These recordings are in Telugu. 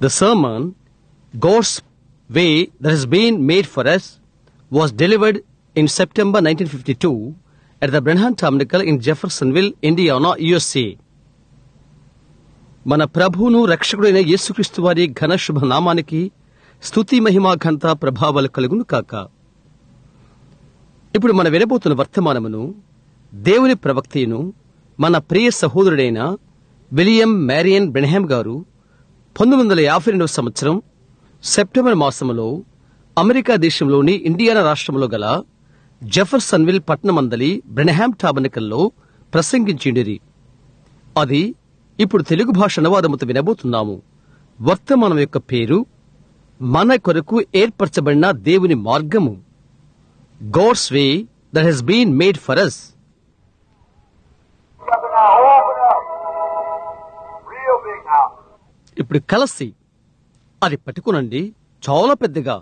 The sermon, God's Way That Has Been Made for Us, was delivered in September 1952 at the Brenham Tabernacle in Jeffersonville, Indiana, USA. మన ప్రభువును రక్షకుడైన యేసుక్రీస్తు వారి ఘన శుభనామానికి స్థుతి మహిమా ఘంత ప్రభావాలు కలుగును కాక ఇప్పుడు మన వినబోతున్న వర్తమానమును దేవుని ప్రవక్తయును మన ప్రియ సహోదరుడైన విలియం మ్యారియన్ బ్రెనహామ్ గారు పంతొమ్మిది వందల యాభై రెండవ సంవత్సరం సెప్టెంబర్ మాసములో అమెరికా దేశంలోని ఇండియానా రాష్ట్రంలో గల జెఫర్సన్విల్ పట్టణమందలి బ్రెనహామ్ టాబనకల్లో ప్రసంగించిండిరి. అది ఇప్పుడు తెలుగు భాష అనువాదముతో వినబోతున్నాము. వర్తమానం యొక్క పేరు మన కొరకు ఏర్పరచబడిన దేవుని మార్గము. God's way that has been made for us ఇప్పుడు కలసి అది పట్టుకునండి చాలా పెద్దగా.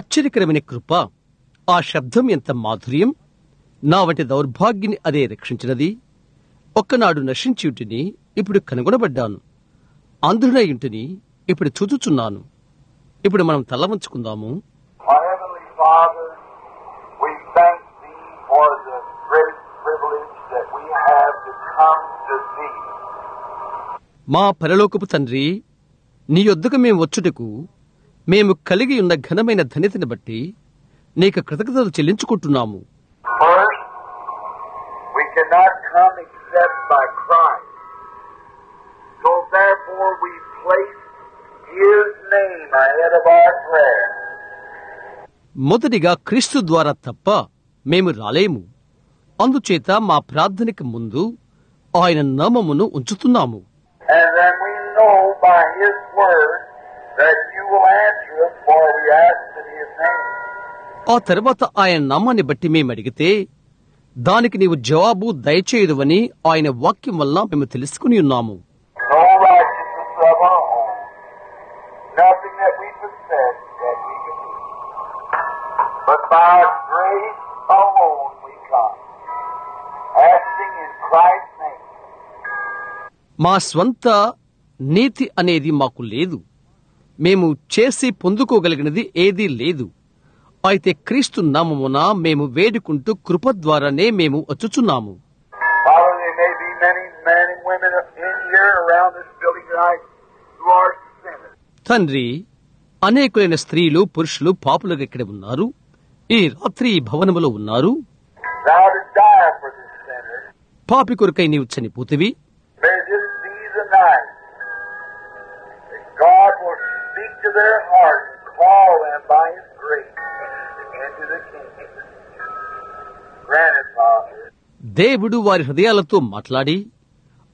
ఆశ్చర్యకరమైన కృప ఆ శబ్దం ఎంత మాధుర్యం. నా వంటి దౌర్భాగ్యని అదే రక్షించినది. ఒక్కనాడు నశించి ఉంటిని ఇప్పుడు కనుగొనబడ్డాను. అంధుడై ఇంటిని ఇప్పుడు చూచుచున్నాను ఇప్పుడు మనం తల వంచుకుందాము. మా పరలోకపు తండ్రి నీ యొద్దకు మేము వచ్చుటకు మేము కలిగి ఉన్న ఘనమైన ధనితని బట్టి నీకు కృతజ్ఞతలు చెల్లించుకుంటున్నాము. మొదటిగా క్రీస్తు ద్వారా తప్ప మేము రాలేము. అందుచేత మా ప్రార్థనకి ముందు ఆయన నామమును ఉంచుతున్నాము. ఆ తర్వాత ఆయన నామాన్ని బట్టి మేము అడిగితే దానికి నీవు జవాబు దయచేయదువని ఆయన వాక్యం వల్ల మేము తెలుసుకుని ఉన్నాము. మా స్వంత నీతి అనేది మాకు లేదు. మేము చేసి పొందుకోగలిగినది ఏదీ లేదు. అయితే క్రీస్తు నామమున మేము వేడుకుంటూ కృప ద్వారానే మేము వచ్చుచున్నాము. తండ్రి అనేకులైన స్త్రీలు పురుషులు పాపులుగా ఇక్కడ ఉన్నారు. ఈ రాత్రి ఈ భవనములో ఉన్నారు. పాపి కొరకై నీవు చనిపోతివి. their heart and call them by His grace into the kingdom. Grant it, Father. దేవుడు వారి హృదయాలతో మాట్లాడి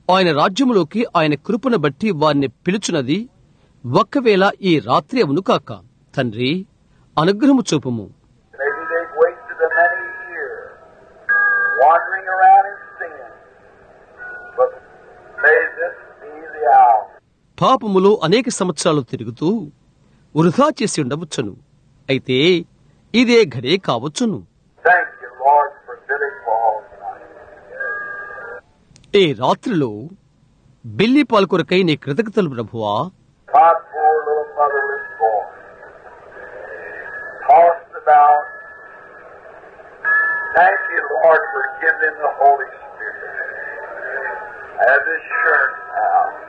ఆయన రాజ్యములోకి ఆయన కృపను బట్టి వారిని పిలుచున్నది ఒక్కవేళ ఈ రాత్రి అవును కాక తండ్రి అనుగ్రహము చూపము పాపములో అనేక సంవత్సరాలు తిరుగుతూ వృధా చేసి ఉండవచ్చును అయితే ఇదే ఘడే కావచ్చును. ఈ రాత్రిలో బిల్లి పాల్కొరకై నీ కృతజ్ఞతలు ప్రభువా Lord, for giving the Holy Spirit. As assurance now.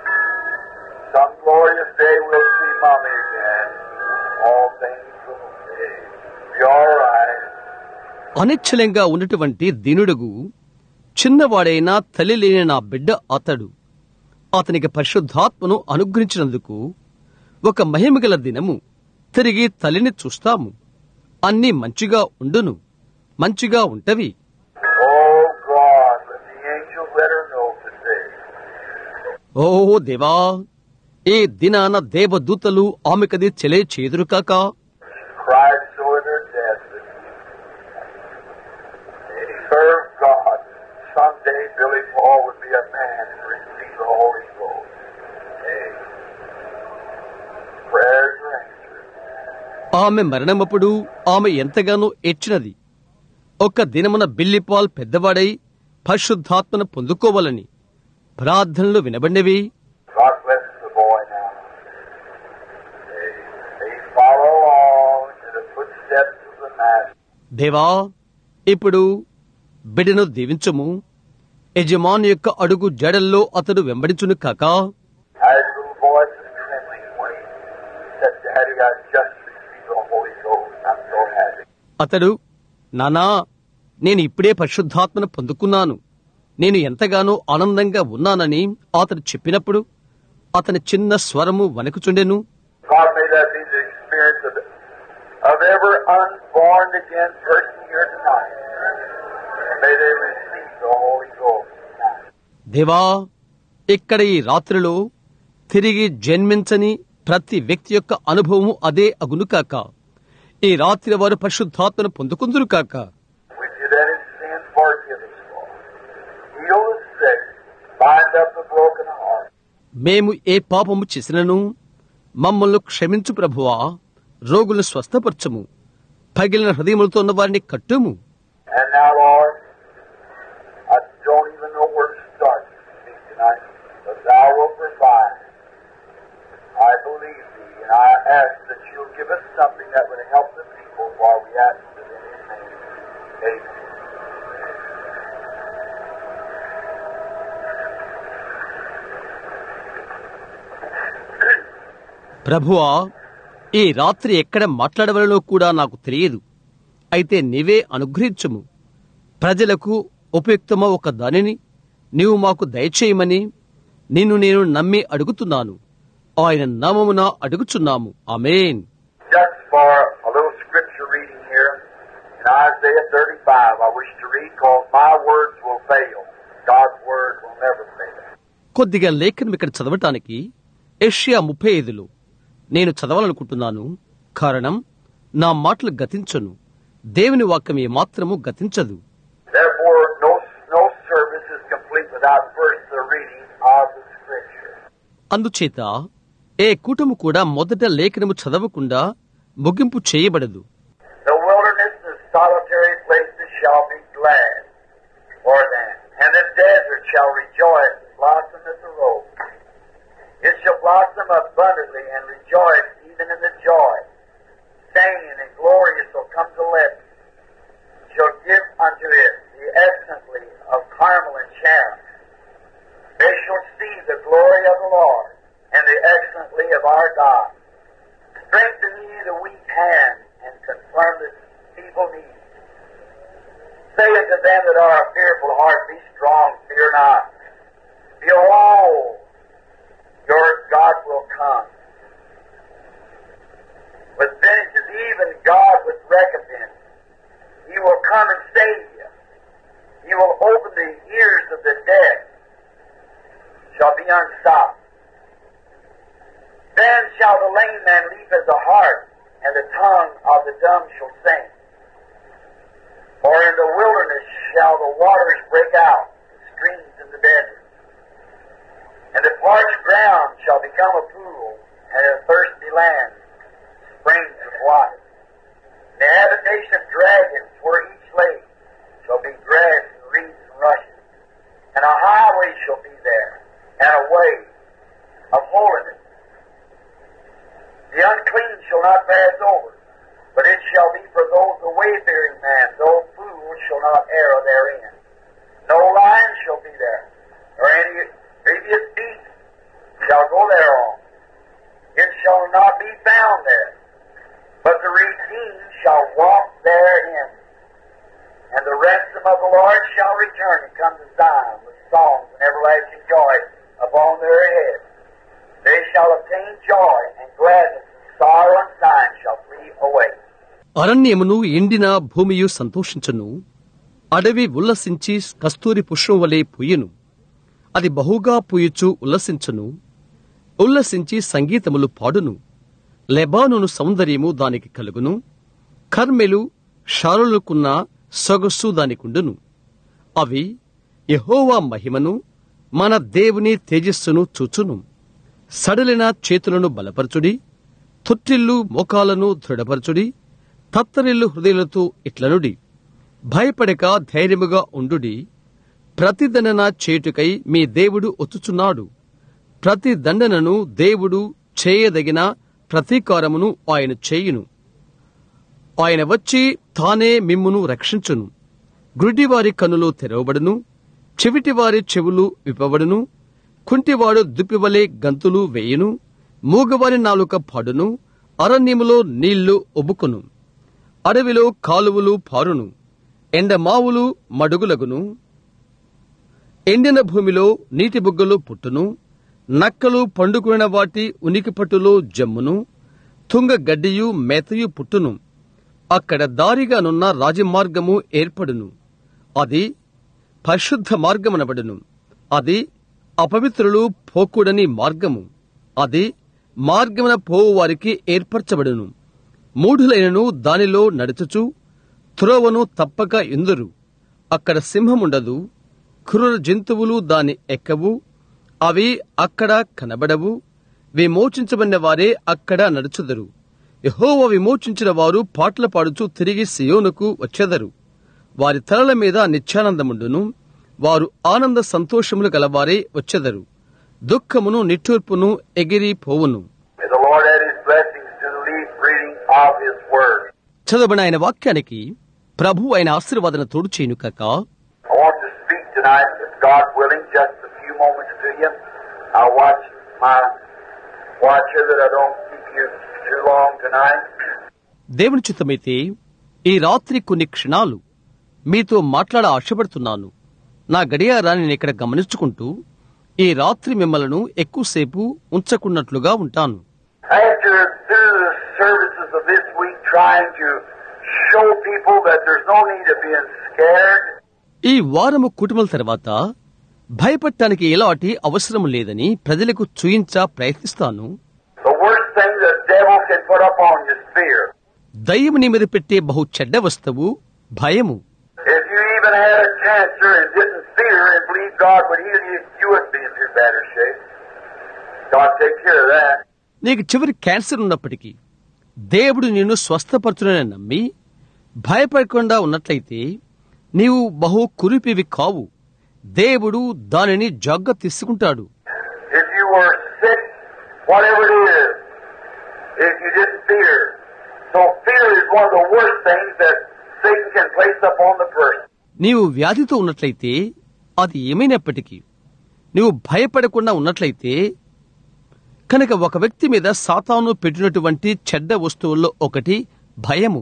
Some glorious day we'll see Mommy again. All things will be all right. అనిచ్చలంగా ఉన్నటువంటి దీనుడుగు చిన్నవాడైన తల్లి లేని నా బిడ్డ అతడు అతనికి పరిశుద్ధాత్మను అనుగ్రహించినందుకు ఒక మహిమగల దినము తిరిగి తల్లిని చూస్తాము అన్నీ మంచిగా ఉండును మంచిగా ఉంటవి Oh. ఓ దేవా ఈ దినాన దేవదూతలు ఆమెకది చెలే చేదురు కాక ఆమె మరణమప్పుడు ఆమె ఎంతగానో ఎచ్చినది ఒక దినమున బిల్లిపాల్ పెద్దవాడై పరిశుద్ధాత్మను పొందుకోవాలని ప్రార్థనలు వినబడినవి. దేవా ఇప్పుడు బిడ్డను దీవించము. యజమాని యొక్క అడుగు జడల్లో అతడు వెంబడించును కాక. అతడు నానా నేను ఇప్పుడే పరిశుద్ధాత్మను పొందుకున్నాను. నేను ఎంతగానో ఆనందంగా ఉన్నానని అతడు చెప్పినప్పుడు అతని చిన్న స్వరము వణకుచుండెను. of every unborn again person here tonight. May they receive the Holy Ghost. దేవా ఇక్కడ ఈ రాత్రిలో తిరిగి జన్మించని ప్రతి వ్యక్తి యొక్క అనుభవము అదే అగును కాక. ఈ రాత్రి వారు పరిశుద్ధాత్మను పొందుకుందురు కాక. మేము ఏ పాపము చేసినను మమ్మల్ని క్షమించు ప్రభువా. రోగులను స్వస్థపరచము పగిలిన హృదయములతో ఉన్న వారిని కట్టుము And now, Lord, I don't even know where to start to speak tonight, but Thou wilt provide. I believe Thee, and I ask that You'll give us something that would help the people while we ask it in His name. Amen. ప్రభువా ఈ రాత్రి ఎక్కడ మాట్లాడవలనో కూడా నాకు తెలియదు. అయితే నీవే అనుగ్రహించుము. ప్రజలకు ఉపయుక్తమ ఒక దానిని నీవు మాకు దయచేయమని నిన్ను నేను నమ్మి అడుగుతున్నాను. ఆయన నామమున అడుగుచున్నాము. ఆమేన్. Just for a little scripture reading here in Isaiah 35, I wish to read because my words will fail. God's word will never fail. కొద్దిగా లేఖనం ఇక్కడ చదవటానికి ఏషియా ముప్పై ఐదులో నేను చదవాలనుకుంటున్నాను. కారణం నా మాటలు గతించను. దేవుని వాక్యం మాత్రము గతించదు. అందుచేత ఏ కూటము కూడా మొదట లేఖనము చదవకుండా ముగింపు చేయబడదు. It shall blossom abundantly and rejoice even in the joy. Saying and glorious will come to lips, shall give unto it the excellently of Carmel and Sharon. They shall see the glory of the Lord and the excellently of our God. Strengthen ye the weak hand and confirm the feeble knees. Say unto them that are of fearful heart, Be strong, fear not. Behold, your God will come. With vengeance, even God with recompense. He will come and save you. He will open the ears of the dead. Shall be unstopped. Then shall the lame man leap as a hart, and the tongue of the dumb shall sing. For in the wilderness shall the waters break out, the streams in the desert. And the parched ground shall become a pool, and a thirsty land springs of water. The habitation of dragons where each lake shall be grass and reeds and rushes. And a highway shall be there, and a way of holiness. The unclean shall not pass over, but it shall be for those the wayfaring అరణ్యమును ఎండిన భూమియు సంతోషించును. అడవి ఉల్లసించి కస్తూరి పుష్పం వలె పూయను. అది బహుగా పూయచు ఉల్లసించును. ఉల్లసించి సంగీతములు పాడును. లెబానును సౌందర్యము దానికి కలుగును. కర్మెలు షారులకున్న సొగస్సు దానికుండును. అవి యహోవా మహిమను మన దేవుని తేజస్సును చూచును. సడలిన చేతులను బలపరచుడి తొట్టిల్లు మోకాలను దృఢపరచుడి తత్తరిల్లు హృదయులతో ఇట్లనుడి. భయపడక ధైర్యముగా ఉండుడి. ప్రతిదండన చేటుకై మీ దేవుడు ఒత్తుచున్నాడు. ప్రతి దండనను దేవుడు చేయదగిన ప్రతీకారమును ఆయన చేయును. ఆయన వచ్చి తానే మిమ్మును రక్షించును. గుడ్డివారి కన్నులు తెరవబడును. చెవిటివారి చెవులు విప్పబడును. కుంటివాడు దుప్పివలే గంతులు వేయును. మూగవారి నాలుక పాడును. అరణ్యములో నీళ్ళు ఒబుకును అడవిలో కాలువలు పారును ఎండమావులు మడుగులగును. ఎండిన భూమిలో నీటి బుగ్గలు పుట్టును నక్కలు పండుకున్న వాటి ఉనికిపట్టులో జమ్మును తుంగ గడ్డియు మేతయు పుట్టును. అక్కడ దారిగానున్న రాజమార్గము ఏర్పడును. అది పరిశుద్ధ మార్గమనబడును. అది అపవిత్రులు పోకూడని మార్గము. అది మార్గమున పోవు వారికి ఏర్పరచబడును. మూఢులైనను దానిలో నడుచుచు త్రోవను తప్పక ఎందురు? అక్కడ సింహముండదు క్రూర జంతువులు దాని ఎక్కవు అవి అక్కడ కనబడవు విమోచించబడిన వారే అక్కడ నడుచుదరు. యహోవ విమోచించిన వారు పాటలు పాడుచు తిరిగి సియోనుకు వచ్చెదరు. వారి తలల మీద నిత్యానందముండును వారు ఆనంద సంతోషములు గలవారే వచ్చెదరు. దుఃఖమును నిట్టూర్పును ఎగిరిపోవును పోవును May the Lord add his blessings to the lead reading of his word. చదవబడిన ఆయన వాక్యానికి ప్రభు ఆయన ఆశీర్వాదన తోడు చేయను కాక I want to speak tonight, if God willing, just a few moments to you. I'll watch my watch here that I don't keep you too long tonight. దేవుని చిత్తమైతే ఈ రాత్రి కొన్ని క్షణాలు మీతో మాట్లాడ ఆశపడుతున్నాను నా గడియారాన్ని నేను ఇక్కడ గమనించుకుంటూ ఈ రాత్రి మిమ్మలను ఎక్కువసేపు ఉంచకున్నట్లుగా ఉంటాను After through the services of this week trying to show people that there's no need of being scared, ఈ వారము కుటుంబాల తర్వాత భయపడటానికి ఎలాంటి అవసరం లేదని ప్రజలకు చూయించ ప్రయత్నిస్తాను. దయ్యం నీ మీద పెట్టే బహు చెడ్డ వస్తువు భయము If you even had a cancer and didn't fear and believe God would heal you, you wouldn't be in too bad a shape. God take care of that. నీకు చివరి క్యాన్సర్ ఉన్నప్పటికీ దేవుడు నిన్ను స్వస్థపరచునని నమ్మి భయపడకుండా ఉన్నట్లయితే నీవు బహు కురిపివి కావు. దేవుడు దానిని జాగ్రత్త తీసుకుంటాడు. నీవు వ్యాధితో ఉన్నట్లయితే అది ఏమైనప్పటికీ నీవు భయపడకుండా ఉన్నట్లయితే కనుక ఒక వ్యక్తి మీద సాతాను పెట్టినటువంటి చెడ్డ వస్తువుల్లో ఒకటి భయము.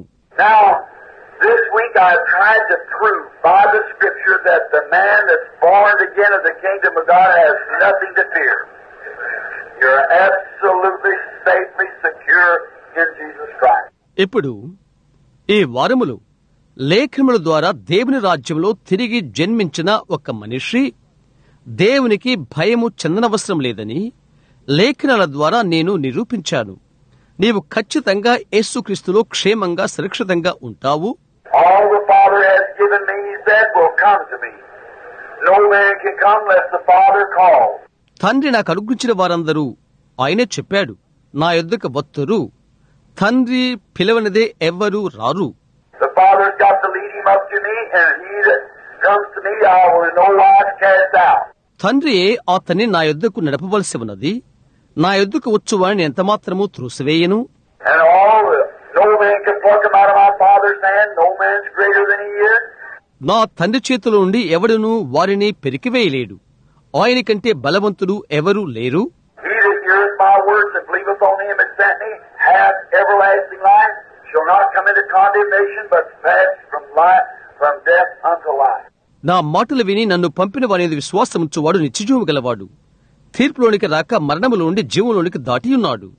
ఇప్పుడు ఈ వారములు లేఖముల ద్వారా దేవుని రాజ్యంలో తిరిగి జన్మించిన ఒక మనిషి దేవునికి భయము చెందనవసరం లేదని లేఖనాల ద్వారా నేను నిరూపించాను. నీవు ఖచ్చితంగా యేసుక్రీస్తులో క్షేమంగా సురక్షితంగా ఉంటావు. తండ్రి నాకు అనుగ్రహించిన వారందరూ ఆయనే చెప్పాడు నా యొద్దకు వత్తురు తండ్రి పిలవనిదే ఎవ్వరు రారు. తండ్రి అతన్ని నా యొద్దకు నడపవలసి ఉన్నది? నా ఎద్దుకు వచ్చు వాడిని ఎంతమాత్రమూ త్రూసివేయను. నా తండ్రి చేతులు నుండి ఎవడనూ వారిని పెరికివేయలేడు. ఆయన కంటే బలవంతుడు ఎవరూ లేరు? నా మాటలు విని నన్ను పంపిన వారి విశ్వాసముచ్చువాడు నిత్యజీవం గలవాడు. తీర్పులోనికి రాక మరణములోండి జీవులోనికి దాటి ఉన్నాడు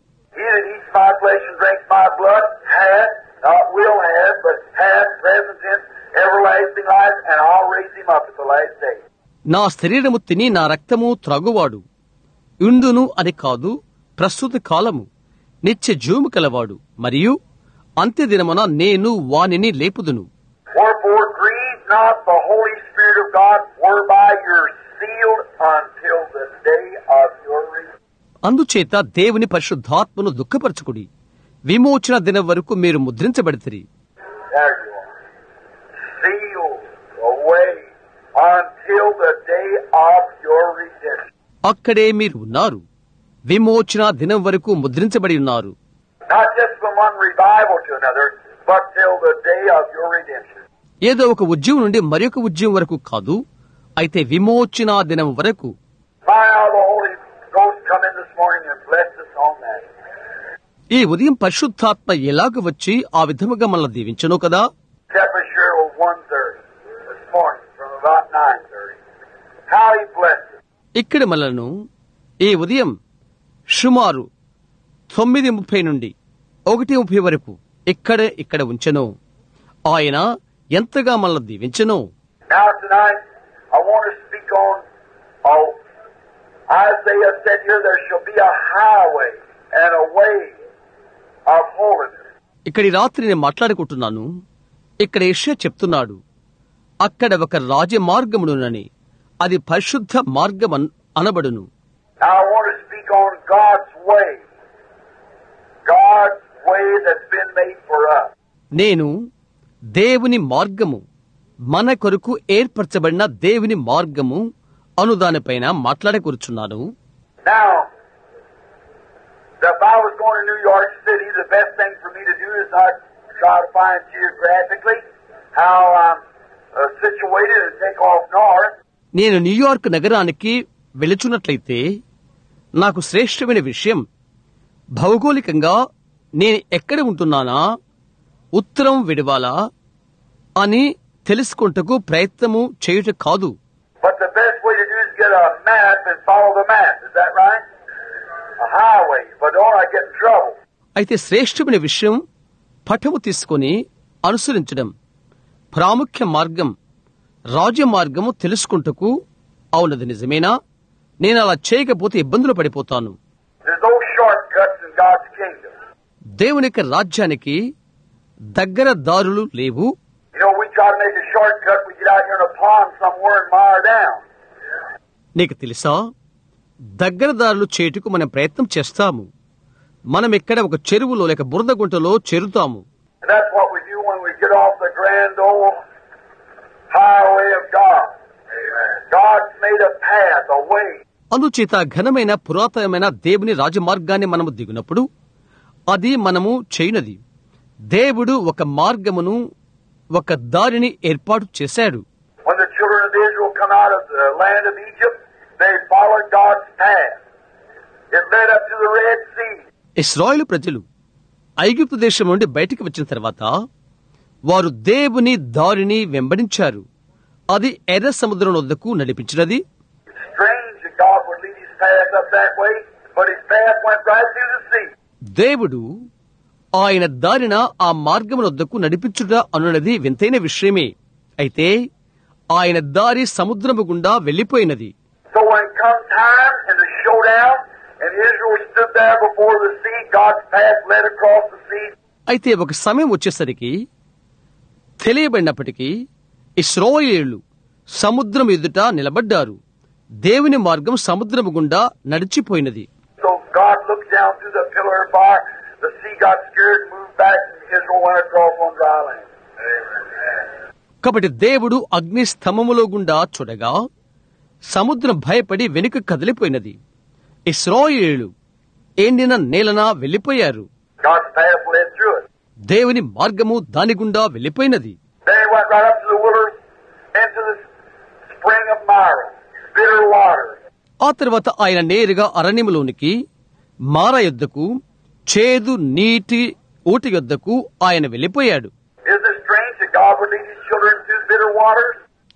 నా శరీరము తిని నా రక్తము త్రగువాడు. ఇందును అని కాదు ప్రస్తుత కాలము నిత్య జూము కలవాడు. మరియు అంత్యదినమున నేను వానిని లేపుదును. అందుచేత దేవుని పరిశుద్ధాత్మను దుఃఖపరచుకుడి. విమోచన దినం వరకు మీరు ముద్రించబడితే అక్కడే మీరు ఉన్నారు. విమోచన దినం వరకు ముద్రించబడి ఉన్నారు. ఏదో ఒక ఉద్యమం నుండి మరొక ఉద్యమం వరకు కాదు. అయితే విమోచన దినం వరకు ఈ ఉదయం పరిశుద్ధాత్మ ఎలాగ వచ్చి ఆ విధముగా మళ్ళీ దీవించను కదా? ఇక్కడ మనను ఈ ఉదయం సుమారు తొమ్మిది ముప్పై నుండి ఒకటి ముప్పై వరకు ఇక్కడే ఇక్కడ ఉంచను. ఆయన ఎంతగా మళ్ళీ దీవించను. I want to speak on uh, Isaiah said here there shall be a highway and a way of holiness. ఇక్కడ ఈ రాత్రి నేను మాట్లాడుకుంటున్నాను. ఇక్కడ ఏషియా చెప్తున్నాడు అక్కడ ఒక రాజ రాజమార్గముడునని అది పరిశుద్ధ మార్గం అనబడును. నేను దేవుని మార్గము మన కొరకు ఏర్పరచబడిన దేవుని మార్గము అనుదానిపైన మాట్లాడకూర్చున్నాను. నేను న్యూయార్క్ నగరానికి వెళుచున్నట్లయితే నాకు శ్రేష్టమైన విషయం భౌగోళికంగా నేను ఎక్కడ ఉంటున్నానా ఉత్తరం విడవాలా అని తెలుసుకుంటకు ప్రయత్నము చేయుట కాదు. అయితే శ్రేష్ఠమైన విషయం పటము తీసుకుని అనుసరించడం. ప్రాముఖ్య మార్గం రాజ్య మార్గము తెలుసుకుంటకు అవునది నిజమేనా? నేను అలా చేయకపోతే ఇబ్బందులు పడిపోతాను. దేవుని యొక్క రాజ్యానికి దగ్గర దారులు లేవు. నీకు తెలుసా? దగ్గరదారులు చేటుకు మనం ప్రయత్నం చేస్తాము. మనం ఇక్కడ ఒక చెరువులో లేక బురద గుంటలో చేరుతాము. అనుచిత ఘనమైన పురాతనమైన దేవుని రాజమార్గాన్ని మనము దిగినప్పుడు అది మనము చేయనది. దేవుడు ఒక మార్గమును ఒక దారిని ఏర్పాటు చేశాడు. ఇస్రాయిల్ ప్రజలు ఐగుప్తు దేశం నుండి బయటికి వచ్చిన తర్వాత వారు దేవుని దారిని వెంబడించారు. అది ఎర్ర సముద్రం వద్దకు నడిపించినది. దేవుడు ఆయన దారిన ఆ మార్గమునొద్దకు నడిపించుట అనున్నది వింతైన విషయమే. అయితే ఆయన దారి సముద్రము గుండా వెళ్ళిపోయినది అయితే ఒక సమయం వచ్చేసరికి తెలియబడినప్పటికీ ఇస్రోయేళ్ళు సముద్రం ఎదుట నిలబడ్డారు. దేవుని మార్గం సముద్రము గుండా నడిచిపోయినది. The sea got scared and moved back, and Israel went across on dry land. కాబట్టి దేవుడు అగ్ని స్తంభములో గుండా చూడగా సముద్రం భయపడి వెనుక కదిలిపోయినది. ఇస్రోయేళ్ళు ఎండిన నేలనా వెళ్ళిపోయారు దేవుని మార్గము దాని గుండా వెళ్ళిపోయినది ఆ తర్వాత ఆయన నేరుగా అరణ్యములోనికి మారయుద్దకు చేదు నీటి ఊటి వద్దకు ఆయన వెళ్ళిపోయాడు.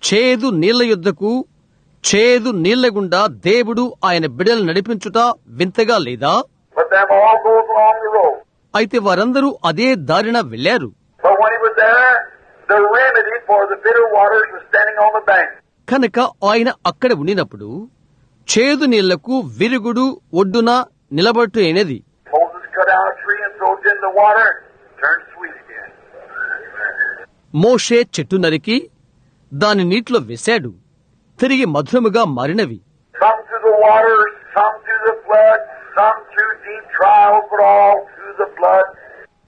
చేదు నీళ్ళ యుద్ధకు చేదు నీళ్ళ గుండా దేవుడు ఆయన బిడలు నడిపించుట వింతగా లేదా? అయితే వారందరూ అదే దారిన వెళ్ళారు కనుక ఆయన అక్కడ ఉండినప్పుడు చేదు నీళ్ళకు విరుగుడు ఒడ్డున నిలబడుతూ అనేది మోషే చెట్టు నరికి దాని నీటిలో వేశాడు. తిరిగి మధురముగా మారినవి.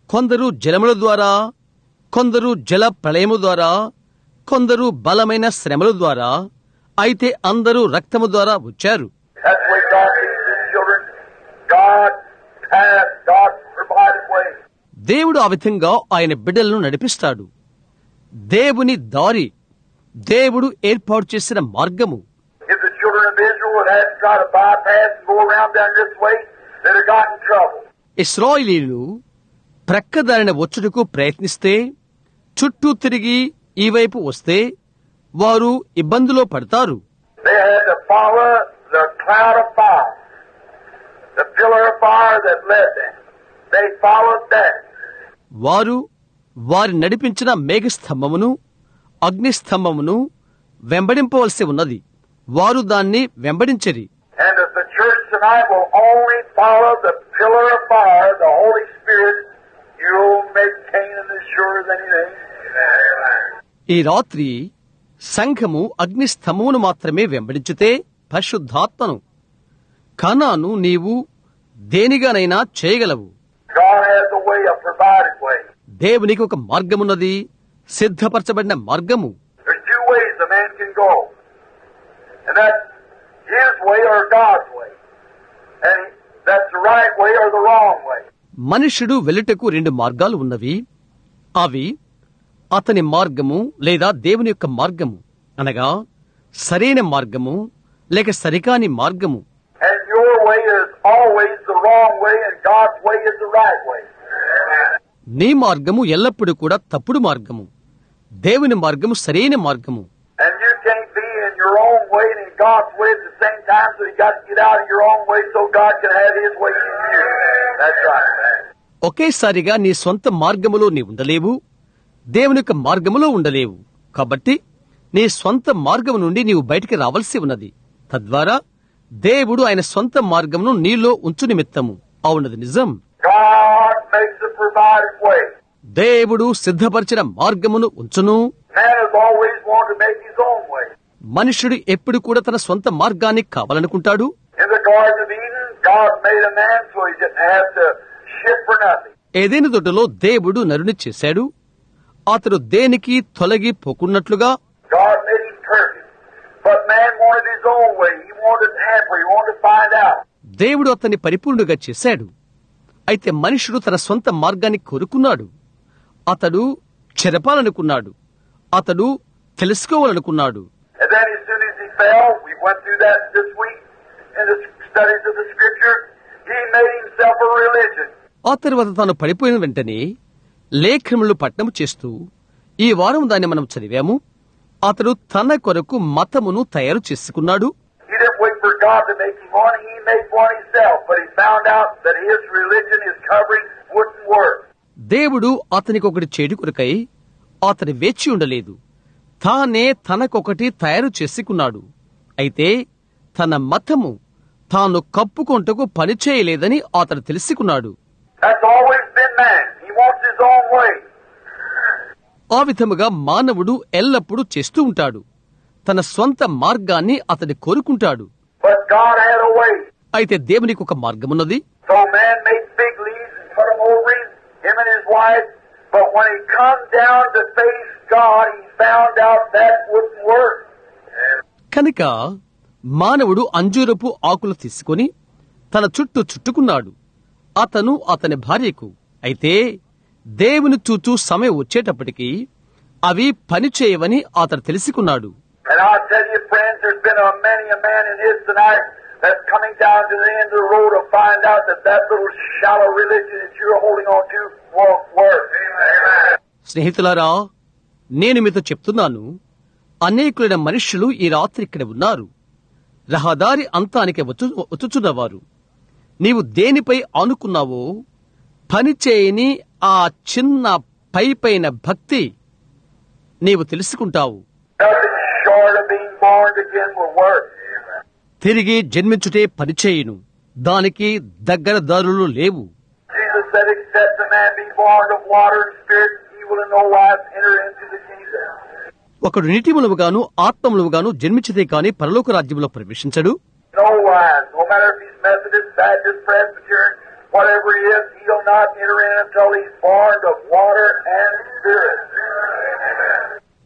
కొందరు జలముల ద్వారా కొందరు జల ప్రళయము ద్వారా కొందరు బలమైన శ్రమల ద్వారా అయితే అందరూ రక్తము ద్వారా వచ్చారు. దేవుడు ఆ విధంగా ఆయన బిడ్డలను నడిపిస్తాడు. దేవుని దారి దేవుడు ఏర్పాటు చేసిన మార్గము. ఇస్రాయిలీలు ప్రక్కదారిన వచ్చుటకు ప్రయత్నిస్తే చుట్టూ తిరిగి ఈ వైపు వస్తే వారు ఇబ్బందులో పడతారు. They followed that. వారు వారి నడిపించిన మేఘస్తంభమును అగ్నిస్తంభమును వెంబడింపవలసి ఉన్నది. వారు దాన్ని వెంబడించరి. ఈ రాత్రి సంఘము అగ్ని స్తంభమును మాత్రమే వెంబడించితే పరిశుద్ధాత్మను. కనాను నీవు దేనిగానైనా చేయగలవు. దేవునికి ఒక మార్గమున్నది సిద్ధపరచబడిన మార్గము. మనుష్యుడు వెళ్ళుటకు రెండు మార్గాలు ఉన్నవి. అవి అతని మార్గము లేదా దేవుని యొక్క మార్గము. అనగా సరైన మార్గము లేక సరికాని మార్గము. నీ మార్గము ఎల్లప్పుడూ కూడా తప్పుడు మార్గము. దేవుని మార్గము సరైన మార్గము. ఒకేసారిగా నీ సొంత మార్గములో నీ ఉండలేవు. దేవుని యొక్క మార్గములో ఉండలేవు. కాబట్టి నీ సొంత మార్గము నుండి నీవు బయటికి రావలసి ఉన్నది. తద్వారా దేవుడు ఆయన సొంత మార్గమును నీలో ఉంచు నిమిత్తము. అవునది నిజం. దేవుడు సిద్ధపరిచిన మార్గమును ఉంచును. మనుషుడు ఎప్పుడు కూడా తన సొంత మార్గాన్ని కావాలనుకుంటాడు. ఏదేని దొడ్డలో దేవుడు నరుని చేశాడు. అతడు దేనికి తొలగిపోకున్నట్లుగా దేవుడు అతన్ని పరిపూర్ణగా చేశాడు. అయితే మనుషుడు తన సొంత మార్గాన్ని కోరుకున్నాడు. అతడు చెరపాలనుకున్నాడు. అతడు తెలుసుకోవాలనుకున్నాడు. ఆ తర్వాత తాను పడిపోయిన వెంటనే లేఖనములు పట్టణము చేస్తూ ఈ వారం దాన్ని మనం చదివాము. అతడు తన కొరకు మతమును తయారు చేసుకున్నాడు. for God to make him one, he made one himself. But he found out that his religion, his covering, wouldn't work. దేవుడు అతనికొకటి చేడు కొరకై అతని వేచి ఉండలేదు. తానే తనకొకటి తయారు చేసుకున్నాడు. అయితే తన మతము తాను కప్పుకొంటకు పనిచేయలేదని అతను తెలుసుకున్నాడు. ఆ విధముగా మానవుడు ఎల్లప్పుడూ చేస్తూ ఉంటాడు. తన స్వంత మార్గాన్ని అతడు కోరుకుంటాడు. అయితే దేవునికి ఒక మార్గం ఉన్నది కనుక మానవుడు అంజూరపు ఆకులు తీసుకుని తన చుట్టూ చుట్టుకున్నాడు. అతను అతని భార్యకు అయితే దేవుని చూచూ సమయం వచ్చేటప్పటికీ అవి పనిచేయవని అతడు తెలుసుకున్నాడు. And I'll tell you, friends, there's been a many a man in his tonight that's coming down to the end of the road to find out that that little shallow religion that you're holding on to won't work. Amen. స్నేహితులారా నేను మీతో చెప్తున్నాను అనేకులైన మనుష్యులు ఈ రాత్రి ఇక్కడ ఉన్నారు రహదారి అంతానికి వచ్చు వచ్చుచున్నవారు నీవు దేనిపై ఆనుకున్నావో పనిచేయని ఆ చిన్న పై పైన భక్తి నీవు తెలుసుకుంటావు తిరిగి జన్మించుటే పనిచేయును దానికి దగ్గర దారులు లేవు. ఒకడు నీటిములుగాను ఆత్మములుగాను జన్మించితే కాని పరలోక రాజ్యంలో ప్రవేశించడు.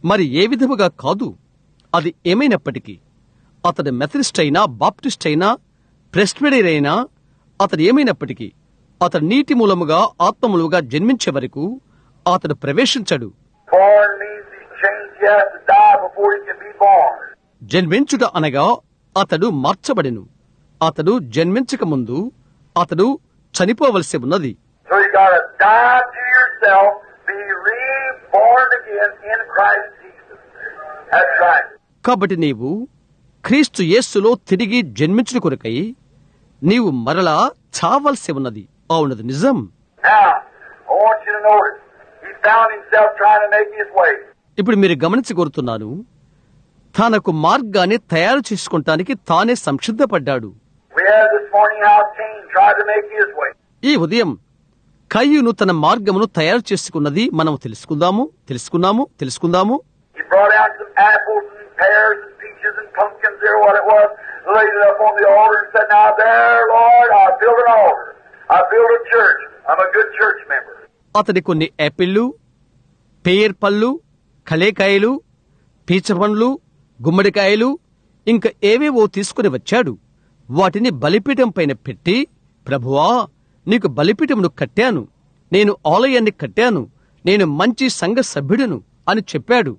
మరి ఏ విధముగా కాదు? అది ఏమైనప్పటికీ అతడు మెథడిస్ట్ అయినా బాప్టిస్ట్ అయినా ప్రెస్బిడర్ అయినా అతడు ఏమైనప్పటికీ అతడు నీటి మూలముగా ఆత్మములుగా జన్మించే వరకు అతడు ప్రవేశించడు. జన్మించుట అనగా అతడు మార్చబడెను అతడు జన్మించక ముందు అతడు చనిపోవలసి ఉన్నది. That's right. కాబట్టి నీవు క్రీస్తు యేస్సులో తిరిగి జన్మించుట కొరకై నీవు మరలా చావలసి ఉన్నది. అవునది నిజం. ఇప్పుడు మీరు గమనించగోరుతున్నాను తనకు మార్గాన్ని తయారు చేసుకుంటానికి తానే సంసిద్ధపడ్డాడు. ఈ ఉదయం కయ్యూను తన మార్గమును తయారు చేసుకున్నది మనం తెలుసుకుందాము తెలుసుకున్నాము తెలుసుకుందాము. Pears and peaches and pumpkins there, what it was, laid it up on the altar and said, Now there, Lord, I build an altar. I build a church. I'm a good church member. అతడి కొన్ని యాపిళ్ళు పేర్ పళ్ళు కలేకాయలు పీచ పండ్లు గుమ్మడికాయలు ఇంకా ఏవేవో తీసుకుని వచ్చాడు వాటిని బలిపీఠం పైన పెట్టి ప్రభువా నీకు బలిపీఠమును కట్టాను నేను ఆలయాన్ని కట్టాను నేను మంచి సంఘ సభ్యుడను అని చెప్పాడు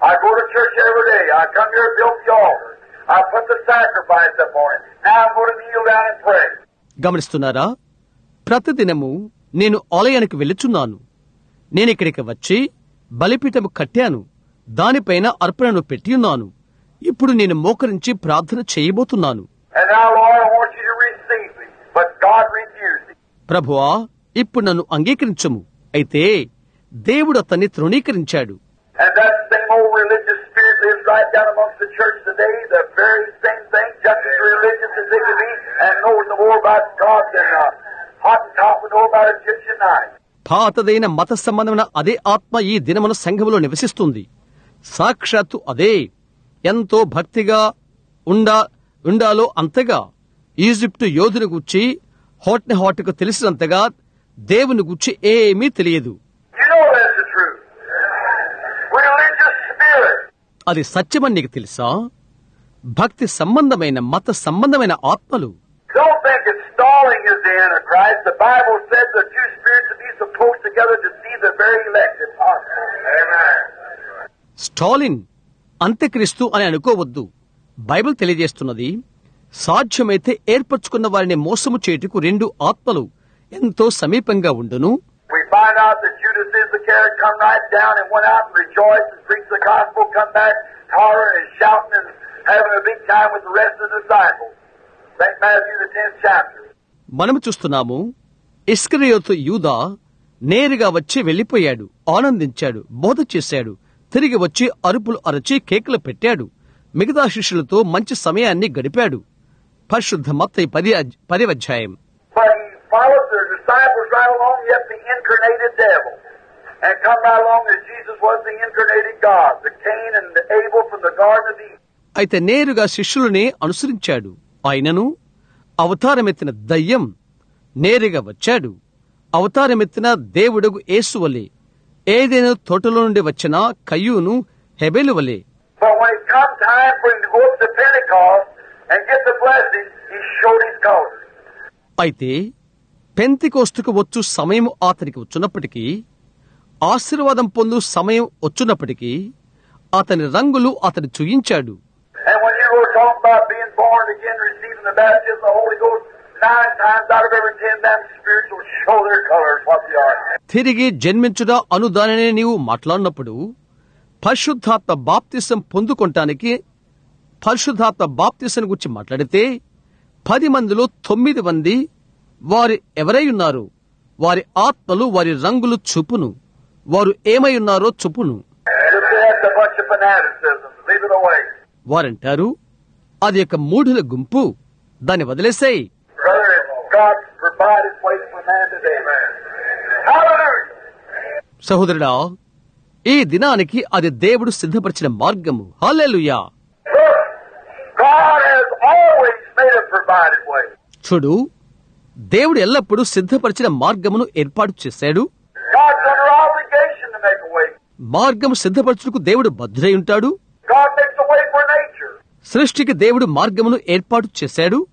I go church every day. I come here built the altar. I put the sacrifice up on it. Now I'm going to kneel down and pray. గమనిస్తున్నారా ప్రతిదినము నేను ఆలయానికి వెళ్ళుచున్నాను నేనిక్కడికి వచ్చి బలిపీఠము కట్టాను దానిపైన అర్పణను పెట్టి ఉన్నాను ఇప్పుడు నేను మోకరించి ప్రార్థన చేయబోతున్నాను ప్రభువా ఇప్పుడు నన్ను అంగీకరించము అయితే దేవుడు అతన్ని తృణీకరించాడు And that same old religious spirit lives right down amongst the church today, the very same thing, just as religious as they could be, and knows more about God than uh, Hottentot would know about Egyptian knives. పాతదైన మత సంబంధమైన అదే ఆత్మ ఈ దినమున సంఘములో నివసిస్తుంది సాక్షాత్తు అదే ఎంతో భక్తిగా ఉండా ఉండాలో అంతగా ఈజిప్టు యోధుని గుచ్చి హోట్ని హాట్కు తెలిసినంతగా దేవుని గుచ్చి ఏమీ తెలియదు You know that's the truth. Religious spirit. అది సత్యమని నీకు తెలుసా? భక్తి సంబంధమైన మత సంబంధమైన ఆత్మలు. స్టాలిన్ అంత్యక్రిస్తు అని అనుకోవద్దు. బైబిల్ తెలియజేస్తున్నది సాధ్యమైతే ఏర్పరచుకున్న వారిని మోసము చేయుటకు రెండు ఆత్మలు ఎంతో సమీపంగా ఉండును. We find out that Judas Iscariot come right down and went out and rejoiced and preached the gospel, come back hollering and shouting and having a big time with the rest of the disciples. St. Matthew, the 10th chapter. మనము చూస్తున్నాము ఇస్కరియోతు యూదా నేరుగా వచ్చి వెళ్ళిపోయాడు ఆనందించాడు బోధ చేశాడు తిరిగి వచ్చి అరుపులు అరచి కేకులు పెట్టాడు మిగతా శిష్యులతో మంచి సమయాన్ని గడిపాడు పరిశుద్ధ మత్తయి పది పది అధ్యాయం followed the disciples right along, yet the incarnated devil. And come right along as Jesus was the incarnated God, the Cain and the Abel from the Garden of Eden. అయితే నేరుగా శిష్యులనే అనుసరించాడు ఆయనను అవతారమెత్తిన దయ్యం నేరుగా వచ్చాడు అవతారమెత్తిన దేవుడుగు యేసువలే ఏదైనా తోటలో నుండి వచ్చిన కయ్యూను హెబెలు వలే. అయితే పెంతి పెంతికోస్తుకు వచ్చు సమయం అతనికి వచ్చినప్పటికీ ఆశీర్వాదం పొందు సమయం వచ్చినప్పటికీ అతని రంగులు అతని చూయించాడు. తిరిగి జన్మించుట అనుదానని నీవు మాట్లాడినప్పుడు పరిశుద్ధాత్మ బాప్తిసం పొందుకుంటానికి పరిశుద్ధాత్మ బాప్తిసం గురించి మాట్లాడితే పది మందిలో తొమ్మిది మంది వారు ఎవరైయున్నారు వారి ఆత్మలు వారి రంగులు చూపును. వారు ఏమై ఉన్నారో చూపును. వారంటారు అది ఒక మూఢుల గుంపు. దాన్ని వదిలేసాయి. సహోదరుడా ఈ దినానికి అది దేవుడు సిద్ధపరిచిన మార్గము. హాలేలుయా చూడు దేవుడు ఎల్లప్పుడూ సిద్ధపరిచిన మార్గమును ఏర్పాటు చేశాడు. మార్గం సిద్ధపరచుకు దేవుడు భద్రై ఉంటాడు. సృష్టికి దేవుడు మార్గమును ఏర్పాటు చేశాడు.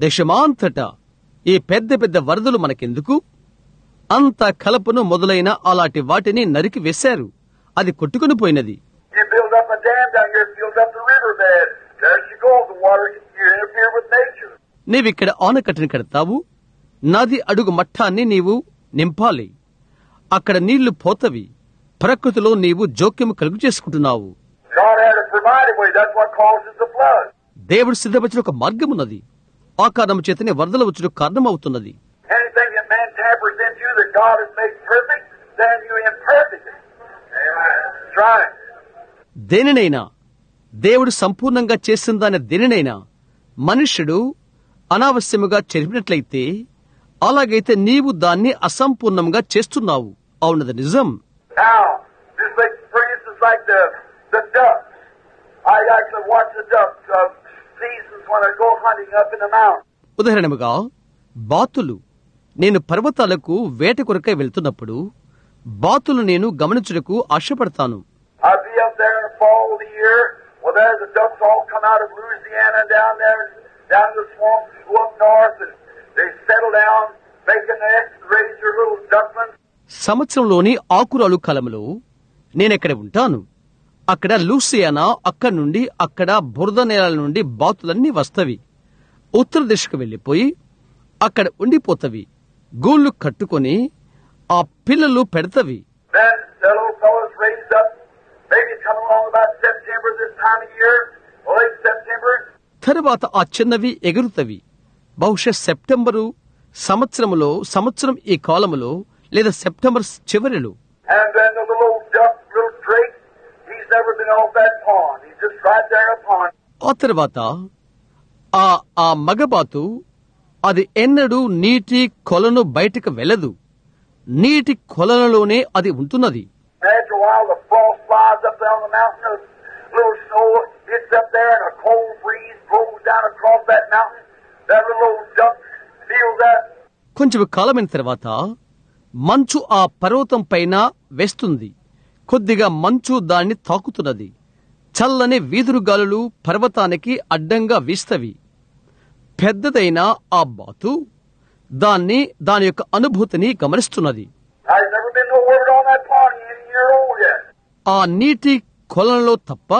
దేశమాంతటా ఈ పెద్ద పెద్ద వరదలు మనకెందుకు? అంత కలపను మొదలైన అలాంటి వాటిని నరికి వేశారు. అది కొట్టుకుని పోయినది. నీవిక్కడ ఆనకట్టిని కడతావు. నది అడుగు మఠాన్ని నీవు నింపాలి. అక్కడ నీళ్ళు పోతవి. ప్రకృతిలో నీవు జోక్యం కలుగు చేసుకుంటున్నావు. దేవుడు సిద్ధపరిచిన ఒక మార్గం ఉన్నది ఆకారం చేతనే వరదల వచ్చిన కారణమవుతున్నది. Try. దేనినైనా దేవుడు సంపూర్ణంగా చేసిన దాని దేనినైనా మనుష్యుడు అనావశ్యముగా చెరిపినట్లయితే అలాగైతే నీవు దాన్ని అసంపూర్ణంగా చేస్తున్నావు. అవునది నిజం. Mountains. ఉదాహరణముగా బాతులు. నేను పర్వతాలకు వేట కొరకై వెళ్తున్నప్పుడు బాతులు నేను గమనించుటకు ఆశపడతాను I'd be up there in the year. Well, there the ducks all come out of Louisiana down there, down the swamps, go up north, and they settle down, make a nest, raise their little ducklings. సంవత్సరంలోని ఆకురాలు కాలంలో నేనెక్కడ ఉంటాను అక్కడ లూసియానా అక్కడి నుండి అక్కడ బురద నేలల నుండి బాతులన్నీ వస్తవి ఉత్తర దిశకు వెళ్ళిపోయి అక్కడ ఉండిపోతవి గూళ్ళు కట్టుకొని ఆ పిల్లలు పెడతవి Then raised up, తరువాత ఆ చిన్నవి ఎగురుతవి. బహుశా సెప్టెంబరు సంవత్సరములో సంవత్సరం ఈ కాలములో లేదా సెప్టెంబర్ చివరిలో. ఆ తర్వాత ఆ ఆ మగబాతు అది ఎన్నడూ నీటి కొలను బయటకు వెళ్ళదు. నీటి కొలనులోనే అది ఉంటున్నది. After a while, the frost flies up there on the mountain. A little snow hits up there, and a cold breeze blows down across that mountain. That little old duck feels that. కొంచెం కాలమైన తర్వాత మంచు ఆ పర్వతం పైన వేస్తుంది కొద్దిగా మంచు దాన్ని తాకుతున్నది చల్లని వీధురు గాలులు పర్వతానికి అడ్డంగా వీస్తవి పెద్దదైన ఆ బాతు దాన్ని దాని యొక్క అనుభూతిని గమనిస్తున్నది I've never been no word on that pond any year old yet. ఆ నీటి కొలంలో తప్ప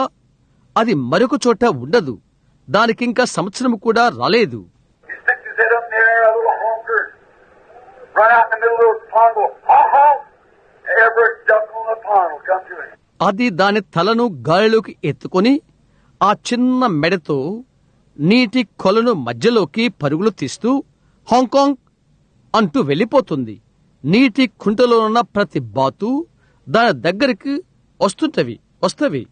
అది మరొక చోట ఉండదు. దానికింకా సంవత్సరం కూడా రాలేదు. అది దాని తలను గాలిలోకి ఎత్తుకుని ఆ చిన్న మెడతో నీటి కొలను మధ్యలోకి పరుగులు తీస్తూ హాంకాంగ్ అంటూ వెళ్ళిపోతుంది నీటి కుంటలో ఉన్న ప్రతి బాతు దాని దగ్గరికి వస్తుంటవి వస్తవి.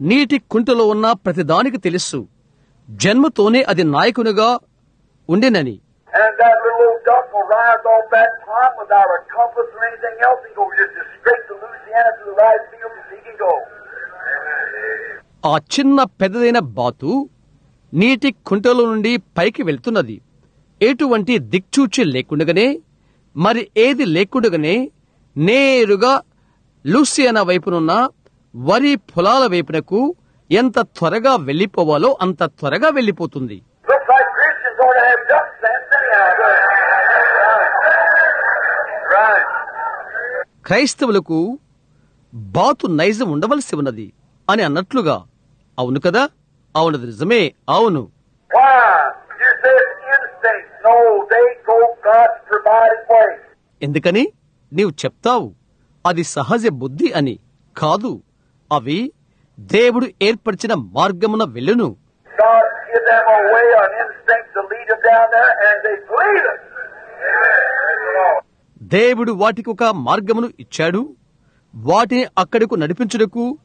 నీటి కుంటలో ఉన్న ప్రతిదానికి తెలుసు. జన్మతోనే అది నాయకునిగా ఉండినని. ఆ చిన్న పెద్దదైన బాతు నీటి కుంటలో నుండి పైకి వెళ్తున్నది. ఎటువంటి దిక్చూచి లేకుండగానే మరి ఏది లేకుండగానే నేరుగా లూసియానా వైపునున్న వరి పొలాల వైపునకు ఎంత త్వరగా వెళ్ళిపోవాలో అంత త్వరగా వెళ్ళిపోతుంది. క్రైస్తవులకు బాతు నైజం ఉండవలసి ఉన్నది అని అన్నట్లుగా అవును కదా? అవునది నిజమే అవును. ఎందుకని? నీవు చెప్తావు అది సహజ బుద్ధి అని. కాదు అవి దేవుడు ఏర్పరిచిన మార్గమున వెళ్ళును. దేవుడు వాటికి ఒక మార్గమును ఇచ్చాడు. వాటిని అక్కడకు నడిపించుటకు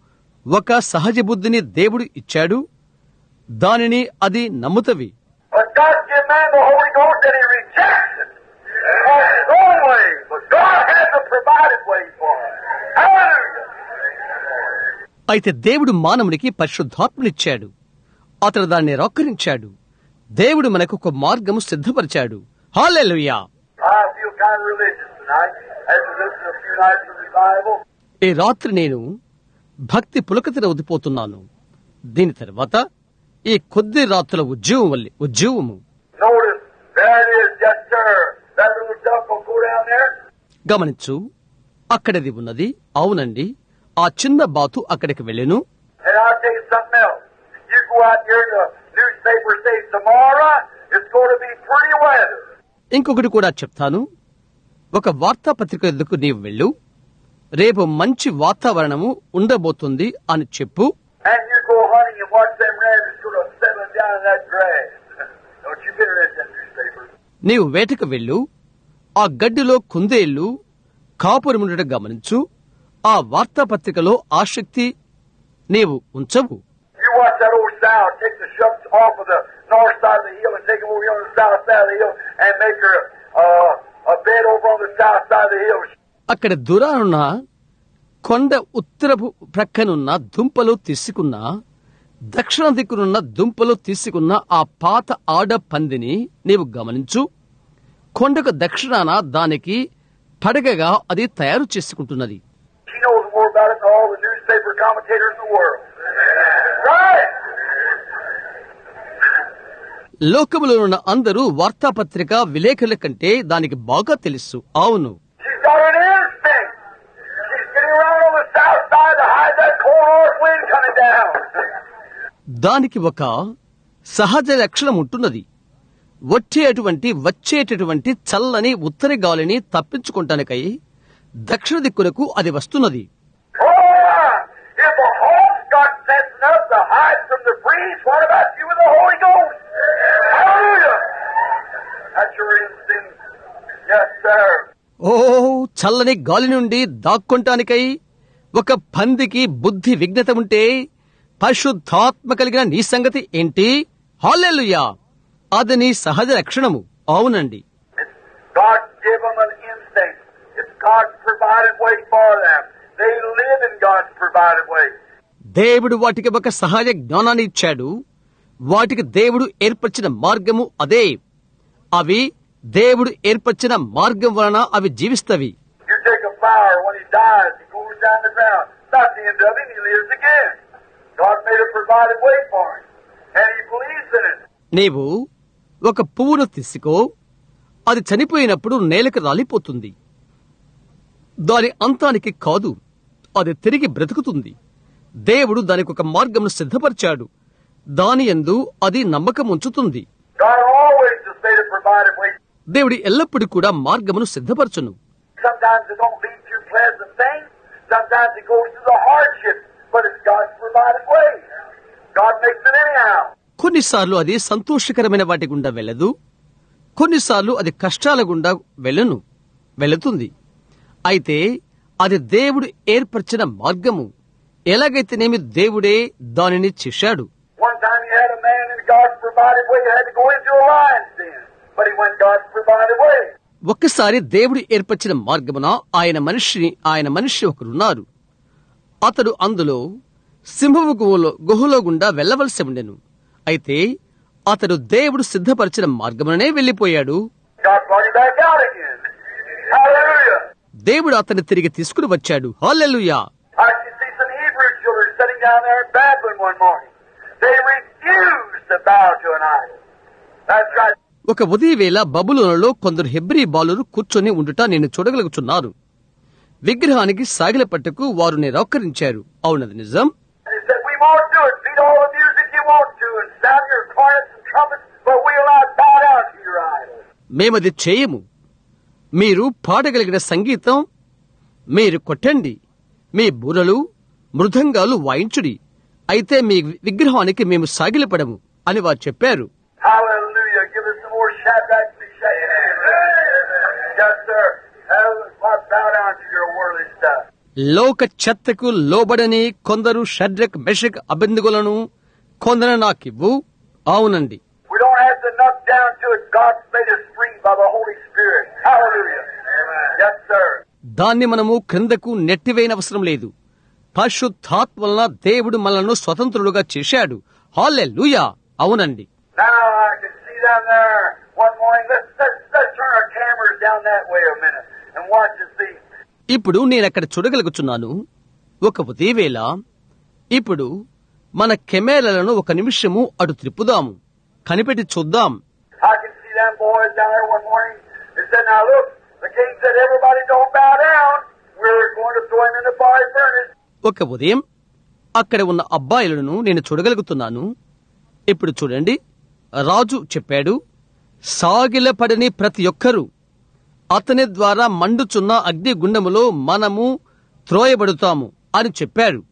ఒక సహజ బుద్ధిని దేవుడు ఇచ్చాడు. దానిని అది నమ్ముతవి. But God man the Holy Ghost and he rejects it. Yeah. Oh, only, but God has a provided way for it. అయితే దేవుడు మానవునికి పరిశుద్ధాత్మనిచ్చాడు. అతను దాన్ని రొక్కరించాడు దేవుడు మనకు ఒక మార్గము సిద్ధపరిచాడు. ఈ రాత్రి నేను భక్తి పులకతిన ఉదిపోతున్నాను దీని తర్వాత ఈ కొద్ది రాత్రుల ఉద్యమం వల్లి గమనించు అక్కడది ఉన్నది అవునండి ఆ చిన్న బాతు అక్కడికి వెళ్ళాను. ఇంకొకటి కూడా చెప్తాను. ఒక వార్తా పత్రిక ఎందుకు నీవు వెళ్ళు. రేపు మంచి వాతావరణము ఉండబోతుంది అని చెప్పు. And you go hunting. Don't you be rich నీవు వేటకు వెళ్ళు ఆ గడ్డిలో కుందేళ్ళు కాపురముండట గమనించు ఆ వార్తాపత్రికలో ఆసక్తి నీవు ఉంచవు. అక్కడ దూరానున్న కొండ ఉత్తరపు ప్రక్కనున్న దుంపలు తీసుకున్నా దక్షిణ దిక్కునున్న దుంపలు తీసుకున్న ఆ పాత ఆడ పందిని నీవు గమనించు. కొండకు దక్షిణాన దానికి పడగగా అది తయారు చేసుకుంటున్నది? లోకములో ఉన్న అందరూ వార్తాపత్రిక విలేకరుల కంటే దానికి బాగా తెలుసు. అవును. దానికి ఒక సహజ లక్షణం ఉంటున్నది. వచ్చేటువంటి వచ్చేటటువంటి చల్లని ఉత్తరి గాలిని తప్పించుకుంటానికై దక్షిణ దిక్కులకు అది వస్తున్నది. ఓ చల్లని గాలి నుండి దాక్కుంటానికై ఒక పందికి బుద్ధి విఘ్నత ఉంటే పరిశుద్ధాత్మ కలిగిన నీ సంగతి ఏంటి? హాలెల్లుయా! అది నీ సహజ లక్షణము. అవునండి. దేవుడు వాటికి ఒక సహజ జ్ఞానాన్ని ఇచ్చాడు. వాటికి దేవుడు ఏర్పరిచిన మార్గము అదే. అవి దేవుడు ఏర్పరిచిన మార్గం వలన అవి జీవిస్తవి. నీవు ఒక పువ్వును తీసుకో అది చనిపోయినప్పుడు నేలకు రాలిపోతుంది దాని అంతానికి కాదు అది తిరిగి బ్రతుకుతుంది దేవుడు దానికి ఒక మార్గమును సిద్ధపరిచాడు దాని యందు అది నమ్మకం ఉంచుతుంది God always has made a provided way. దేవుడు ఎల్లప్పుడూ కూడా మార్గమును సిద్ధపరచును Sometimes it don't lead through pleasant things. Sometimes it goes through the hardship. కొన్నిసార్లు అది సంతోషకరమైన వాటి గుండా వెళ్ళదు. కొన్నిసార్లు అది కష్టాల గుండా వెళ్ళను వెళుతుంది. అయితే అది దేవుడు ఏర్పరిచిన మార్గము. ఎలాగైతేనేమి దేవుడే దానిని చేశాడు. ఒక్కసారి దేవుడు ఏర్పరిచిన మార్గమున ఆయన మనిషిని ఆయన మనిషి ఒకరున్నారు. అతడు అందులో సింహపు గుహలో గుహలో గుండా వెళ్ళవలసి ఉండెను. అయితే అతడు దేవుడు సిద్ధపరిచిన మార్గంలోనే వెళ్ళిపోయాడు దేవుడు అతన్ని తిరిగి తీసుకుని వచ్చాడు. హల్లెలుయా! ఒక ఉదయవేళ బబులోనలో కొందరు హెబ్రి బాలు కూర్చొని ఉండుట నేను చూడగలుగుతున్నారు విగ్రహానికి సాగిల పట్టుకు వారు నిరాకరించారు. అవునది నిజం? మేమది చేయము. మీరు పాడగలిగిన సంగీతం మీరు కొట్టండి. మీ బురలు మృదంగాలు వాయించుడి. అయితే మీ విగ్రహానికి మేము సాగిలిపడము అని వారు చెప్పారు. లోక చెత్తకు లోబడని కొందరు షడ్రక్ మెషక్ అభిందుగులను కొందరు నాకివ్వు అవునండి దాన్ని మనము క్రిందకు నెట్టివేయన అవసరం లేదు. పశుద్ధాత్ వలన దేవుడు మనను స్వతంత్రుడుగా చేశాడు. హాలే లూయా అవునండి ఇప్పుడు నేను అక్కడ చూడగలుగుతున్నాను. ఒక ఉదయవేళ ఇప్పుడు మన కెమెరాలను ఒక నిమిషము అటు త్రిప్పుదాము కనిపెట్టి చూద్దాం. ఒక ఉదయం అక్కడ ఉన్న అబ్బాయిలను నేను చూడగలుగుతున్నాను. ఇప్పుడు చూడండి రాజు చెప్పాడు సాగిలపడని ప్రతి ఒక్కరూ అతని ద్వారా మండుచున్న అగ్ని గుండములో మనము త్రోయబడుతాము అని చెప్పాడు.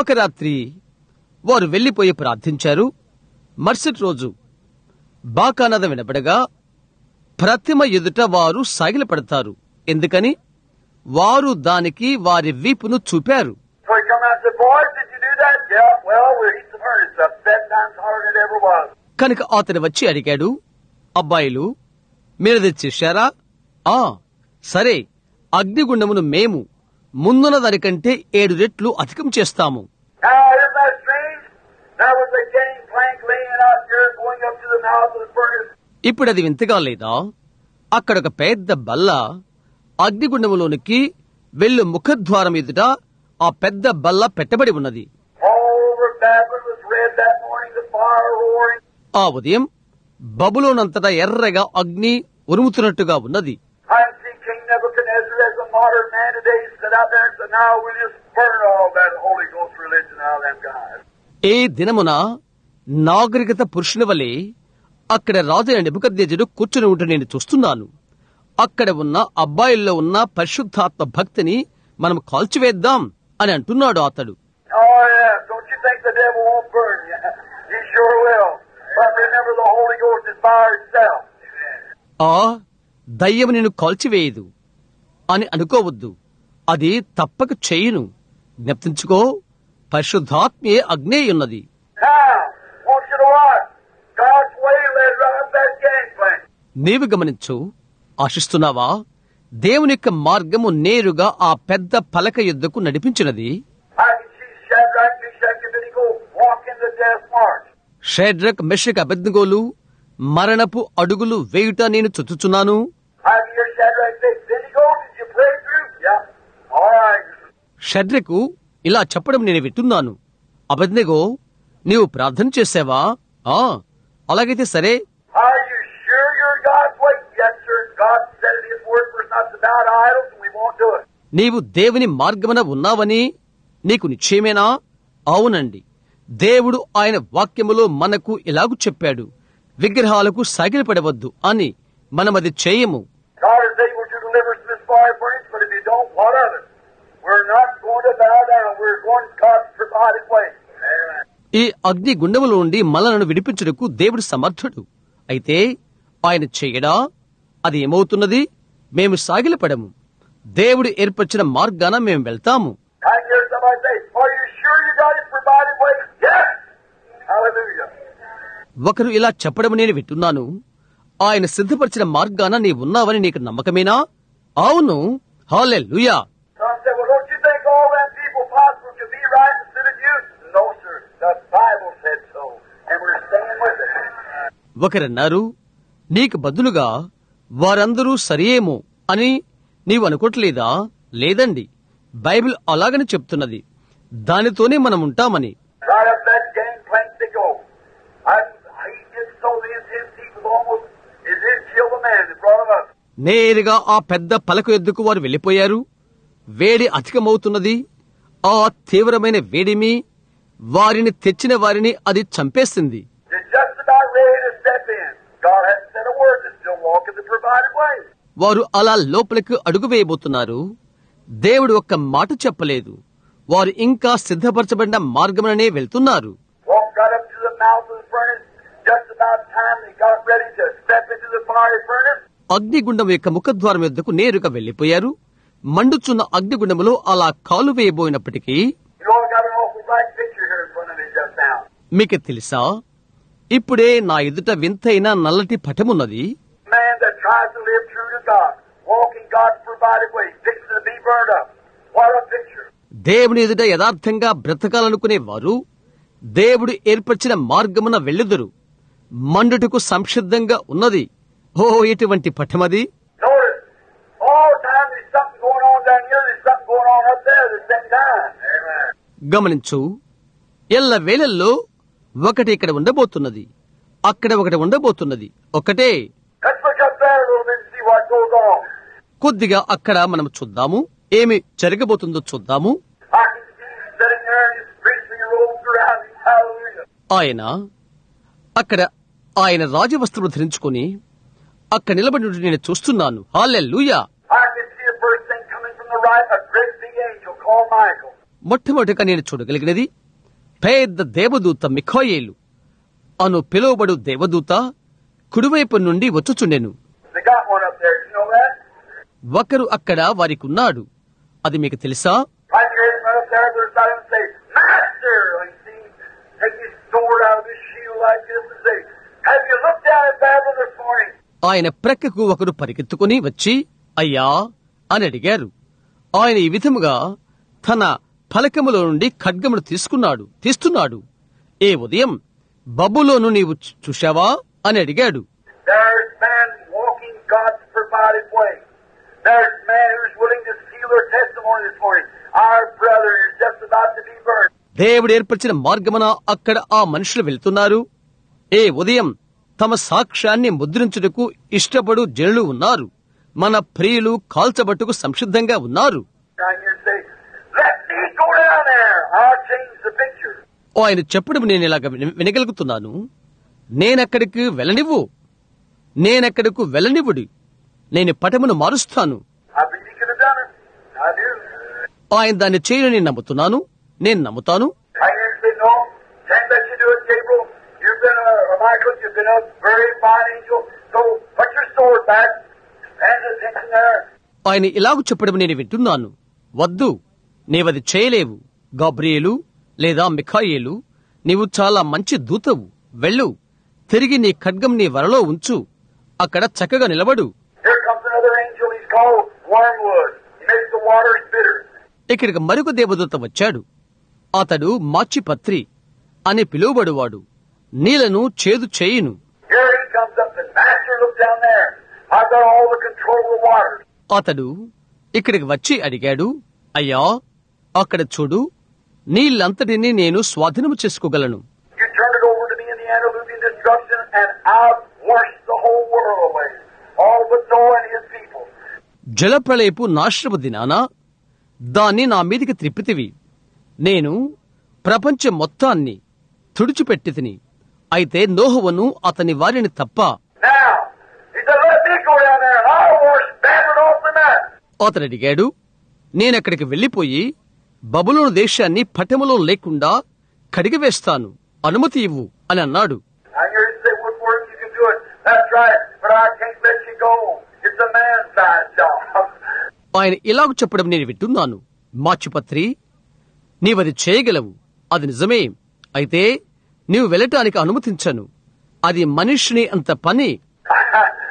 ఒక రాత్రి వారు వెళ్ళిపోయి ప్రార్థించారు. మరుసటి రోజు బాకానదం వినపడగా ప్రతిమ ఎదుట వారు సాగిలపడతారు. ఎందుకని? వారు దానికి వారి వీపును చూపారు. కనుక అతను వచ్చి అడిగాడు అబ్బాయిలు మీరు తెచ్చేశారా ఆ సరే అగ్నిగుండమును మేము ముందున దానికంటే ఏడు రెట్లు అధికం చేస్తాము. ఇప్పుడది వింతగా లేదా? అక్కడ ఒక పెద్ద బల్ల అగ్నిగుండములోనికి వెళ్ళు ముఖద్వారం ఎదుట ఆ పెద్ద బల్ల పెట్టబడి ఉన్నది. ఆ ఉదయం బబులోనంతటా ఎర్రగా అగ్ని ఉరుముతున్నట్టుగా ఉన్నది. ఏ దినమున నాగరికత పురుషుని వలె అక్కడ రాజైన నిబుకద్దేజుడు కూర్చుని ఉంటే నేను చూస్తున్నాను. అక్కడ ఉన్న అబ్బాయిల్లో ఉన్న పరిశుద్ధాత్మ భక్తిని మనం కాల్చివేద్దాం అని అంటున్నాడు అతడు. ఆ దయ్యము నిన్ను కాల్చివేయదు అని అనుకోవద్దు. అది తప్పక చేయును. జ్ఞప్తించుకో పరిశుద్ధాత్మే అగ్నే ఉన్నది. నీవు గమనించు ఆశిస్తున్నావా? దేవుని యొక్క మార్గము నేరుగా ఆ పెద్ద పలక యుద్ధకు నడిపించినది. షేడ్రక్ మెషక్ అభిజ్ఞోలు మరణపు అడుగులు వేయుట నేను చుచ్చుచున్నాను షడ్రకు ఇలా చెప్పడం నేను వింటున్నాను. అభిజ్ఞగో నీవు ప్రార్థన చేసావా? ఆ అలాగైతే సరే. నీవు దేవుని మార్గమున ఉన్నావని నీకు నిశ్చయమేనా? అవునండి. దేవుడు ఆయన వాక్యములో మనకు ఇలాగు చెప్పాడు విగ్రహాలకు సాగిలపడవద్దు అని మనమది చేయము. Provided way. Amen. ఈ అగ్ని గుండములో నుండి మనలను విడిపించుటకు దేవుడు సమర్థుడు. అయితే ఆయన చేయడా? అది ఏమవుతున్నది? మేము సాగిలపడము. దేవుడు ఏర్పరిచిన మార్గాన మేము వెళ్తాము I can hear somebody say, Are you sure you got His provided way? Yes. Hallelujah. ఒకరు ఇలా చెప్పడం నేను వింటున్నాను. ఆయన సిద్ధపరిచిన మార్గాన నీ ఉన్నావని నీకు నమ్మకమేనా? అవును. హాలే లుయా ఒకరన్నారు నీకు బదులుగా వారందరూ సరియేమో అని నీవు అనుకోట్లేదా లేదండి. బైబిల్ అలాగని చెప్తున్నది. దానితోనే మనం ఉంటామని నేరుగా ఆ పెద్ద పలక ఎద్దుకు వారు వెళ్ళిపోయారు వేడి అధికమవుతున్నది. ఆ తీవ్రమైన వేడిమి వారిని తెచ్చిన వారిని అది చంపేస్తుంది వారు అలా లోపలికి అడుగు వేయబోతున్నారు. దేవుడు ఒక్క మాట చెప్పలేదు. వారు ఇంకా సిద్ధపరచబడిన మార్గంలోనే వెళ్తున్నారు. అగ్నిగుండం యొక్క ముఖద్వారం యొద్దకు నేరుగా వెళ్ళిపోయారు మండుచున్న అగ్నిగుండములో అలా కాలు వేయబోయినప్పటికీ. మీకు తెలుసా? ఇప్పుడే నా ఎదుట వింతైన నల్లటి పటమున్నది. దేవుని ఎదుట యథార్థంగా బ్రతకాలనుకునే వారు దేవుడు ఏర్పరిచిన మార్గమున వెళ్ళుదురు. మండుటకు సంసిద్ధంగా ఉన్నది. ఓ ఇటువంటి పట్టమది గమనించు ఎల్ల వేళల్లో ఒకటి ఇక్కడ ఉండబోతున్నది. అక్కడ ఒకటి ఉండబోతున్నది. ఒకటే. కొద్దిగా అక్కడ మనం చూద్దాము. ఏమి జరగబోతుందో చూద్దాము. ఆయన అక్కడ ఆయన రాజవస్తువులు ధరించుకుని అక్కడ నిలబడి నేను చూస్తున్నాను. మొట్టమొదటిగా నేను చూడగలిగినది పెద్ద దేవదూత మిఖోయేలు. అను పిలువబడు దేవదూత కుడివైపు నుండి వచ్చుచుండెను. ఒకరు అక్కడ వారికి ఉన్నాడు అది మీకు తెలుసా? ఆయన ప్రక్కకు ఒకరు పరిగెత్తుకుని వచ్చి అయ్యా అని అడిగారు ఆయన ఈ విధముగా తన ఫలకములో నుండి ఖడ్గమును తీసుకున్నాడు తీస్తున్నాడు ఏ ఉదయం బబ్బులోను నీవు చూశావా అని అడిగాడు There's man walking God's provided way. There's man who's willing to seal their testimony this morning. Our brother is just about to be burned. దేవుడు ఏర్పరిచిన మార్గమున అక్కడ ఆ మనుషులు వెళ్తున్నారు ఏ ఉదయం తమ సాక్ష్యాన్ని ముద్రించుటకు ఇష్టపడు జనులు ఉన్నారు. మన ప్రియులు కాల్చబట్టుకు సంసిద్ధంగా ఉన్నారు. ఆయన చెప్పడం నేను ఇలాగ వినగలుగుతున్నాను. నేనక్కడికి వెళ్ళనివ్వు. నేనక్కడకు వెళ్ళనివ్వుడు. నేను పటమును మారుస్తాను. ఆయన దాన్ని చేయని నమ్ముతున్నాను. నేను నమ్ముతాను I hear him say, No, can't let you do it, Gabriel. You've been a, a Michael, you've been a very fine angel. So put your sword back. Stand attention there. ఆయన ఇలాగ చెప్పడం నేను వింటున్నాను. వద్దు నీవది చేయలేవు. గాబ్రియేలు లేదా మిఖాయేలు నీవు చాలా మంచి దూతవు. వెళ్ళు తిరిగి నీ ఖడ్గం నీ వరలో ఉంచు. అక్కడ చక్కగా నిలబడు. ఇక్కడికి మరొక దేవదూత వచ్చాడు. అతడు మాచిపత్రి అని పిలువబడువాడు. నీలను చేదు చేయును. అతడు ఇక్కడికి వచ్చి అడిగాడు అయ్యా అక్కడ చూడు నీళ్ళంతటిని నేను స్వాధీనం చేసుకోగలను. జలప్రలయపు నాశ్రమ దినానా దాన్ని నా మీదికి త్రిప్పితివి. నేను ప్రపంచం మొత్తాన్ని తుడిచిపెట్టి అయితే నోహువను అతని వారిని తప్ప అతను అడిగాడు నేనక్కడికి వెళ్ళిపోయి బబులోని దేశాన్ని పటములో లేకుండా కడిగివేస్తాను అనుమతి ఇవ్వు అని అన్నాడు. ఆయన ఇలాగ చెప్పడం నేను వింటున్నాను. మాచుపత్రి నీవది చేయగలవు. అది నిజమే. అయితే నీవు వెళ్ళటానికి అనుమతించను. అది మనిషిని అంత పని.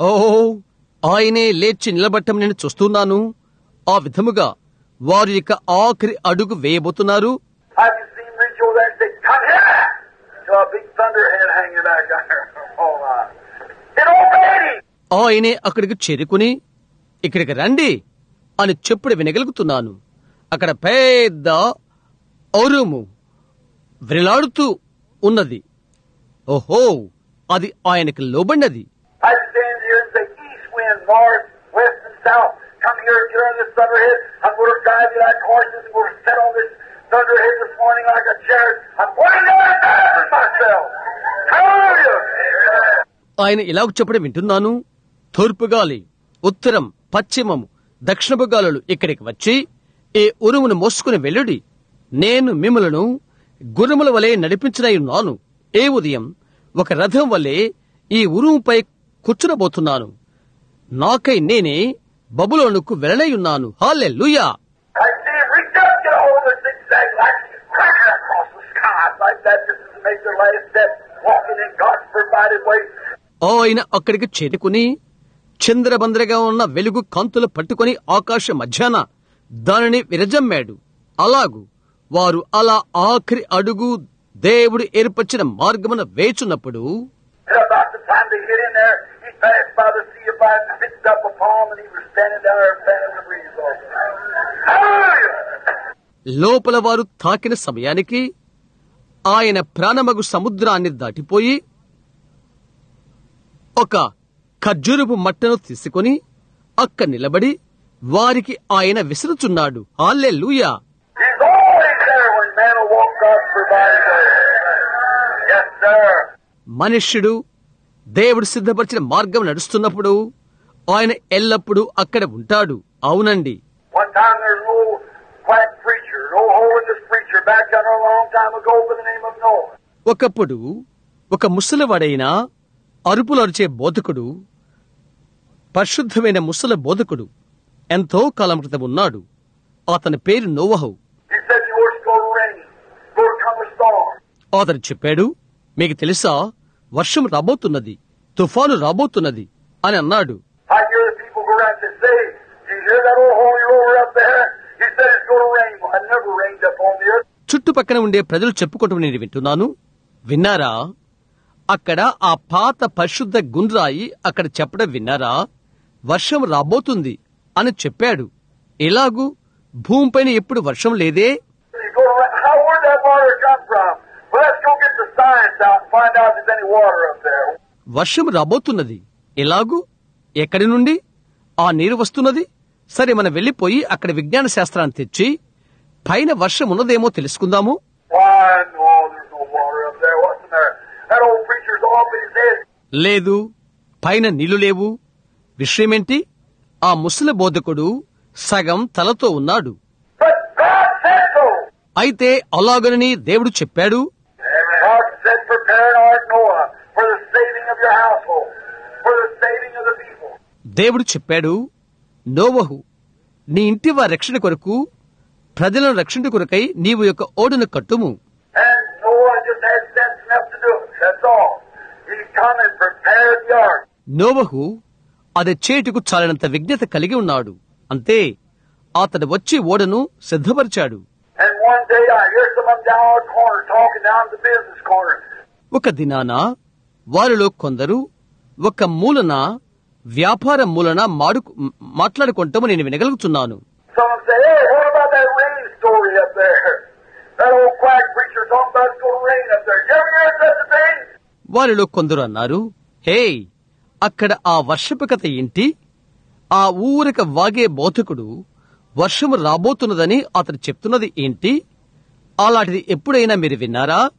ఓహో ఆయనే లేచి నిలబట్టం నేను చూస్తున్నాను. ఆ విధముగా వారి యొక్క ఆఖరి అడుగు వేయబోతున్నారు. ఆయనే అక్కడికి చేరుకుని ఇక్కడికి రండి అని చెప్పుడు వినగలుగుతున్నాను. అక్కడ పెద్ద ఔరుము వ్రిలాడుతూ ఉన్నది. ఓహో అది ఆయనకి లోబడినది. ఆయన ఇలా చెప్పడం వింటున్నాను. తూర్పు గాలి ఉత్తరం పశ్చిమం దక్షిణపు గాలులు ఇక్కడికి వచ్చి ఈ ఉరుమును మోసుకుని వెళ్ళుడి. నేను మిమ్మలను గుర్రముల వలె నడిపించనై ఉన్నాను. ఏ ఉదయం ఒక రథం వలె ఈ ఉరుముపై కూర్చునబోతున్నాను. నాకై నేనే బబులోనుకు వెళ్ళనై ఉన్నాను. హాలే way. ఆయన అక్కడికి చేరుకుని చంద్రబంద్రగా ఉన్న వెలుగు కాంతులు పట్టుకొని ఆకాశ మధ్యాన దానిని విరజమ్మాడు. అలాగు వారు అలా ఆఖరి అడుగు దేవుడు ఏర్పరిచిన మార్గమున వేచున్నప్పుడు లోపల వారు తాకిన సమయానికి ఆయన ప్రాణమగు సముద్రాన్ని దాటిపోయి ఒక ఖర్జురుపు మట్టను తీసుకుని అక్క నిలబడి వారికి ఆయన విసురుచున్నాడు. ఆల్లెల్లుయా మనుష్యుడు దేవుడు సిద్ధపరిచిన మార్గం నడుస్తున్నప్పుడు ఆయన ఎల్లప్పుడూ అక్కడ ఉంటాడు. అవునండి. ఒకప్పుడు ఒక ముసలివాడైన అరుపులరిచే బోధకుడు పరిశుద్ధమైన ముసల బోధకుడు ఎంతో కాలం క్రితం ఉన్నాడు. అతని పేరు నోవహు. అతడు చెప్పాడు మీకు తెలుసా వర్షం రాబోతున్నది తుఫాను రాబోతున్నది అని అన్నాడు. చుట్టుపక్కన ఉండే ప్రజలు చెప్పుకోవటం నేను వింటున్నాను. విన్నారా? అక్కడ ఆ పాత పరిశుద్ధ గుండ్రాయి అక్కడ చెప్పడం విన్నారా? వర్షం రాబోతుంది అని చెప్పాడు. ఇలాగూ భూమిపైన ఎప్పుడు వర్షం లేదే? వర్షం రాబోతున్నది. ఇలాగూ ఎక్కడి నుండి? ఆ నీరు వస్తున్నది? సరే మనం వెళ్ళిపోయి అక్కడ విజ్ఞాన శాస్త్రాన్ని తెచ్చి పైన వర్షం ఉన్నదేమో తెలుసుకుందాము. లేదు పైన నీళ్ళు లేవు. విషయమేంటి? ఆ ముసలి బోధకుడు సగం తలతో ఉన్నాడు. అయితే అలాగనని దేవుడు చెప్పాడు దేవుడు చెప్పాడు నోవహు నీ ఇంటి వారి రక్షణ కొరకు ప్రజలను రక్షణ కొరకై నీవు యొక్క ఓడును కట్టుము. నోవహు అది చేటుకు చాలినంత విజ్ఞత కలిగి ఉన్నాడు. అంతే అతడు వచ్చి ఓడను సిద్ధపరిచాడు. ఒక దినాన వారిలో కొందరు ఒక మూలన వ్యాపార మూలన మాట్లాడుకుంటాము నేను వినగలుగుతున్నాను. వారిలో కొందరు అన్నారు హే అక్కడ ఆ వర్షపు కథ ఏంటి? ఆ ఊరక వాగే బోధకుడు వర్షము రాబోతున్నదని అతను చెప్తున్నది ఏంటి? అలాంటిది ఎప్పుడైనా మీరు విన్నారా?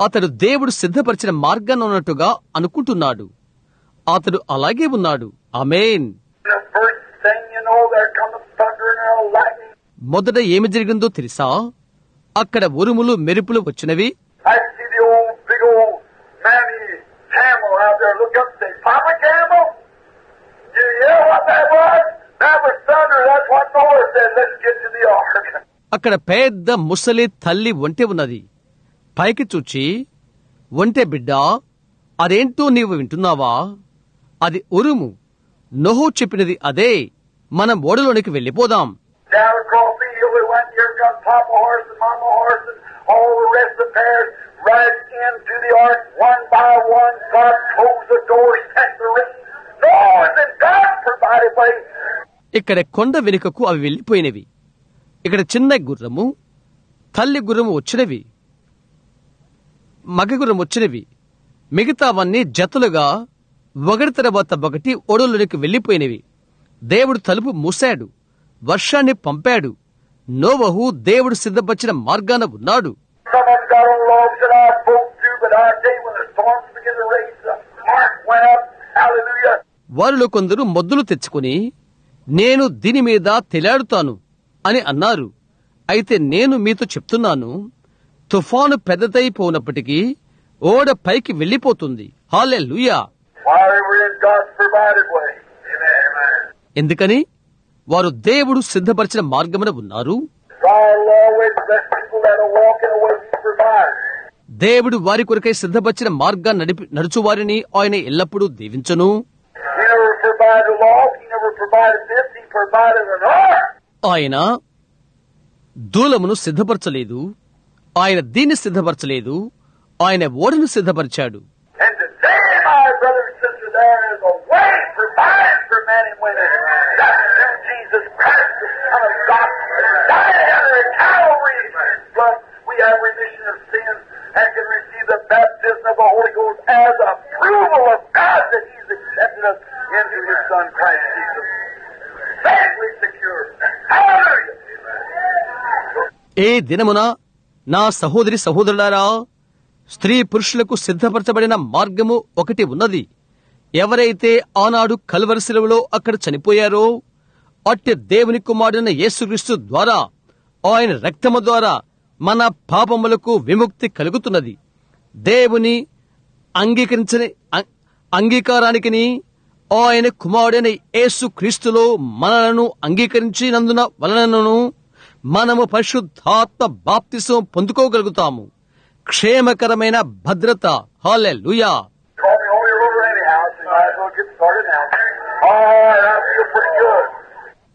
అతడు దేవుడు సిద్ధపరిచిన మార్గాన్ని ఉన్నట్టుగా అనుకుంటున్నాడు. అతడు అలాగే ఉన్నాడు. అమేన్ మొదట ఏమి జరిగిందో తెలుసా? అక్కడ ఉరుములు మెరుపులు వచ్చినవి. అక్కడ పెద్ద ముసలి తల్లి ఒంటి ఉన్నది. పైకి చూచి ఒంటె బిడ్డ అదేంటో నీవు వింటున్నావా? అది ఉరుము. నోహో చెప్పినది అదే. మనం ఓడలోనికి వెళ్ళిపోదాం Down across the comes Papa horse and Mama horse and all the rest of the pairs right into the ark, one by one. God closed the door, set the ring. No, it's in God provided way. ఇక్కడ కొండ వెనుకకు అవి వెళ్ళిపోయినవి ఇక్కడ చిన్న గుర్రము తల్లి గుర్రము వచ్చినవి మగ గుర్రం వచ్చినవి మిగతావన్నీ జతలుగా ఒకటి తర్వాత ఒకటి ఓడలోనికి వెళ్ళిపోయినవి దేవుడు తలుపు మూశాడు వర్షాన్ని పంపాడు నోవహు దేవుడు సిద్ధపరిచిన మార్గాన ఉన్నాడు. వారిలో కొందరు మొద్దులు తెచ్చుకుని నేను దీని మీద తెలాడుతాను అని అన్నారు. అయితే నేను మీతో చెప్తున్నాను తుఫాను పెద్దదైపోనప్పటికీ ఓడ పైకి వెళ్ళిపోతుంది హాలే లూయా ఎందుకని? వారు దేవుడు సిద్ధపరిచిన మార్గమున ఉన్నారు. దేవుడు వారి కొరకై సిద్ధపరిచిన మార్గాన్ని నడిపి నడుచు వారిని ఆయన ఎల్లప్పుడూ దీవించను. ఆయన దూలమును సిద్ధపరచలేదు. ఆయన దీన్ని సిద్ధపరచలేదు. ఆయన ఓడను సిద్ధపరిచాడు. The remission of sins and can receive the baptism of the Holy Ghost as approval of God that He's accepted us into His Son Christ Jesus. Safely secure. ఏ దినమున నా సహోదరి సహోదరులారా స్త్రీ పురుషులకు సిద్ధపరచబడిన మార్గము ఒకటి ఉన్నది ఎవరైతే ఆనాడు కల్వరి అక్కడ చనిపోయారో అట్టి దేవుని కుమారుడైన యేసుక్రీస్తు ద్వారా ఆయన రక్తము ద్వారా మన పాపములకు విముక్తి కలుగుతున్నది. దేవుని అంగీకరించని అంగీకారానికి అంగీకారానికిని ఆయన కుమారుడైన యేసు క్రీస్తులో మనలను అంగీకరించినందున వలనను మనము పరిశుద్ధాత్మ బాప్తిసం పొందుకోగలుగుతాము. క్షేమకరమైన భద్రత. హాలే లుయా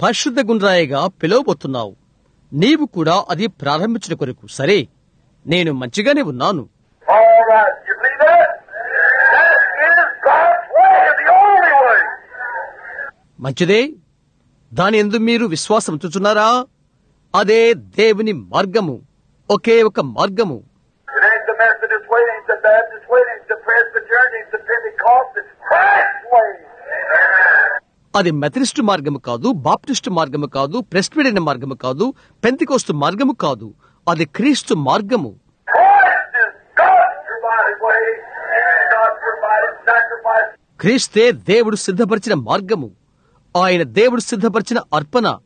పరిశుద్ధ గుండ్రాయిగా పిలువబోతున్నావు. నీవు కూడా అది ప్రారంభించిన కొరకు సరే నేను మంచిగానే ఉన్నాను మంచిదే దాని ఎందు మీరు విశ్వాసం ఉంచుచున్నారా అదే దేవుని మార్గము ఒకే ఒక మార్గము It ain't the Methodist way, it ain't the Baptist waiting, it's the Presbyterian, it's the Pentecost, it's Christ! అది మెథడిస్టు మార్గము కాదు బాప్టిస్టు మార్గము కాదు ప్రెస్పిడైన మార్గము కాదు పెంతికోస్తు మార్గము కాదు. అది క్రీస్తు మార్గము. క్రీస్తే దేవుడు సిద్ధపరిచిన మార్గము. ఆయన దేవుడు సిద్ధపరిచిన అర్పణ.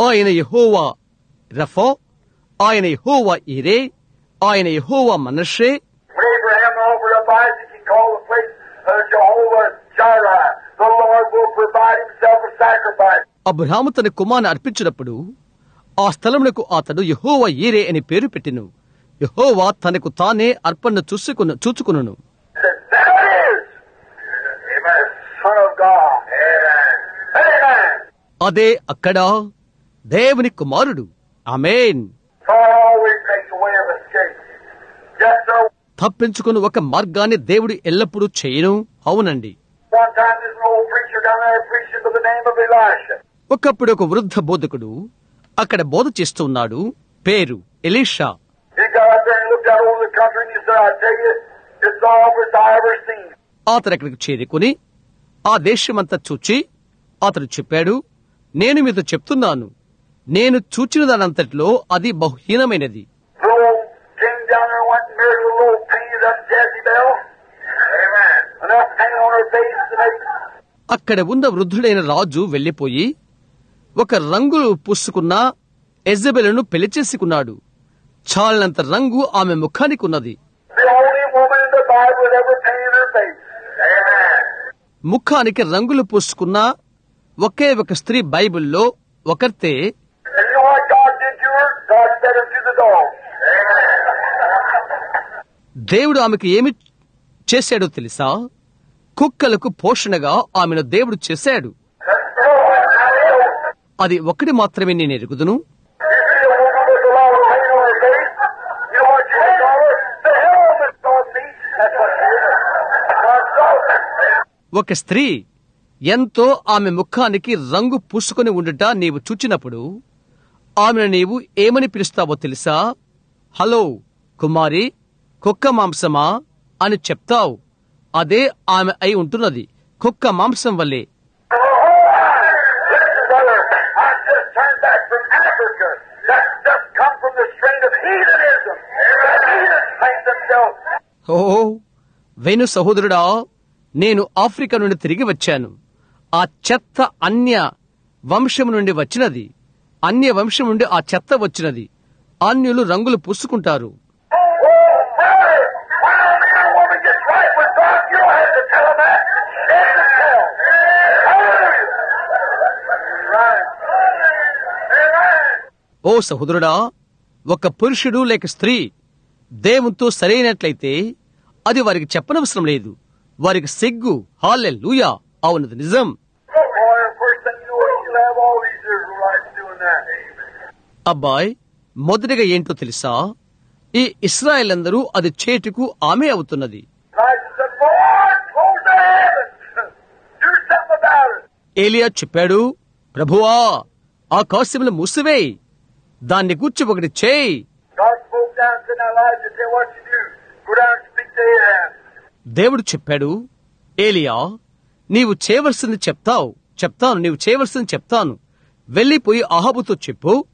ఆయన యహోవా రఫో ఆయన యహోవా ఇరే ఆయన యహోవా Manasseh When Abraham offered up Isaac, he called the place uh, Abraham తన కుమార్ని అర్పించినప్పుడు ఆ స్థలమునకు అతడు యహోవ ఈరే అని పేరు పెట్టిను. యహోవా తనకు తానే అర్పణ చూచుకును అదే అక్కడ దేవుని కుమారుడు. అమేన్ తప్పించుకుని ఒక మార్గాన్ని దేవుడు ఎల్లప్పుడూ చేయను. అవునండి. ఒకప్పుడు ఒక వృద్ధ బోధకుడు అక్కడ బోధ చేస్తున్నాడు పేరు ఎలీషా. అతను అక్కడికి చేరుకుని ఆ దేశమంతా చూచి అతను చెప్పాడు నేను మీతో చెప్తున్నాను. నేను చూచిన దానంతటిలో అది బహుహీనమైనది. అక్కడ ఉన్న వృద్ధుడైన రాజు వెళ్ళిపోయి ఒక రంగులు పూసుకున్న ఎజబెలను పెళ్ళి చేసుకున్నాడు చాలినంత రంగు ఆమె ముఖానికి ఉన్నది ముఖానికి రంగులు పూసుకున్న ఒకే ఒక స్త్రీ బైబిల్లో ఒకరితే దేవుడు ఆమెకు ఏమి చేశాడో తెలుసా? కుక్కలకు పోషణగా ఆమెను దేవుడు చేశాడు. అది ఒకటి మాత్రమే నేను ఎరుగుదును. ఒక స్త్రీ ఎంతో ఆమె ముఖానికి రంగు పూసుకొని ఉండుట నీవు చూచినప్పుడు ఆమెను నీవు ఏమని పిలుస్తావో తెలుసా? హలో కుమారి కుక్క మాంసమా అని చెప్తావు. అదే ఆమె అయి ఉంటున్నది. కుక్క మాంసం వల్లే. ఓ వెను సహోదరుడా నేను ఆఫ్రికా నుండి తిరిగి వచ్చాను. ఆ చెత్త అన్య వంశం నుండి వచ్చినది. అన్య వంశం నుండి ఆ చెత్త వచ్చినది. అన్యులు రంగులు పూసుకుంటారు. ఓ సహోదరుడా ఒక పురుషుడు లేక స్త్రీ దేవునితో సరైనట్లయితే అది వారికి చెప్పనవసరం లేదు. వారికి సిగ్గు హాలె లూయా అవునది నిజం. అబ్బాయ్ మొదటిగా ఏంటో తెలుసా? ఈ ఇస్రాయల్ అందరూ అది చేటుకు ఆమె అవుతున్నది. ఏలియా చెప్పాడు ప్రభువా ఆకాశంలో మూసివేయి. దాన్ని గుర్చి ఒకటి చేయి. దేవుడు చెప్పాడు ఏలియా నీవు చేయవలసింది చెప్తావు చెప్తాను నీవు చేయవలసింది చెప్తాను. వెళ్ళిపోయి అహబుతో చెప్పు.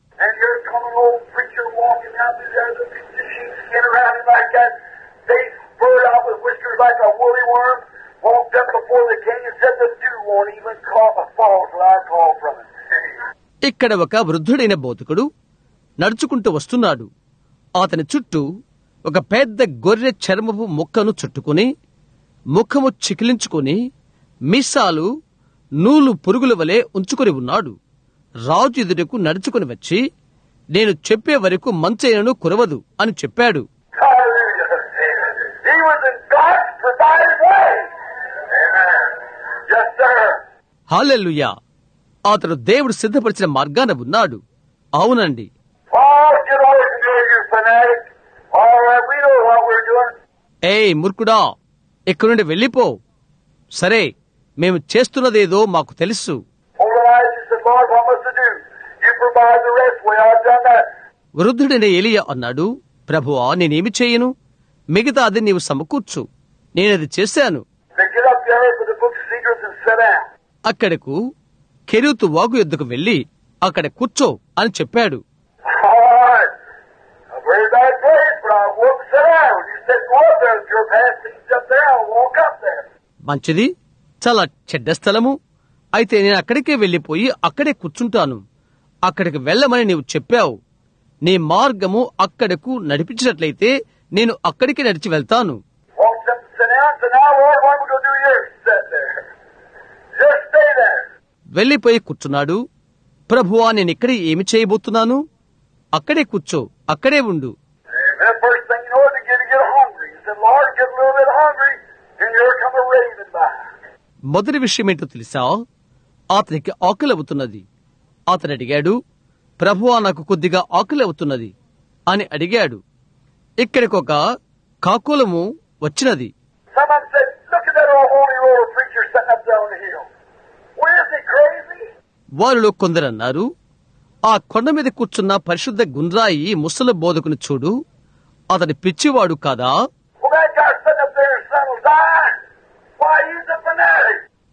ఇక్కడ ఒక వృద్ధుడైన బోధకుడు నడుచుకుంటూ వస్తున్నాడు. అతని చుట్టూ ఒక పెద్ద గొర్రె చర్మపు ముక్కను చుట్టుకుని ముఖము చికిలించుకుని మీసాలు నూలు పురుగుల వలె ఉంచుకొని ఉన్నాడు. రాజు ఎదుటకు నడుచుకుని వచ్చి నేను చెప్పే వరకు మంచైనను కురవదు అని చెప్పాడు. హాలెల్లుయా! అతడు దేవుడు సిద్ధపరిచిన మార్గాన ఉన్నాడు. అవునండి Oh, get away from here, you fanatic. All right, we know what we're doing. ఏయ్ మూర్ఖుడా ఇక్కడ నుండి వెళ్ళిపో. సరే మేము చేస్తున్నదేదో మాకు తెలుసు. వృద్ధుడైన ఎలియ అన్నాడు ప్రభువా నేనేమి చేయను? మిగతా అది నీవు సమకూర్చు. నేనది చేశాను. అక్కడకు కెరూతు వాగు యుద్ధకు వెళ్ళి అక్కడ కూర్చో అని చెప్పాడు. మంచిది. చాలా చెడ్డ స్థలము. అయితే నేను అక్కడికే వెళ్ళిపోయి అక్కడే కూర్చుంటాను. అక్కడికి వెళ్ళమని నీవు చెప్పావు. నీ మార్గము అక్కడకు నడిపించినట్లయితే నేను అక్కడికి నడిచి వెళ్తాను. వెళ్ళిపోయి కూర్చున్నాడు. ప్రభువా నేను ఇక్కడే ఏమి చేయబోతున్నాను? అక్కడే కూర్చో అక్కడే ఉండు. మొదటి విషయం ఏంటో తెలుసా? అతనికి ఆకలి అవుతున్నది అతను అడిగాడు ప్రభువా నాకు కొద్దిగా ఆకలి అవుతున్నది అని అడిగాడు ఇక్కడికి ఒక కాకులము వచ్చినది? వారిలో కొందరన్నారు ఆ కొండ మీద కూర్చున్న పరిశుద్ధ గుండ్రాయి ముసలి బోధకుని చూడు. అతని పిచ్చివాడు కాదా?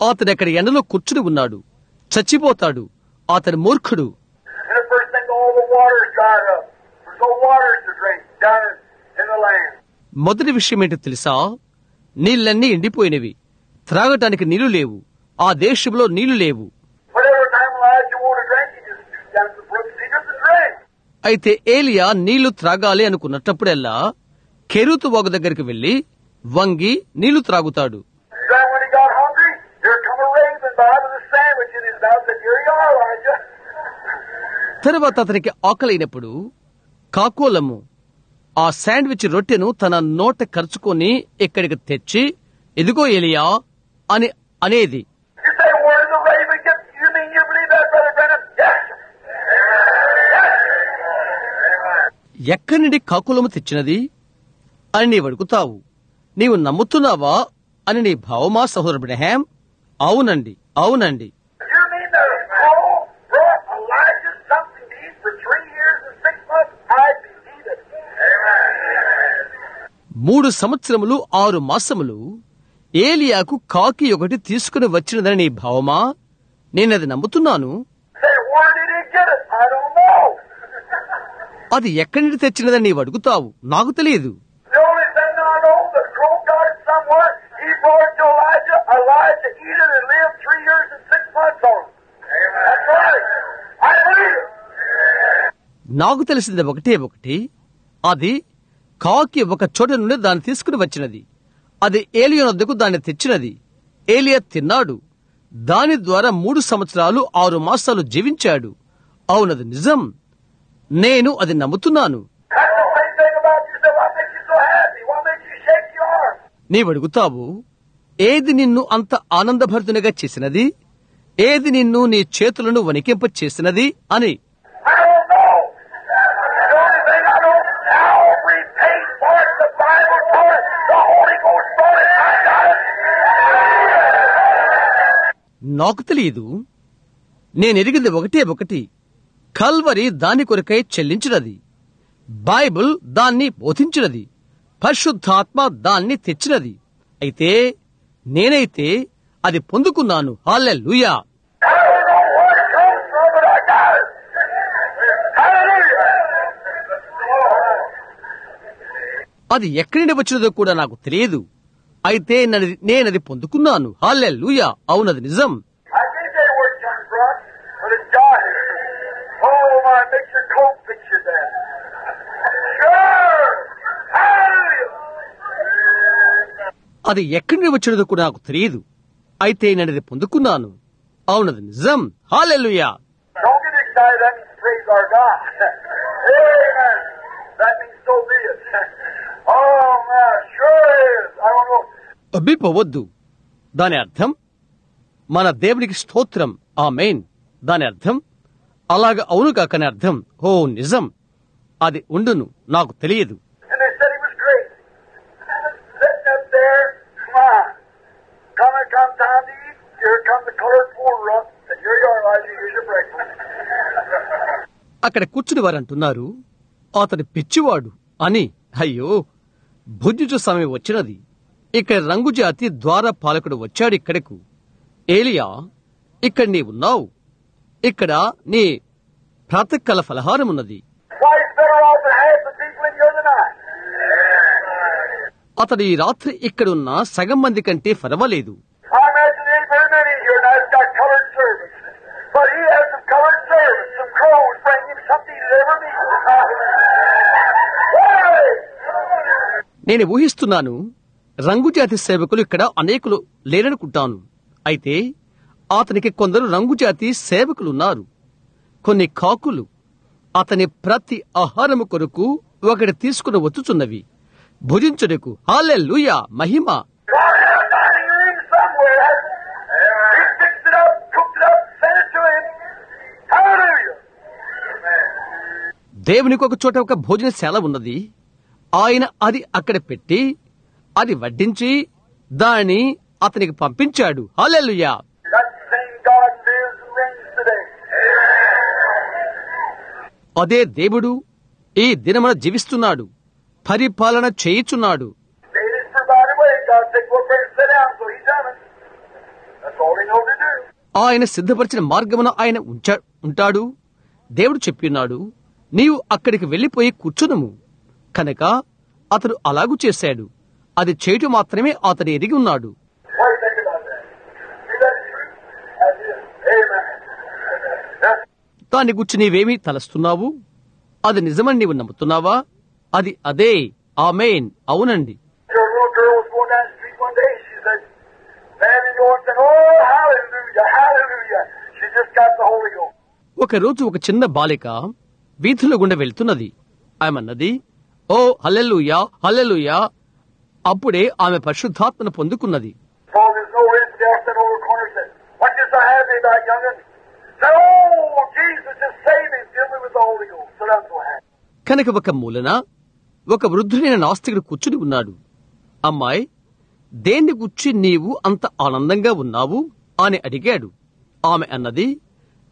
అతను ఎక్కడ ఎండలో కూర్చుని ఉన్నాడు. చచ్చిపోతాడు. అతని మూర్ఖుడు. మొదటి విషయం ఏంటో తెలుసా? నీళ్ళన్నీ ఎండిపోయినవి. త్రాగటానికి నీళ్ళు లేవు. ఆ దేశంలో నీళ్ళు లేవు. అయితే ఏలియా నీళ్ళు త్రాగాలి అనుకున్నప్పుడల్లా కెరూతు ఒక దగ్గరికి వెళ్ళి వంగి నీళ్ళు త్రాగుతాడు. తర్వాత అతనికి ఆకలైనప్పుడు కాకోలము ఆ శాండ్విచ్ రొట్టెను తన నోట ఖర్చుకొని ఇక్కడికి తెచ్చి ఎదుగో ఎలియా అని అనేది. ఎక్కడి నుండి కాకులము తెచ్చినది? అని నీ అడుగుతావు నీవు నమ్ముతున్నావా అని నీ భావమా సహోదరు బ్రహ్యాం అవునండి అవునండి. మూడు సంవత్సరములు ఆరు మాసములు ఏలియాకు కాకి ఒకటి తీసుకుని వచ్చినదని నీ భావమా? నేనది నమ్ముతున్నాను. అది ఎక్కడి నుండి తెచ్చినదని నీవు అడుగుతావు? నాకు తెలియదు. Got it somewhere. He brought it to Elijah. Elijah eat it and lived three years and six months on it. That's right. I believe it. నాకు తెలిసింది ఒకటే ఒకటి అది కాకి ఒక చోట నుండి దాన్ని తీసుకుని వచ్చినది అది ఏలియా వద్దకు దాన్ని తెచ్చినది ఏలియా తిన్నాడు దాని ద్వారా మూడు సంవత్సరాలు ఆరు మాసాలు జీవించాడు అవునది నిజం నేను అది నమ్ముతున్నాను నీవడుగుతావు? ఏది నిన్ను అంత ఆనందభరితునిగా చేసినది? ఏది నిన్ను నీ చేతులను వణికింప చేసినది అని. నాకు తెలియదు. నేనెరిగింది ఒకటే ఒకటి. కల్వరి దాని కొరకై చెల్లించినది. బైబిల్ దాన్ని బోధించినది. పరిశుద్ధాత్మ దాన్ని తెచ్చినది. అయితే నేనైతే అది పొందుకున్నాను. హాలెలూయా లూయా అది ఎక్కడి నుండి వచ్చినదో కూడా నాకు తెలియదు. అయితే నది- నేనది పొందుకున్నాను. హాలెలూయా అవునది నిజం I can't tell you where it comes from, but it's God. Oh, my, makes your coat picture that. Sure. Hallelujah. అది ఎక్కడి నుండి వచ్చినదో కూడా నాకు తెలియదు. అయితే నేనది పొందుకున్నాను. అవునది నిజం. హాలెలూయా. Oh. అబ్బిపోవద్దు. దాని అర్థం? మన దేవునికి స్తోత్రం. ఆ మెయిన్ దాని అర్థం? అలాగ అవును కాకని అర్థం. ఓ నిజం. అది ఉండును. నాకు తెలియదు And they said he was great. Sitting up there, come on. Come and come time to eat. Here comes the colored porter up. And here you are, Elijah. Here's your breakfast. అక్కడ కూర్చుని వారు అంటున్నారు అతని పిచ్చివాడు అని. అయ్యో భుజుజు సమయం వచ్చినది. ఇక్కడ రంగుజాతి ద్వార పాలకుడు వచ్చాడు ఇక్కడకు. ఏలియా ఇక్కడ నీ ఉన్నావు. ఇక్కడ నీ ప్రాతకాల ఫలహారం ఉన్నది. అతడు ఈ రాత్రి ఇక్కడున్న సగం మంది కంటే పర్వాలేదు I imagine there ain't very many here now that's got colored servants. But he has some colored servants, some crows, bring him something to ever meet. Hey! నేను ఊహిస్తున్నాను రంగుజాతి సేవకులు ఇక్కడ అనేకులు లేరనుకుంటాను. అయితే అతనికి కొందరు రంగుజాతి సేవకులున్నారు. కొన్ని కాకులు అతని ప్రతి ఆహారము కొరకు ఒకటి తీసుకుని వచ్చుచున్నవి. భుజించుటకు హాలెల్లుయా మహిమ. దేవునికి ఒక చోట ఒక భోజనశాల ఉన్నది. ఆయన అది అక్కడ పెట్టి అది వడ్డించి దాన్ని అతనికి పంపించాడు. హలెలుయా అదే దేవుడు ఈ దినమున జీవిస్తున్నాడు. పరిపాలన చేయుచున్నాడు. ఆయన సిద్ధపరిచిన మార్గమున ఆయన ఉంచా ఉంటాడు. దేవుడు చెప్పినాడు నీవు అక్కడికి వెళ్ళిపోయి కూర్చునుము. కనుక అతడు అలాగూ చేశాడు. అది చేయటం మాత్రమే అతడు ఎరిగి ఉన్నాడు. దాని గుర్చి నీవేమీ తలస్తున్నావు? అది నిజమని నీవు నమ్ముతున్నావా? అది అదే. ఆ మెయిన్ అవునండి. ఒకరోజు ఒక చిన్న బాలిక వీధిలో గుండె వెళ్తున్నది. ఆమెన్నది ఓ హల్లెలూయా హల్లెలూయా. అప్పుడే ఆమె పరిశుద్ధాత్మను పొందుకున్నది. కనుక ఒక మూలన ఒక వృద్ధుడైన నాస్తికుడు కూర్చుని ఉన్నాడు. అమ్మాయి దేన్ని గుచ్చి నీవు అంత ఆనందంగా ఉన్నావు అని అడిగాడు. ఆమె అన్నది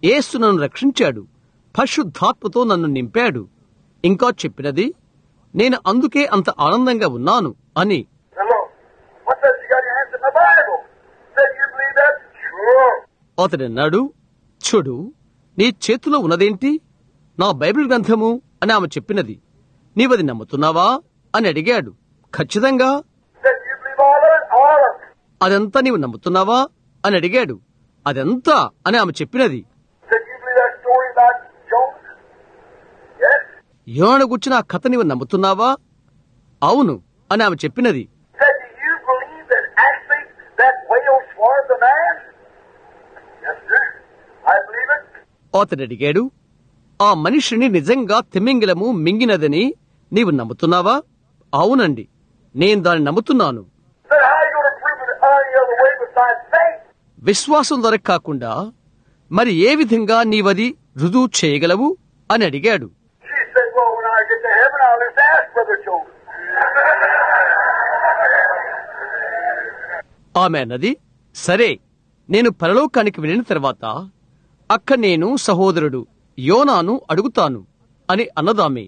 యేసు నన్ను రక్షించాడు పరిశుద్ధాత్మతో నన్ను నింపాడు. ఇంకా చెప్పినది నేను అందుకే అంత ఆనందంగా ఉన్నాను అని. Now look, what says you got your hands in the Bible? Said you believe that? Sure. అతడు అన్నాడు చూడు నీ చేతిలో ఉన్నదేంటి? నా బైబిల్ గ్రంథము అని ఆమె చెప్పినది. నీవది నమ్ముతున్నావా? అని అడిగాడు. ఖచ్చితంగా. అదంతా నీవు నమ్ముతున్నావా? అని అడిగాడు. అదంతా? అని ఆమె చెప్పినది Said you believe that story about Jonas? యోహను గుర్చిన కథ నీవు నమ్ముతున్నావా? అవును అని ఆమె చెప్పినది. అతడడిగాడు ఆ మనిషిని నిజంగా తిమ్మింగిలము మింగినదని నీవు నమ్ముతున్నావా? అవునండి నేను దాన్ని నమ్ముతున్నాను. విశ్వాసం దొరక కాకుండా మరి ఏ విధంగా నీవది రుజువు చేయగలవు? అని అడిగాడు. ఆమె అన్నది సరే నేను పరలోకానికి వెళ్ళిన తర్వాత అక్క నేను సహోదరుడు యోనాను అడుగుతాను అని అన్నదామె.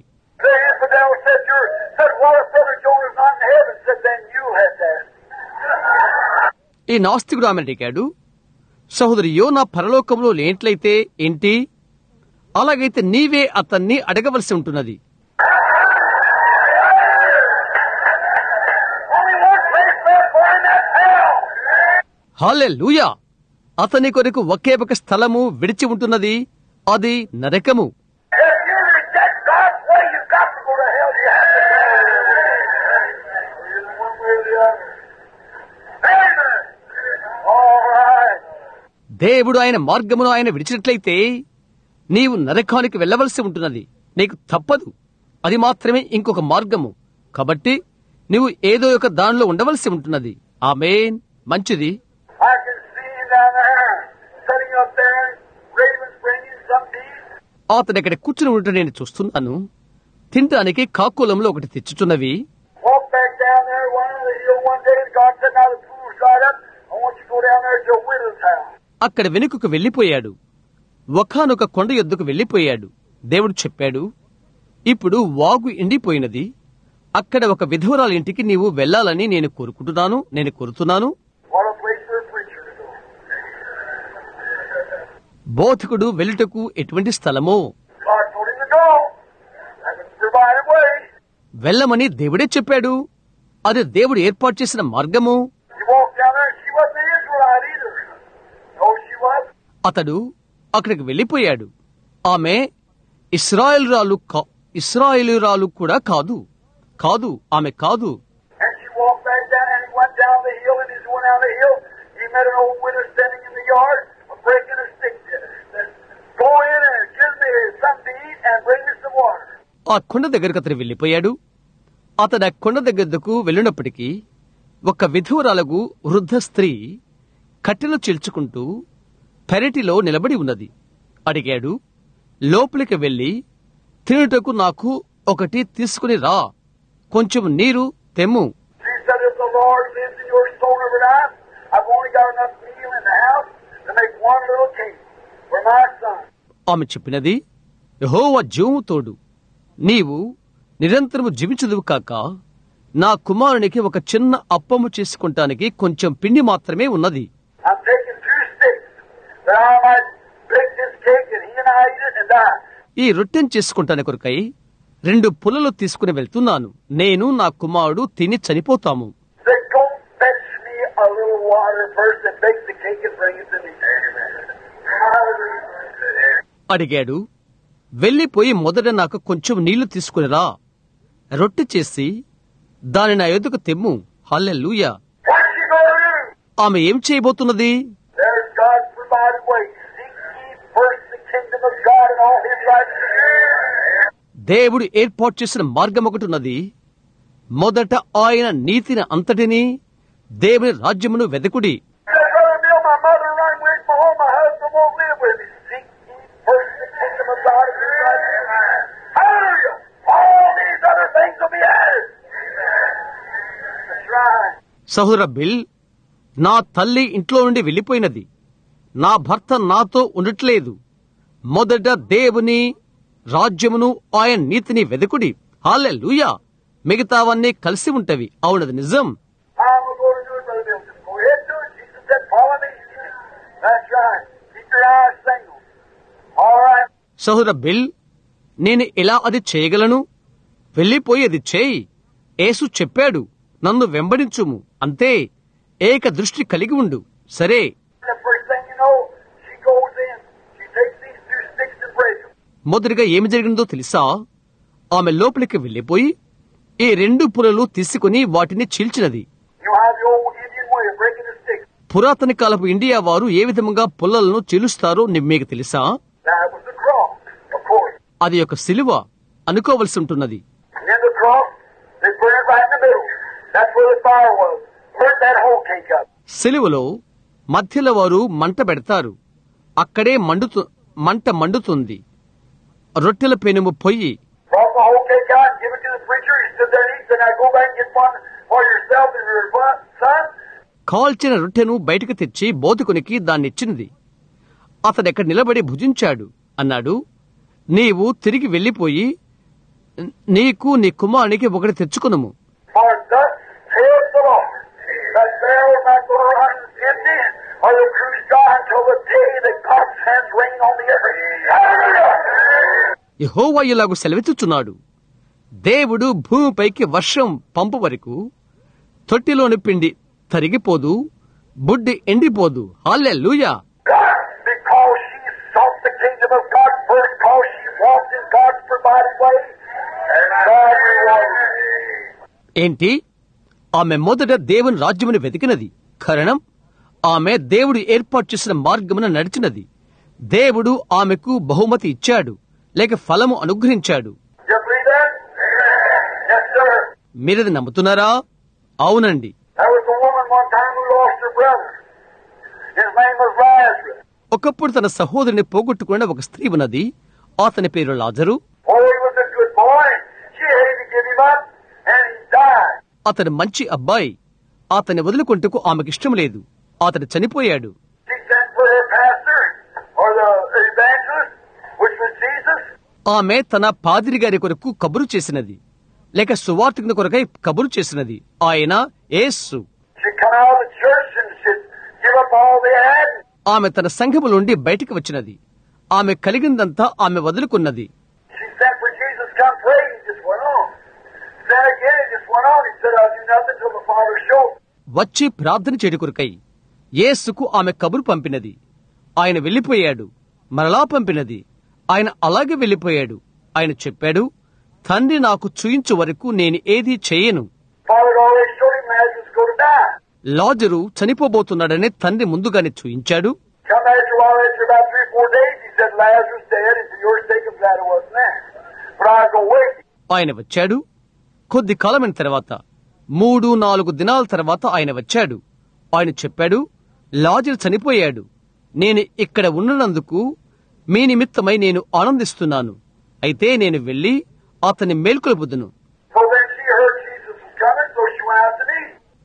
ఈ నాస్తికుడు ఆమె అడిగాడు సహోదరు యోనా పరలోకంలో లేనట్లయితే ఏంటి? అలాగైతే నీవే అతన్ని అడగవలసి ఉంటున్నది Only one place left for him, that's hell. హాలే లూయా అతని కొరకు ఒకే ఒక స్థలము విడిచి ఉంటున్నది అది నరకము. దేవుడు ఆయన మార్గమును ఆయన విడిచినట్లయితే నీవు నరకానికి వెళ్ళవలసి ఉంటున్నది. నీకు తప్పదు. అది మాత్రమే ఇంకొక మార్గము. కాబట్టి నీవు ఏదో ఒక దానిలో ఉండవలసి ఉంటున్నది. ఆమెన్. మంచిది I can see him down there, sitting up there, ravens bringing some meat. అతను ఇక్కడ కూర్చుని ఉండటం నేను చూస్తున్నాను. తినటానికి కాకులంలో ఒకటి తెచ్చుచున్నవి. అక్కడ వెనుకకు వెళ్ళిపోయాడు ఒకానొక కొండ యొద్దకు వెళ్ళిపోయాడు దేవుడు చెప్పాడు ఇప్పుడు వాగు ఎండిపోయినది. అక్కడ ఒక విధవరాలి ఇంటికి నీవు వెళ్ళాలని నేను కోరుకుంటున్నాను నేను కోరుతున్నాను What a place for a preacher to go. బోధకుడు వెళ్ళుటకు ఎటువంటి స్థలము? వెళ్ళమని దేవుడే చెప్పాడు. అది దేవుడు ఏర్పాటు చేసిన మార్గము? అతడు అక్కడికి వెళ్ళిపోయాడు. ఆమె ఇస్రాయలురాలు ఇస్రాయలురాలు కూడా కాదు. కాదు ఆమె కాదు. ఆ కొండ దగ్గరకు అతను వెళ్ళిపోయాడు. అతడు ఆ కొండ దగ్గరకు వెళ్ళినప్పటికీ ఒక విధువరాలకు వృద్ధ స్త్రీ కట్టెలు చీల్చుకుంటూ పెరటిలో నిలబడి ఉన్నది. అడిగాడు లోపలికి వెళ్ళి తినుటకు నాకు ఒకటి తీసుకుని రా. కొంచెం నీరు తెమ్ము. I've only got enough meal in the house to make one little cake for my son. ఆమె చెప్పినది యహోవా జీవముతోడు నీవు నిరంతరము జీవించదువు కాక నా కుమారునికి ఒక చిన్న అప్పము చేసుకుంటానికి కొంచెం పిండి మాత్రమే ఉన్నది. ఈ రొట్టెను చేసుకుంటాను కొరకై రెండు పుల్లలు తీసుకుని వెళ్తున్నాను. నేను నా కుమారుడు తిని చనిపోతాము. అడిగాడు. వెళ్ళిపోయి మొదట నాకు కొంచెం నీళ్ళు తీసుకునిరా. రొట్టె చేసి దాని నా ఎదుకు తెమ్ము. హల్లెలూయా. ఆమె ఏం చేయబోతున్నది? దేవుడు ఏర్పాటు చేసిన మార్గం ఒకటి ఉన్నది. మొదట ఆయన నీతిని అంతటినీ దేవుని రాజ్యమును వెదకుడి Said, Brother Bill, my mother run with me home. My husband won't live with me. Seek ye first the kingdom of God and his righteousness. Hallelujah. All these other things will be added. That's right. సహోదర బిల్ నా తల్లి ఇంట్లో నుండి వెళ్ళిపోయినది. నా భర్త నాతో ఉండట్లేదు. మొదట దేవుని రాజ్యమును ఆయన నీతిని వెదకుడి. హాలెలూయా! మిగతావన్నీ కలిసి ఉంటవి. అవునది నిజం. సహోదర బిల్ నేను ఎలా అది చేయగలను? వెళ్ళిపోయి అది చేయి. ఏసు చెప్పాడు నన్ను వెంబడించుము. అంతే ఏక దృష్టి కలిగి ఉండు. సరే. మొదటిగా ఏమి జరిగిందో తెలుసా? ఆమె లోపలికి వెళ్ళిపోయి ఈ రెండు పులలు తీసుకుని వాటిని చీల్చినది. పురాతన కాలపు ఇండియా వారు ఏ విధముగా పుల్లలను చీలుస్తారో మీకు తెలుసా? అది ఒక సిలువ అనుకోవలసి ఉంటున్నది. సిలువలో మధ్యలో వారు మంట పెడతారు. అక్కడే మండుతు మంట మండుతుంది. రొట్టెల పెనుము పొయ్యి. కాల్చిన రొట్టెను బయటకు తెచ్చి బోధకునికి దాన్నిచ్చినది అతడెక్కడ నిలబడి భుజించాడు? అన్నాడు. నీవు తిరిగి వెళ్ళిపోయి నీకు నీ కుమారునికి ఒకటి తెచ్చుకునుము For thus saith the Lord, that going to run empty, or the cruise dry until the day that God's hands rain on the earth. Hallelujah! యెహోవా ఇలాగు సెలవిచ్చుచున్నాడు దేవుడు భూమిపైకి వర్షం పంపు వరకు తొట్టిలోని పిండి తరిగిపోదు బుడ్డి ఎండిపోదు God God her. ఏంటి ఆమె మొదట దేవుని రాజ్యమును వెతికినది. కారణం ఆమె దేవుడు ఏర్పాటు చేసిన మార్గమున నడిచినది. దేవుడు ఆమెకు బహుమతి ఇచ్చాడు లేక ఫలము అనుగ్రహించాడు. మీరది నమ్ముతున్నారా? అవునండి. ఒకప్పుడు తన సహోదరుని పోగొట్టుకున్న ఒక స్త్రీ ఉన్నది. అతని పేరు లాజరు Oh, he was a good boy. She hated to give him up, and he died. అతను మంచి అబ్బాయి. అతని వదులుకుంటకు ఆమెకిష్టం లేదు. అతడు చనిపోయాడు. ఆమె తన పాదిరి గారి కొరకు కబురు చేసినది. లేక సువార్తికుని కొరకై కబురు చేసినది. ఆయన had. ఆమె తన సంఘము నుండి బయటికి వచ్చినది. ఆమె కలిగిందంతా ఆమె వదులుకున్నది. వచ్చి ప్రార్థన చేడుకురుకై ఏసుకు ఆమె కబురు పంపినది. ఆయన వెళ్ళిపోయాడు మరలా పంపినది. ఆయన అలాగే వెళ్ళిపోయాడు ఆయన చెప్పాడు తండ్రి నాకు చూయించు వరకు నేను ఏది చేయను. లాజరు చనిపోబోతున్నాడని తండ్రి ముందుగానే చూయించాడు. ఆయన వచ్చాడు. కొద్ది కాలమైన తర్వాత మూడు నాలుగు దినాల తర్వాత ఆయన వచ్చాడు. ఆయన చెప్పాడు లాజరు చనిపోయాడు. నేను ఇక్కడ ఉన్నందుకు మీ నిమిత్తమై నేను ఆనందిస్తున్నాను. అయితే నేను వెళ్ళి అతని మేల్కొల్పుదును.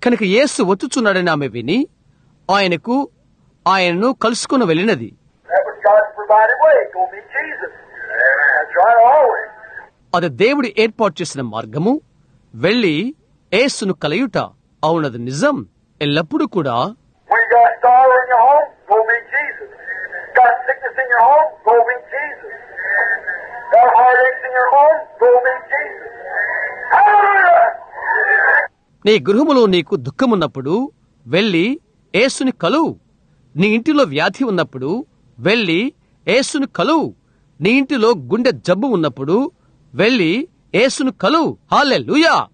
కనుక యేసు వచ్చుచున్నాడని ఆమె విని ఆయనకు ఆయనను కలుసుకుని వెళ్ళినది. అది దేవుడు ఏర్పాటు చేసిన మార్గము. వెళ్ళి ఏసును కలయుట అవునది నిజం. ఎల్లప్పుడూ కూడా నీ గృహములో నీకు దుఃఖమున్నప్పుడు వెళ్ళి ఏసుని కలు. నీ ఇంటిలో వ్యాధి ఉన్నప్పుడు వెళ్ళి ఏసుని కలు. నీ ఇంటిలో గుండె జబ్బు ఉన్నప్పుడు వెళ్ళి యేసును కలువు లూయా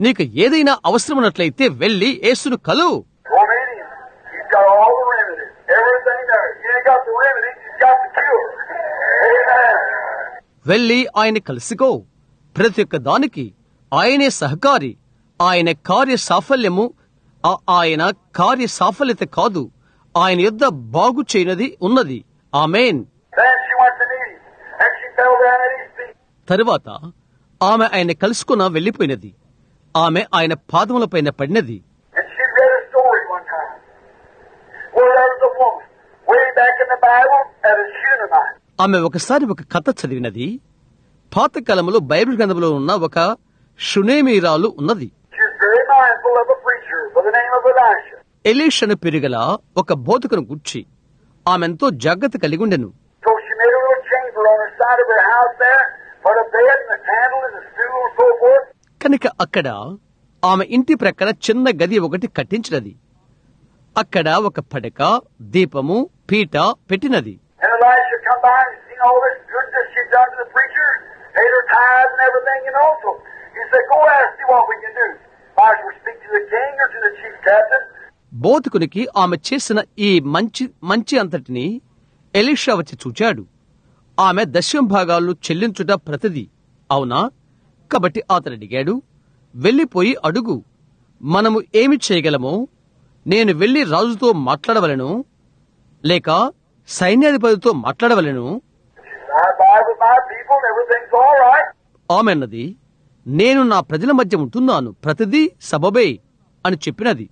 నీకు ఏదైనా అవసరం ఉన్నట్లయితే వెళ్ళి యేసును కలువు వెళ్ళి ఆయన కలుసుకో. ప్రతి ఒక్క దానికి ఆయనే సహకారి. ఆయన కార్య సాఫల్యము. ఆయన కార్య సాఫల్యత కాదు. ఆయన యుద్ధ బాగు చేయనది ఉన్నది. ఆమెన్. తరువాత ఆమె ఆయన కలుసుకున్న వెళ్ళిపోయినది ఆమె ఆయన పాదముల పైన పడినది. ఆమె ఒకసారి ఒక కథ చదివినది. పాత కాలంలో బైబిల్ గ్రంథంలో ఉన్న ఒక షునేమిరాలు ఉన్నది. ఎలీష్ అని పెరుగల ఒక బోధకును గుర్చి ఆమెంతో జాగ్రత్త కలిగి ఉండెను కనుక అక్కడ ఆమె ఇంటి ప్రక్కన చిన్న గది ఒకటి కట్టించినది. అక్కడ ఒక పడక దీపము పీట పెట్టినది. బోధకునికి ఆమె చేసిన ఈ మంచి మంచి అంతటిని ఎలిషా వచ్చి చూచాడు. ఆమె దశం భాగాలు చెల్లించుట ప్రతిది. అవునా? కాబట్టి అతను అడిగాడు వెళ్ళిపోయి అడుగు. మనము ఏమి చేయగలమో? నేను వెళ్ళి రాజుతో మాట్లాడవలను లేక సైన్యాధిపతితో మాట్లాడవలను? ఆమెన్నది నేను నా ప్రజల మధ్య ఉంటున్నాను ప్రతిదీ సబబే అని చెప్పినది.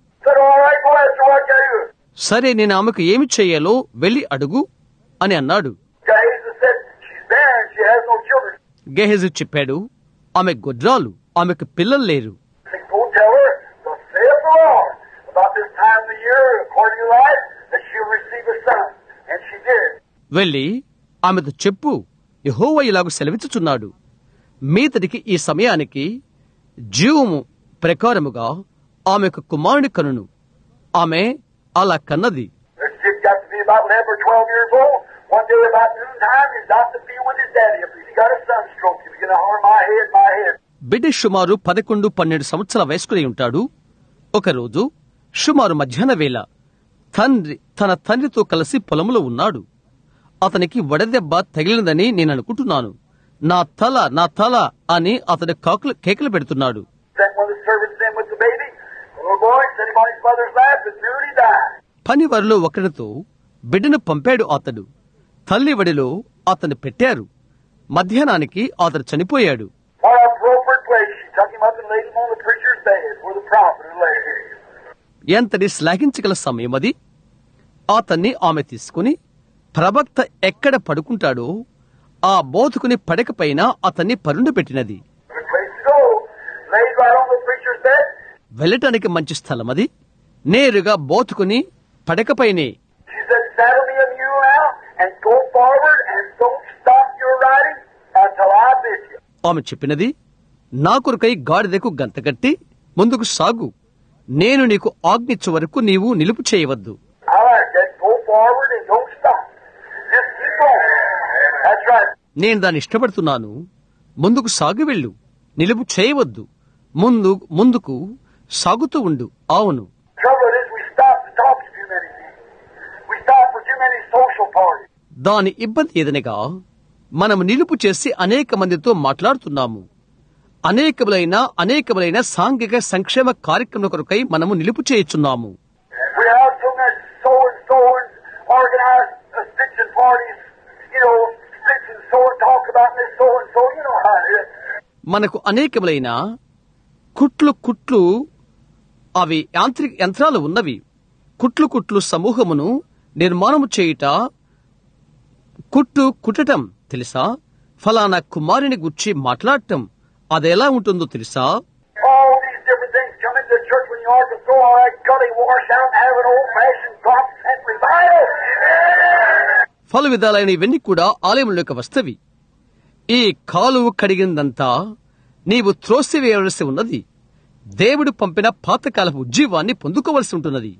సరే నేను ఆమెకు ఏమి చేయాలో వెళ్ళి అడుగు అని అన్నాడు Gehazi said, She's barren, she has no children. గెహెజు చెప్పాడు ఆమె గుజ్రాలు ఆమెకు పిల్లలు లేరు. వెళ్ళి ఆమెతో చెప్పు యహోవ ఇలాగ సెలవిచ్చుచున్నాడు. మీతడికి ఈ సమయానికి జీవము ప్రకారముగా ఆమెకు కుమారుడి కనును. ఆమె అలా కన్నది. One day about noontime, his doctor be with his daddy. If he's got a sunstroke, he's going to harm my head, my head. బిడ్డ సుమారు పదకొండు పన్నెండు సంవత్సరాల వయస్కులై ఉంటాడు. ఒకరోజు సుమారు మధ్యాహ్న వేళ తండ్రి తన తండ్రితో కలిసి పొలంలో ఉన్నాడు. అతనికి వడదెబ్బ తగిలినదని నేననుకుంటున్నాను నా తల నా తల అని అతడు కాకులు కేకలు పెడుతున్నాడు. Oh, పనివారిలో ఒకరితో బిడ్డను పంపాడు అతడు. తల్లి వడిలో అతను పెట్టారు. మధ్యాహ్నానికి అతను చనిపోయాడు. ఎంతటి శ్లాఘించగల సమయం అది? అతన్ని ఆమె తీసుకుని ప్రభక్త ఎక్కడ పడుకుంటాడో ఆ బోధకుని పడకపైన అతన్ని పరుండు పెట్టినది. వెళ్ళటానికి మంచి స్థలం అది. నేరుగా బోతుకుని పడకపైనే. ఆమె చెప్పినది నా కొరకై గాడిదకు గంతగట్టి ముందుకు సాగు. నేను నీకు ఆజ్ఞించే వరకు నీవు నిలుపు చేయవద్దు. నేను దాన్ని ఇష్టపడుతున్నాను. ముందుకు సాగి వెళ్ళు. నిలుపు చేయవద్దు. ముందు ముందుకు సాగుతూ ఉండు. అవును Trouble is we stop to talk to too many people. We stop for too many social parties. దాని ఇబ్బంది ఏదనగా మనము నిలుపు చేసి అనేక మందితో మాట్లాడుతున్నాము. అనేకములైన అనేకములైన సాంఘిక సంక్షేమ కార్యక్రమం కొరకై మనము నిలుపు చేయుచున్నాము. మనకు అనేకములైన కుట్లు కుట్లు అవి యాంత్రిక యంత్రాలు ఉన్నవి. కుట్లు కుట్లు సమూహమును నిర్మాణము చేయుట కుట్టు కుట్టటం తెలుసా? ఫలానా కుమారుని గుర్చి మాట్లాడటం అదెలా ఉంటుందో తెలుసా. పలు విధాలైన ఇవన్నీ కూడా ఆలయంలోకి వస్తవి. ఈ కాలువ కడిగిందంతా నీవు త్రోసివేయవలసి ఉన్నది. దేవుడు పంపిన పాతకాలపు ఉజ్జీవాన్ని పొందుకోవలసి ఉంటున్నది.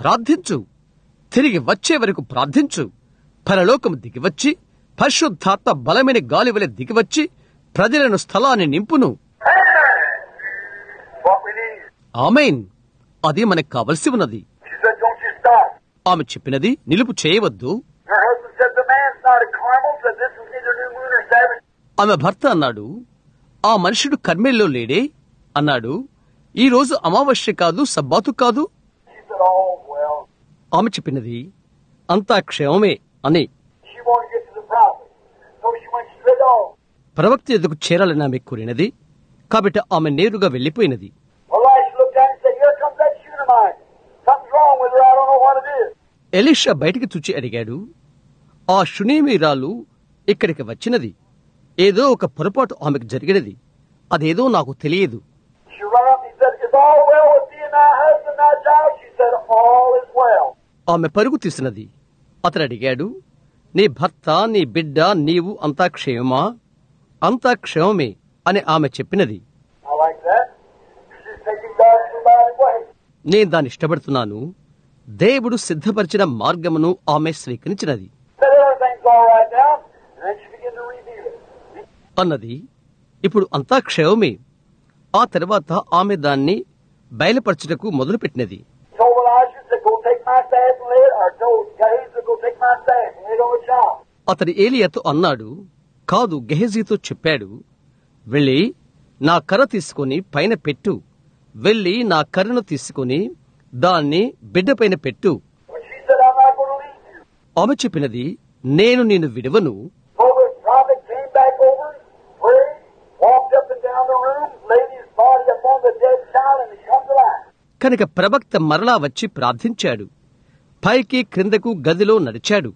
ప్రార్థించు. తిరిగి వచ్చే వరకు ప్రార్థించు. పరలోకము దిగివచ్చి పరిశుద్ధాత్మ బలమైన గాలి వలె దిగివచ్చి ప్రజలను స్థలాన్ని నింపును. ఆమెన్. అది మనకు కావలసి ఉన్నది. ఆమె చెప్పినది నిలుపు చేయవద్దు. ఆమె భర్త అన్నాడు ఆ మనుషుడు కర్మేల్లో లేడే అన్నాడు. ఈ రోజు అమావాస్య కాదు సబ్బాతు కాదు. ఆమె చెప్పినది అంతా క్షేమమే అని. ప్రవక్త ఎదుకు చేరాలని ఆమె కోరినది కాబట్టి ఆమె నేరుగా వెళ్ళిపోయినది ఎలీషా బయటికి చూచి అడిగాడు ఆ షునేమీరాలు ఇక్కడికి వచ్చినది. ఏదో ఒక పొరపాటు ఆమెకు జరిగినది. అదేదో నాకు తెలియదు. ఆమె పరుగు తీసినది. అతడు అడిగాడు నీ భర్త నీ బిడ్డ నీవు అంతా క్షేమమా? అంతా క్షేమమే అని ఆమె చెప్పినది. నేను దాన్ని ఇష్టపడుతున్నాను. దేవుడు సిద్ధపరిచిన మార్గమును ఆమె స్వీకరించినది. అన్నది ఇప్పుడు అంతా క్షేమమే. ఆ తర్వాత ఆమె దాన్ని బయలుపరచుటకు మొదలుపెట్టినది. అతడి ఏలియతో అన్నాడు కాదు గెహజీతో చెప్పాడు వెళ్ళి నా కర్ర తీసుకుని పైన పెట్టు. వెళ్ళి నా కర్రను తీసుకుని దాన్ని బిడ్డపైన పెట్టు. ఆమె చెప్పినది నేను నేను విడవను. కనుక ప్రభక్త మరలా వచ్చి ప్రార్థించాడు. పైకి క్రిందకు గదిలో నడిచాడు.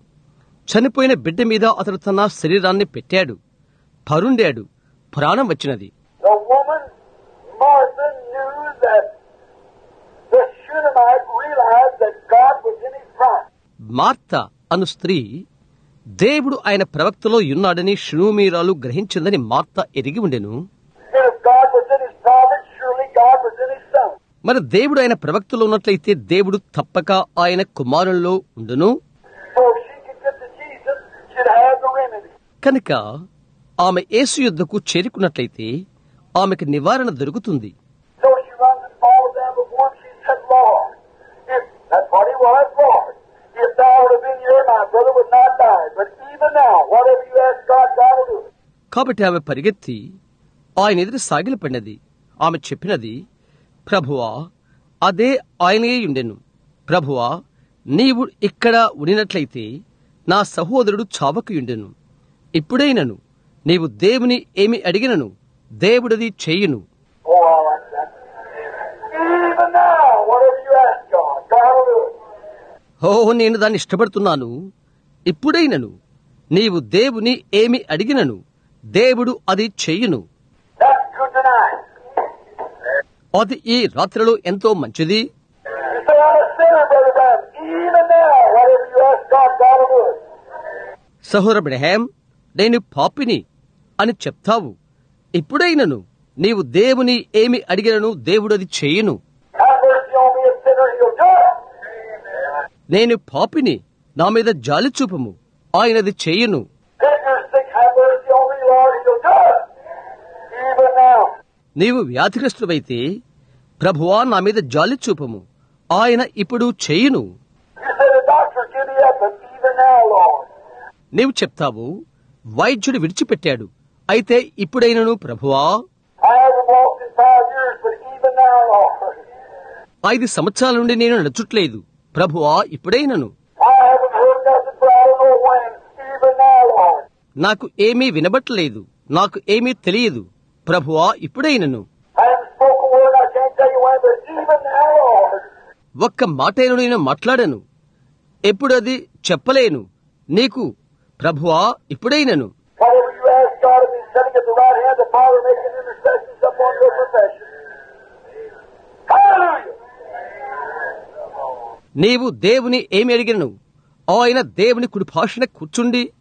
చనిపోయిన బిడ్డ మీద అతడు తన శరీరాన్ని పెట్టాడు. పరుండాడు. ప్రాణం వచ్చినది. మార్త అను స్త్రీ దేవుడు ఆయన ప్రవక్తలో ఉన్నాడని షునూమీరాలు గ్రహించిందని మార్త ఎరిగి ఉండెను And if God was in his prophet, surely God was in his son. మరి దేవుడు ఆయన ప్రవక్తలో ఉన్నట్లయితే దేవుడు తప్పక ఆయన కుమారుల్లో ఉండును? కనుక ఆమె యేసు యుద్ధకు చేరుకున్నట్లయితే ఆమెకు నివారణ దొరుకుతుంది. కాబట్టి ఆమె పరిగెత్తి ఆయన ఎదురు సాగిలి పడినది ఆమె చెప్పినది ప్రభువా అదే ఆయనే ఉండెను. ప్రభువా నీవు ఇక్కడ ఉండినట్లయితే నా సహోదరుడు చావకుయుండెను ఇప్పుడైనను నీవు దేవుని ఏమి అడిగినను దేవుడది చేయును. Oh, ఓ నేను దాన్ని ఇష్టపడుతున్నాను. ఇప్పుడైనను నీవు దేవుని ఏమి అడిగినను దేవుడు అది చెయ్యును అది ఈ రాత్రిలో ఎంతో మంచిది. సహోర బ్రహేం నేను పాపిని అని చెప్తావు. ఇప్పుడైనను నీవు దేవుని ఏమి అడిగినను అది చేయును. నేను పాపిని నా మీద జాలి చూపము. ఆయనది చేయను. నీవు వ్యాధిగ్రస్తువైతే ప్రభువా నా మీద జాలి చూపము. ఆయన ఇప్పుడు చేయును. నీవు చెప్తావు వైద్యుడు విడిచిపెట్టాడు. అయితే ఇప్పుడైనను ప్రభువా? ఐదు సంవత్సరాల నుండి నేను నచ్చుట్లేదు ప్రభువా ఇప్పుడైనను. నాకు ఏమీ వినబట్లేదు నాకు ఏమీ తెలియదు. ప్రభువా ఇప్పుడైనను. ఒక్క మాటైన నేను మాట్లాడను. ఎప్పుడది చెప్పలేను. నీకు ప్రభువా ఇప్పుడైనను. నీవు దేవుని ఏమి అడిగినను? ఆయన దేవుని కుడి భాషను కూర్చుండి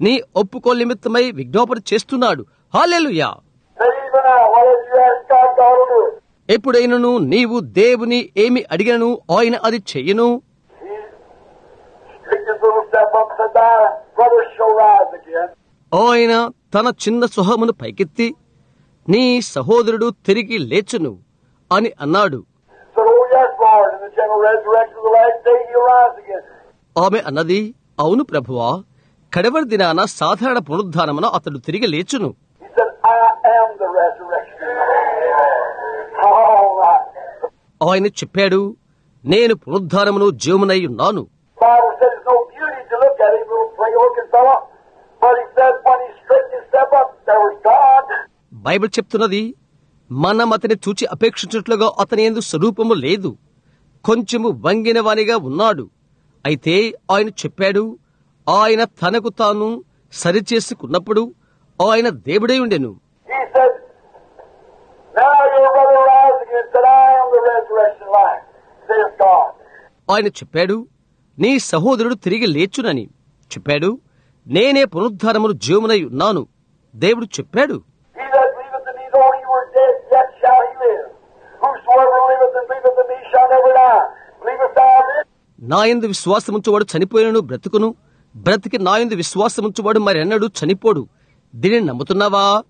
నీ ఒప్పుకో నిమిత్తమై విజ్ఞాపన చేస్తున్నాడు. హాలేలుయా ఎప్పుడైనాను నీవు దేవుని ఏమి అడిగినను ఆయన అది చెయ్యను ఆయన తన చిన్న సుహమును పైకెత్తి నీ సహోదరుడు తిరిగి లేచును అని అన్నాడు. ఆమె అన్నది అవును ప్రభువా కడవరి దినాన సాధారణ పునరుద్ధానమున అతడు తిరిగి లేచును. ఆయన చెప్పాడు నేను పునరుద్ధానమును జీవమునై ఉన్నాను. బైబిల్ చెప్తున్నది మనం అతని చూచి అపేక్షించినట్లుగా అతని ఎందు స్వరూపము లేదు. కొంచెము వంగిన వానిగా ఉన్నాడు. అయితే ఆయన చెప్పాడు ఆయన తనకు తాను సరిచేసుకున్నప్పుడు ఆయన దేవుడై ఉండెను He said, Now your brother rise again, said, I am the resurrection life, saith God. ఆయన చెప్పాడు నీ సహోదరుడు తిరిగి లేచునని. చెప్పాడు నేనే పునరుద్ధారములు జీవమునై ఉన్నాను. దేవుడు చెప్పాడు నా నాయందు విశ్వాసముంచువాడు చనిపోయినను బ్రతుకును. బ్రతికి నాయందు విశ్వాసముంచువాడు మరి ఎన్నడూ చనిపోడు. దీనిని నమ్ముతున్నావా?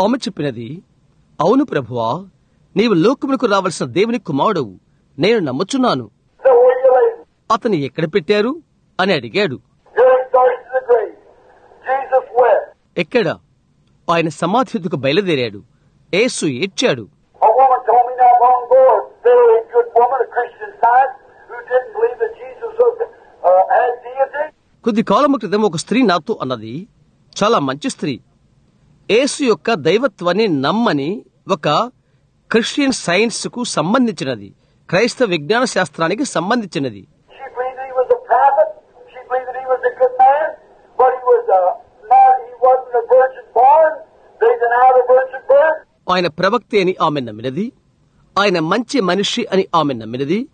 ఆమె చెప్పినది అవును ప్రభువా నీవు లోకమునకు రావలసిన దేవుని కుమారుడవు. నేను నమ్ముచున్నాను? అతని ఎక్కడ పెట్టారు? అని అడిగాడు. ఎక్కడ? ఆయన సమాధికి బయలుదేరాడు. యేసు ఏడ్చాడు. కొద్ది కాలము క్రితం ఒక స్త్రీ నాతో అన్నది. చాలా మంచి స్త్రీ. యేసు యొక్క దైవత్వాన్ని నమ్మని ఒక క్రిస్టియన్ సైన్స్కు సంబంధించినది. క్రైస్తవ విజ్ఞాన శాస్త్రానికి సంబంధించినది. Uh. ఆయన ప్రవక్తే అని ఆమె నమ్మినది. ఆయన మంచి మనిషి అని ఆమె నమ్మినది.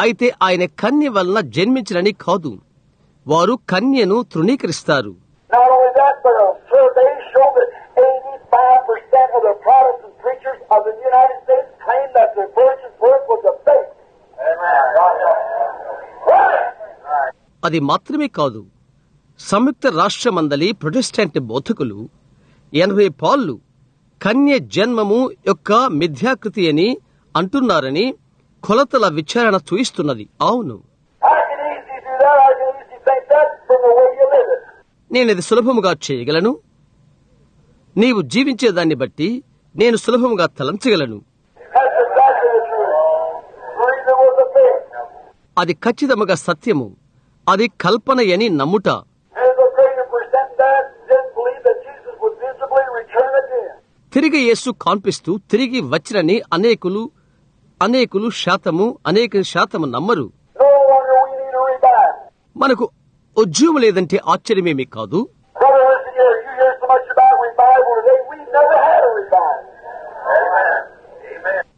అయితే ఆయన కన్య వలన జన్మించనని కాదు. వారు కన్యను తృణీకరిస్తారు. అది మాత్రమే కాదు. సంయుక్త రాష్ట్ర మందలి ప్రొటెస్టెంట్ బోధకులు ఎనభై పాళ్ళు కన్య జన్మము యొక్క మిథ్యాకృతి అని అంటున్నారని కొలతల విచారణ చూయిస్తున్నది. అవును. నేనిది సులభముగా చేయగలను. నీవు జీవించేదాన్ని బట్టి నేను సులభముగా తలంచగలను. అది ఖచ్చితముగా సత్యము. అది కల్పన అని నమ్ముట. తిరిగి యేసు కాన్పిస్తూ తిరిగి వచ్చినని అనేకులు అనేకులు శాతము అనేక శాతము నమ్మరు. మనకు ఓ జీవం లేదంటే ఆశ్చర్యమేమీ కాదు.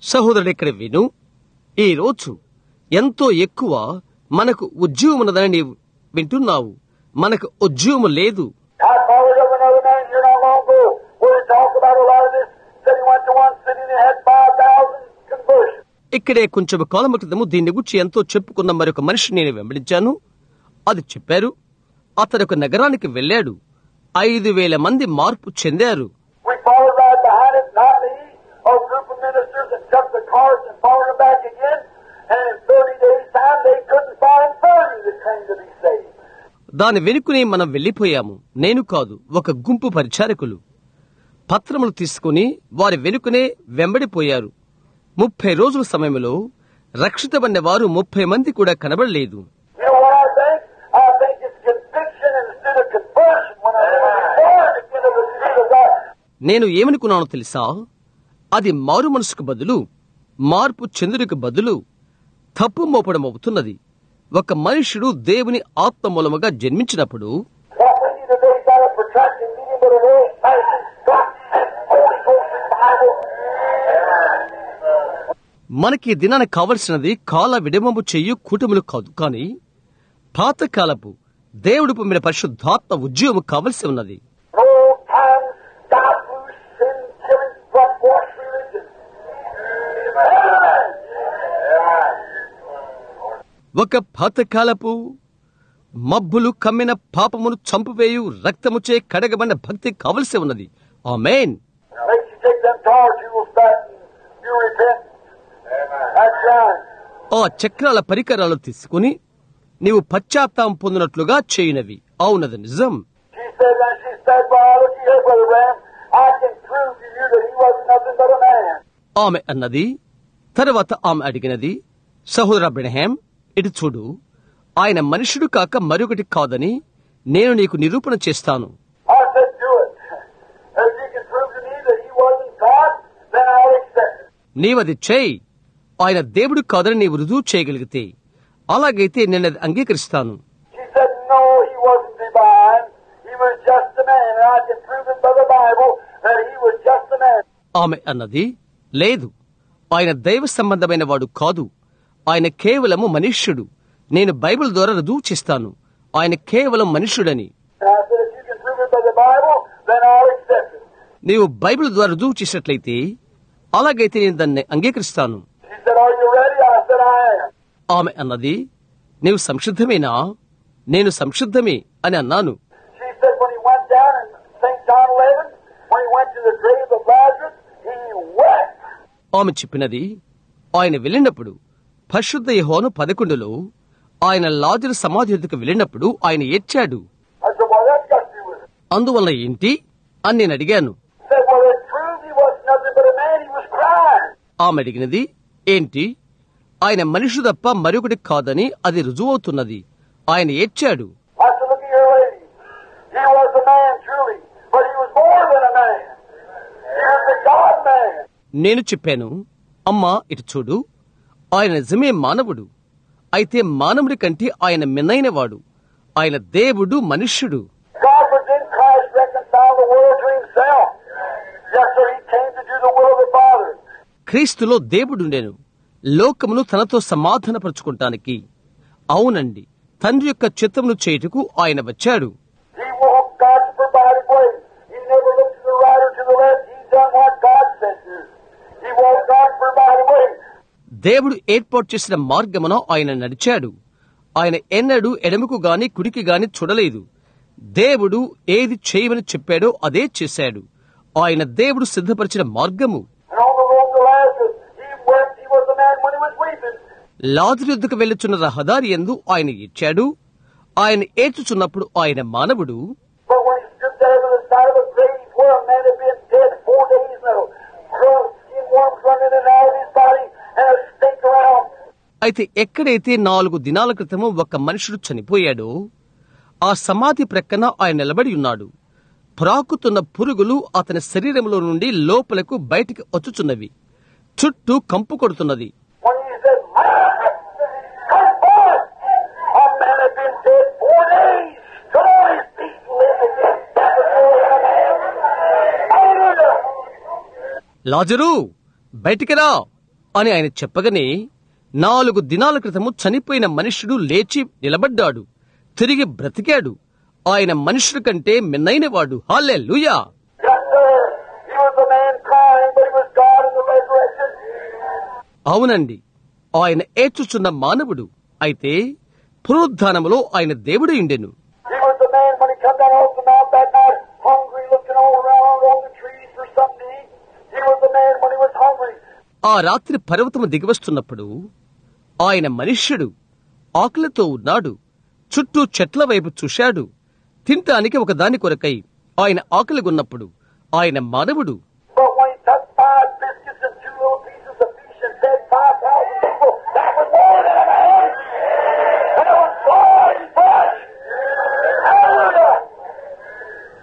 సహోదరుడు ఇక్కడ విను? ఈ రోజు ఎంతో ఎక్కువ మనకు ఉద్యోగం ఉన్నదని నీవు వింటున్నావు. మనకు ఉద్యోగం లేదు. ఇక్కడే కొంచెం కాలం క్రితము దీన్ని గురించి ఎంతో చెప్పుకున్న మరొక మనిషిని నేను వెంబడించాను. అది చెప్పారు. అతడు ఒక నగరానికి వెళ్ళాడు. ఐదు వేల మంది మార్పు చెందారు. దాని వెనుకునే మనం వెళ్ళిపోయాము నేను కాదు ఒక గుంపు పరిచారకులు. పత్రములు తీసుకుని వారి వెనుకనే వెంబడిపోయారు. ముప్పై రోజుల సమయంలో రక్షితబడిన వారు ముప్పై మంది కూడా కనబడలేదు. నేను ఏమనుకున్నానో తెలుసా? అది మారు మనసుకు బదులు మార్పు చెందుడికి బదులు తప్పు మోపడం అవుతున్నది ఒక మనుషుడు దేవుని ఆత్మ మూలముగా జన్మించినప్పుడు మనకి ఈ దినాన కావలసినది కాల విడమము చెయ్యు కూటములు కాదు. కానీ పాతకాలపు దేవుడు పొమ్మిన పరిశుద్ధాత్మ ఉద్యోగం కావలసి ఉన్నది. ఒక పాతకాలపు మబ్బులు కమ్మిన పాపమును చంపువేయు రక్తముచే కడగబడిన భక్తి కావలసి ఉన్నది. ఆ ఆ చక్రాల పరికరాలు తీసుకుని నీవు పశ్చాత్తాం పొందినట్లుగా చేయనవి. అవునది నిజం. ఆమె అన్నది తర్వాత ఆమె అడిగినది సహోదర బ్రహేమ్ ఎటు చూడు ఆయన మనుషుడు కాక మరొకటి కాదని నేను నీకు నిరూపణ చేస్తాను. నీవది చేయి. ఆయన దేవుడు కాదని నీవు రుజువు చేయగలిగితే అలాగైతే నేను అది అంగీకరిస్తాను. ఆమె అన్నది లేదు ఆయన దైవ సంబంధమైన వాడు కాదు. ఆయన కేవలము మనుష్యుడు. నేను బైబిల్ ద్వారా రుజువు చేస్తాను. ఆయన కేవలం మనుష్యుడని. నీవు బైబిల్ ద్వారా రుజువు చేసినట్లయితే అలాగైతే నేను దాన్ని అంగీకరిస్తాను. ఆమె అన్నది నీవు సంశుద్ధమేనా? నేను సంశుద్ధమే అని అన్నాను. ఆమె చెప్పినది ఆయన వెళ్ళినప్పుడు పరిశుద్ధ యహోను పదకొండులో ఆయన లాజరు సమాధి వద్దకు వెళ్ళినప్పుడు ఆయన ఏడ్చాడు. అందువల్ల ఏంటి? అని నేను అడిగాను. ఆమె అడిగినది ఏంటి? ఆయన మనిషి తప్ప మరొకటి కాదని అది రుజువవుతున్నది. ఆయన ఏడ్చాడు. నేను చెప్పాను అమ్మా ఇటు చూడు. ఆయన నిజమే మానవుడు. అయితే మానవుడి కంటే ఆయన మిన్నైనవాడు. ఆయన దేవుడు మనుష్యుడు. క్రీస్తులో దేవుడుండెను. లోకమును తనతో సమాధానపరుచుకుంటానికి. అవునండి తండ్రి యొక్క చిత్తమును చేయుటకు ఆయన వచ్చాడు He walked God's provided way. He never looked to the right or to the left. He done what God said to. He walked God's provided way. దేవుడు ఏర్పాటు చేసిన మార్గమున ఆయన నడిచాడు. ఆయన ఎన్నడూ ఎడమకు గాని కుడికి గాని చూడలేదు. దేవుడు ఏది చేయమని చెప్పాడో అదే చేశాడు. ఆయన దేవుడు సిద్ధపరిచిన మార్గము. And లాజరు యుద్ధకు వెళ్ళుచున్న రహదారి ఎందు ఆయన ఇచ్చాడు ఆయన ఏడ్చుచున్నప్పుడు ఆయన మానవుడు అయితే ఎక్కడైతే నాలుగు దినాల క్రితము ఒక మనుషుడు చనిపోయాడో ఆ సమాధి ప్రక్కన ఆయన నిలబడి ఉన్నాడు. ప్రాకుతున్న పురుగులు అతని శరీరంలో నుండి లోపలకు బయటికి వచ్చుచున్నవి. చుట్టూ కంపు కొడుతున్నది. లాజరు బయటికి రా. అని ఆయన చెప్పగానే నాలుగు దినాల క్రితము చనిపోయిన మనుష్యుడు లేచి నిలబడ్డాడు. తిరిగి బ్రతికాడు. ఆయన మనుషుడి కంటే మిన్నైనవాడు. హాలే లూయా అవునండి. ఆయన ఏచుచున్న మానవుడు. అయితే పునరుద్ధానములో ఆయన దేవుడు ఉండెను He was the man when he come down off the mount that night, hungry, looking all around on the trees for something to eat. He was the man when he was hungry. ఆ రాత్రి పర్వతము దిగివస్తున్నప్పుడు ఆయన మనుష్యుడు ఆకులతో ఉన్నాడు చుట్టూ చెట్ల వైపు చూశాడు. తింటానికి ఒకదాని కొరకై ఆయన ఆకలిగొన్నప్పుడు ఆయన మానవుడు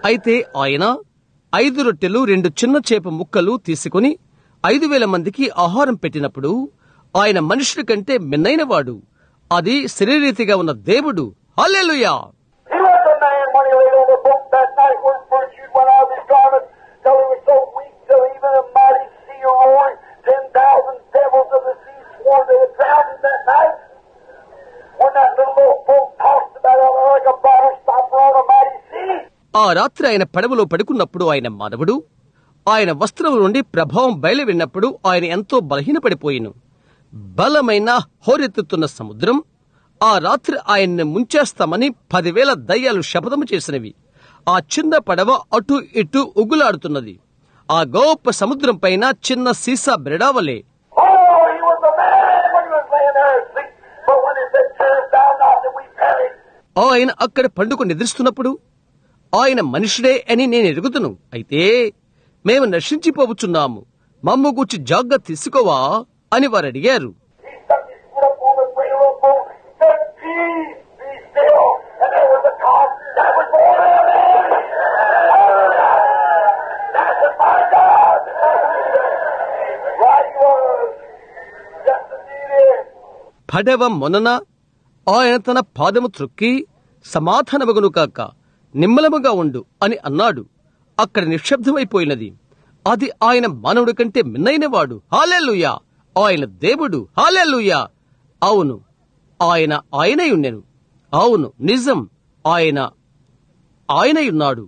అయితే ఆయన ఐదు రొట్టెలు రెండు చిన్న చేప ముక్కలు తీసుకుని ఐదు వేల మందికి ఆహారం పెట్టినప్పుడు ఆయన మనుషుల కంటే మిన్నైనవాడు. అది శరీరీతిగా ఉన్న దేవుడు. అల్లెలుయా ఆ రాత్రి ఆయన పడవలో పడుకున్నప్పుడు ఆయన మానవుడు ఆయన వస్త్రం నుండి ప్రభావం బయలువెన్నప్పుడు ఆయన ఎంతో బలహీనపడిపోయిను. బలమైన హోరెత్తుతున్న సముద్రం ఆ రాత్రి ఆయన్ని ముంచేస్తామని పదివేల దయ్యాలు శపథము చేసినవి. ఆ చిన్న పడవ అటు ఇటు ఉగులాడుతున్నది. ఆ గోప సముద్రం పైన చిన్న సీసా బ్రెడావలే ఆయన అక్కడ పండుకు నిద్రిస్తున్నప్పుడు ఆయన మనుషుడే అని నేను ఎరుగుతును అయితే మేము నశించిపోవచ్చున్నాము మమ్మ గుర్చి జాగ్రత్త తీసుకోవా? అని వారు అడిగారు పడవ మొనన ఆయన తన పాదము త్రొక్కి సమాధానమగును కాక నిమ్మలముగా ఉండు అని అన్నాడు. అక్కడ నిశ్శబ్దమైపోయినది. అది ఆయన మానవుడు కంటే మిన్నైనవాడు. హాలెల్లుయా ఆయన దేవుడు. హాలెల్లుయా అవును ఆయన ఆయనై ఉండెను అవును నిజం ఆయన ఆయనై ఉన్నాడు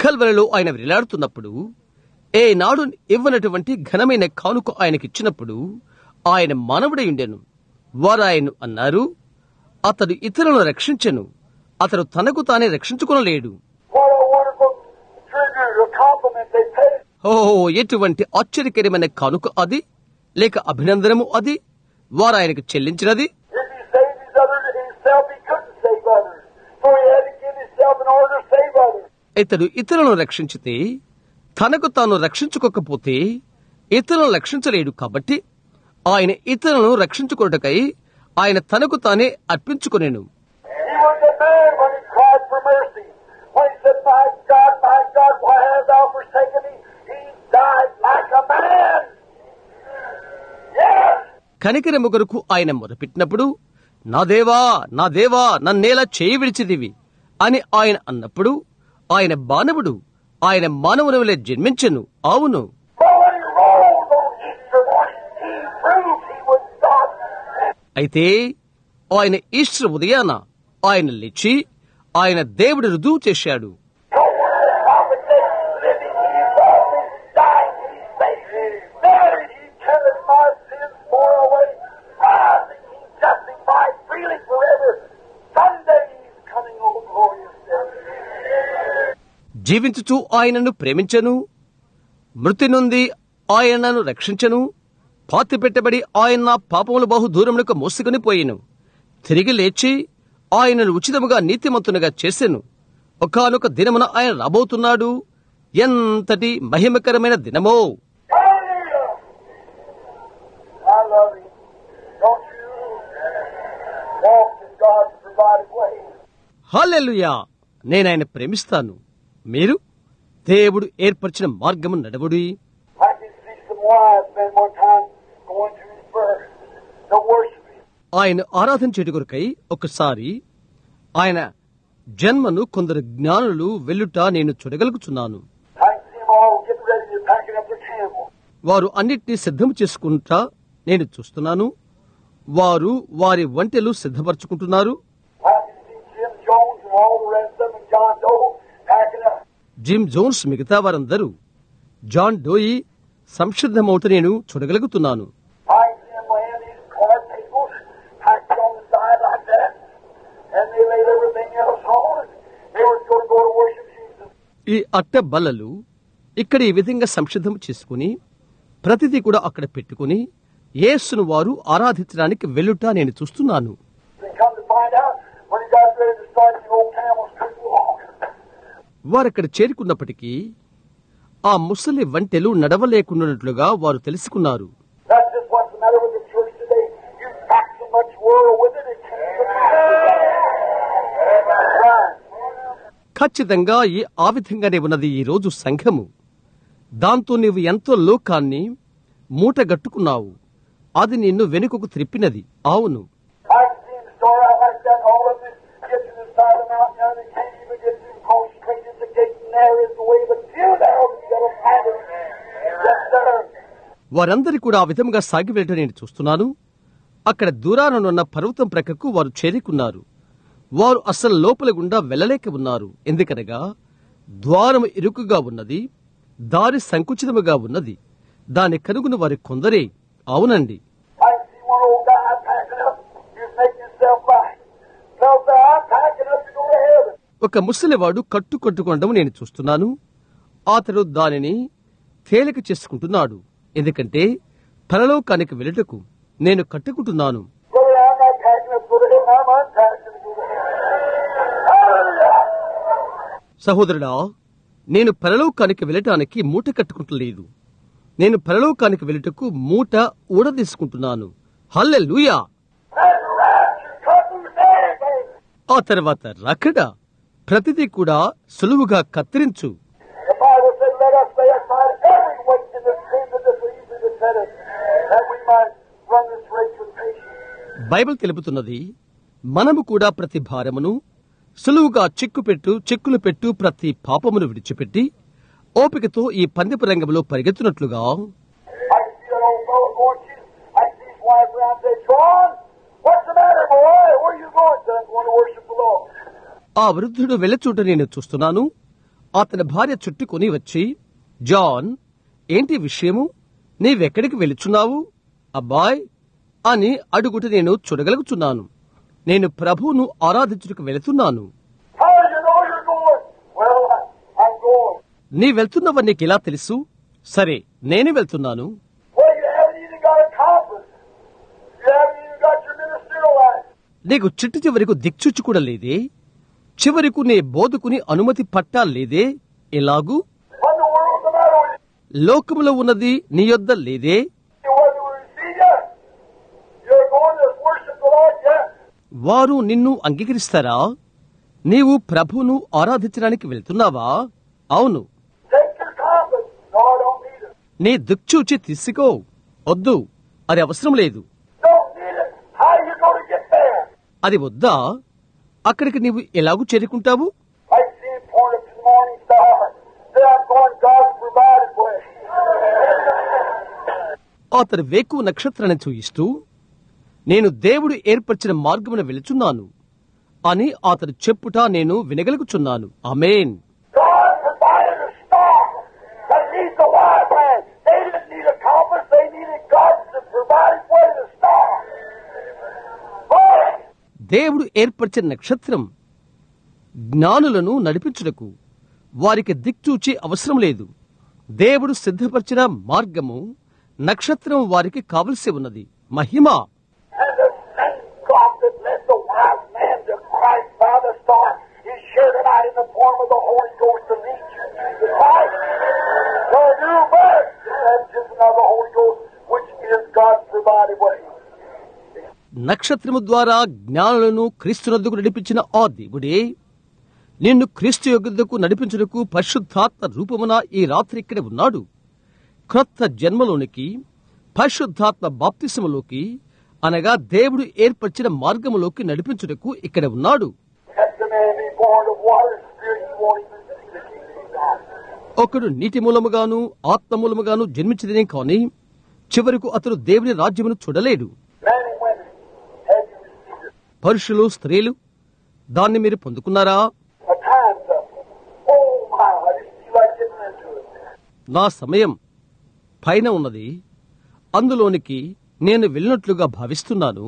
కల్వరలో ఆయన వెళ్ళాడుతున్నప్పుడు ఏ నాడు ఇవ్వనటువంటి ఘనమైన కానుక ఆయనకిచ్చినప్పుడు ఆయన మానవుడై ఉండెను వారు ఆయన అన్నారు అతడు ఇతరులను రక్షించెను. అతడు తనకు తానే రక్షించుకునలేడు. What ఓ ఎటువంటి ఆశ్చర్యకరమైన కానుక అది? లేక అభినందనము అది? వారు ఆయనకు చెల్లించినది? ఇతడు ఇతరులను రక్షించితే తనకు తాను రక్షించుకోకపోతే ఇతరులను రక్షించలేడు కాబట్టి ఆయన ఇతరులను రక్షించుకున్నటకై ఆయన తనకు తానే అర్పించుకునేను. He was కనికరము కొరకు ఆయన మొరపెట్టినప్పుడు నా దేవా నా దేవా నన్నేలా చేయి విడిచిదివి అని ఆయన అన్నప్పుడు ఆయన బానవుడు ఆయన మానవులవలే జన్మించను. అవును. అయితే ఆయన ఈస్టర్ ఉదయాన ఆయన లేచి ఆయన దేవుడు రుదువు చేశాడు. జీవించుచు ఆయనను ప్రేమించను మృతి నుండి ఆయనను రక్షించను పాతి పెట్టబడి ఆయన నా పాపములు బహు దూరములకు మోసుకుని పోయిను. తిరిగి లేచి ఆయనను ఉచితముగా నీతిమంతునిగా చేసెను. ఒకనొక దినమున ఆయన రాబోతున్నాడు. ఎంతటి మహిమకరమైన దినమో! హాలెలుయా! నేను ఆయన ప్రేమిస్తాను. మీరు? దేవుడు ఏర్పరిచిన మార్గము నడవుడి. ఆయన ఆరాధన చేటి కొరకై ఒకసారి ఆయన జన్మను కొందరు జ్ఞానులు వెల్లుట నేను చూడగలుగుతున్నాను వారు అన్నిటినీ సిద్ధం చేసుకుంటా నేను చూస్తున్నాను. వారు వారి వంటెలు సిద్ధపరచుకుంటున్నారు. జిమ్ జోన్స్ మిగతా వారందరూ జాన్ డోయి సంసిద్ధమవుతూ నేను చూడగలుగుతున్నాను. ఈ అట్ట బల్లలు ఇక్కడ ఈ విధంగా సంసిద్ధం చేసుకుని ప్రతిదీ కూడా అక్కడ పెట్టుకుని యేసును వారు ఆరాధించడానికి వెళ్ళుట నేను చూస్తున్నాను. వారు come వారక్కడ చేరుకున్నప్పటికీ ఆ ముసలి వంటెలు నడవలేకున్నట్లుగా వారు తెలుసుకున్నారు That's just what's the matter with the church today. You pack so much world with it, it can't even Right. ఖచ్చితంగా ఆ విధంగానే ఉన్నది ఈ రోజు సంఘము. దాంతో నీవు ఎంతో లోకాన్ని మూటగట్టుకున్నావు. అది నిన్ను వెనుకకు త్రిప్పినది. అవును. వారందరి కూడా ఆ విధంగా సాగి నేను చూస్తున్నాను. అక్కడ దూరాననున్న పర్వతం ప్రక్కకు వారు చేరుకున్నారు. వారు అసలు లోపల గుండా వెళ్ళలేక ఉన్నారు. ఎందుకనగా ద్వారము ఇరుకుగా ఉన్నది దారి సంకుచితముగా ఉన్నది. దాని కనుగొని వారి కొందరే అవునండి. ఒక ముసలివాడు కట్టు కట్టుకోవడం నేను చూస్తున్నాను. అతడు దానిని తేలిక చేసుకుంటున్నాడు. ఎందుకంటే పరలోకానికి వెళ్ళుటకు నేను కట్టుకుంటున్నాను Brother, I'm not packing up to go to heaven, I'm unpacking to go to heaven. Hallelujah. సహోదరుడా నేను పరలోకానికి వెళ్ళటానికి మూట కట్టుకుంటలేదు. నేను పరలోకానికి వెళ్ళటకు మూట ఊడదీసుకుంటున్నాను. హల్లెల్ లూయా ఆ తర్వాత రకడ ప్రతిదీ కూడా సులువుగా కత్తిరించు. బైబిల్ తెలుపుతున్నది మనము కూడా ప్రతి భారమును సులువుగా చిక్కుపెట్టు చెక్కులు పెట్టు ప్రతి పాపమును విడిచిపెట్టి ఓపికతో ఈ పందెపు రంగంలో పరిగెత్తునట్లుగా ఆ వృద్ధుడు వెళ్ళచూట నేను చూస్తున్నాను. అతని భార్య చుట్టుకొని వచ్చి జాన్ ఏంటి విషయము? నీవెక్కడికి వెళుచున్నావు అబ్బాయ్ అని అడుగుట నేను చూడగలుగుతున్నాను. నేను ప్రభువును ఆరాధించుటకు వెళుతున్నాను. నీ వెళ్తున్నవని నీకు ఇలా తెలుసు? సరే నేను వెళ్తున్నాను. నీకు చిట్టు చివరికి దిక్చుచ్చు కూడా లేదే? చివరికు నీ బోధకుని అనుమతి పట్టా లేదే? ఎలాగూ? లోకంలో ఉన్నది నీ యొద్ద లేదే? వారు నిన్ను అంగీకరిస్తారా? నీవు ప్రభును ఆరాధించడానికి వెళ్తున్నావా? అవును. నీ దుక్చూచి తీసుకో. వద్దు. అది అవసరం లేదు. అది వద్దా? అక్కడికి నీవు ఎలాగూ చేరుకుంటావు? ఆ వేకు నక్షత్రాన్ని చూయిస్తూ నేను దేవుడు ఏర్పరిచిన మార్గమున వెళుచున్నాను అని అతను చెప్పుట నేను వినగలుగుచున్నాను. అమేన్ దేవుడు ఏర్పరిచిన నక్షత్రం జ్ఞానులను నడిపించుటకు వారికి దిక్చూచి అవసరం లేదు. దేవుడు సిద్ధపరిచిన మార్గము నక్షత్రం వారికి కావలసి ఉన్నది. మహిమ and the same God that led the wise man to Christ by the star is here tonight in the form of the Holy Ghost to lead you. To Christ. So do but the baptism of the Holy Ghost, which is God's provided way. నక్షత్రము ద్వారా జ్ఞానులను క్రీస్తునద్దుకు నడిపించిన ఆ దేవుడే నిన్ను క్రీస్తు యొద్దకు నడిపించుటకు పరిశుద్ధాత్మ రూపమున ఈ రాత్రి ఇక్కడ ఉన్నాడు. క్రొత్త జన్మలోనికి పరిశుద్ధాత్మ బాప్తిసములోకి అనగా దేవుడు ఏర్పరిచిన మార్గములోకి నడిపించుటకు ఇక్కడ ఉన్నాడు Let the man be born of water and spirit, he won't even see the kingdom of God. ఒకడు నీటి మూలముగాను ఆత్మ మూలముగాను జన్మించదనే కాని చివరకు అతడు దేవుని రాజ్యమును చూడలేడు. పరుషులు స్త్రీలు దాన్ని మీరు పొందుకున్నారా? నా సమయం పైన ఉన్నది. అందులోనికి నేను వెళ్ళినట్లుగా భావిస్తున్నాను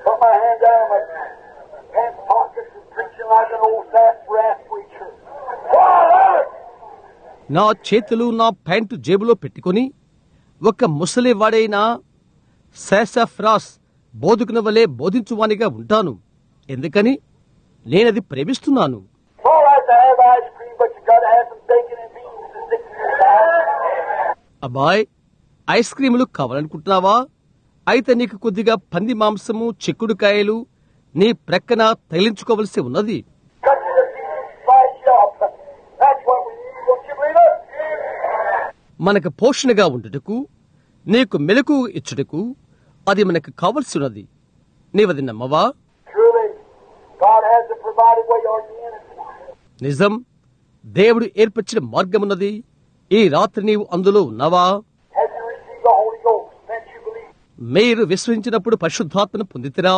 Put my hand down my pants pockets and preaching like an old fat brass preacher. What? నా చేతులు నా ప్యాంటు జేబులో పెట్టుకుని ఒక ముసలివాడైన శాసఫ్రాస్ బోధకున వలె బోధించువానిగా ఉంటాను. ఎందుకని? నేనది ప్రేమిస్తున్నాను. అబ్బాయ్ ఐస్ క్రీములు కావాలనుకుంటున్నావా? అయితే నీకు కొద్దిగా పంది మాంసము చిక్కుడుకాయలు నీ ప్రక్కన తగిలించుకోవలసి ఉన్నది Cut you to pieces, slice you up. That's what we need. Don't you believe it? మనకు పోషణగా ఉండుటకు నీకు మెలకు ఇచ్చుటకు అది మనకు కావలసి ఉన్నది నీవది నమ్మవా? నిజం దేవుడు ఏర్పరిచిన మార్గమున్నది ఈ రాత్రి నీవు అందులో ఉన్నావా. మీరు విశ్వసించినప్పుడు పరిశుద్ధాత్మను పొందితిరా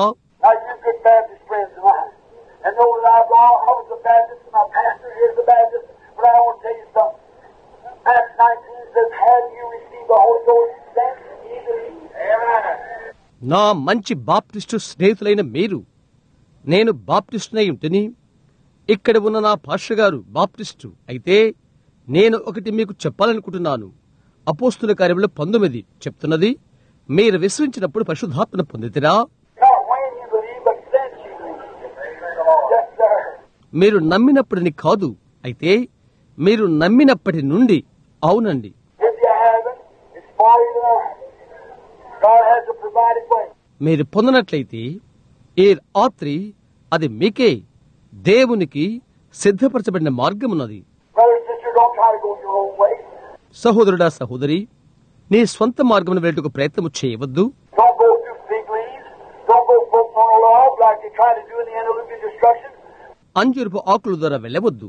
and I've I was a Baptist, my pastor is a Baptist, but I want to tell you something. Acts 19 says, Have you received the Holy Ghost since you believe? Amen. నా మంచి బాప్టిస్టు స్నేహితులైన మీరు నేను బాప్టిస్టునై ఉంటని. ఇక్కడ ఉన్న నా పాస్టర్ గారు బాప్టిస్టు అయితే నేను ఒకటి మీకు చెప్పాలనుకుంటున్నాను. అపోస్తుల కార్యంలో పంతొమ్మిది చెప్తున్నది. మీరు విశ్వసించినప్పుడు పరిశుద్ధాత్మను పొందితిరా. మీరు నమ్మినప్పటిని కాదు. అయితే మీరు నమ్మినప్పటి నుండి అవునండి. మీరు పొందినట్లయితే ఏ రాత్రి అది మీకే దేవునికి సిద్ధపరచబడిన మార్గం ఉన్నది సహోదరుడా సహోదరి నీ స్వంత మార్గం వెళ్ళటకు ప్రయత్నం చేయవద్దు. అంజురుపు ఆకుల ద్వారా వెళ్ళవద్దు.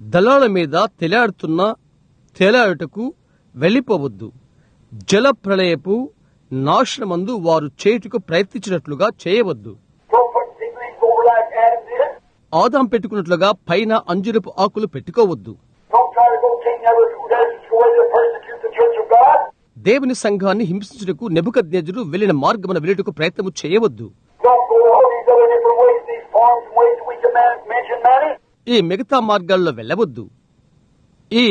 దళాల మీద తెలాడుతున్న తేలాడుటకు వెళ్ళిపోవద్దు జలప్రలయపు నాశనమందు వారు చేయుటకు ప్రయత్నించినట్లుగా చేయవద్దు. ఆదాం పెట్టుకున్నట్లుగా పైన అంజురపు ఆకులు పెట్టుకోవద్దు. దేవుని సంఘాన్ని హింసించుటకు నెబుక ద్యజుడు వెళ్ళిన మార్గమున వెళ్ళటకు ప్రయత్నం చేయవద్దు. ఈ మిగతా మార్గాల్లో వెళ్ళవద్దు ఈ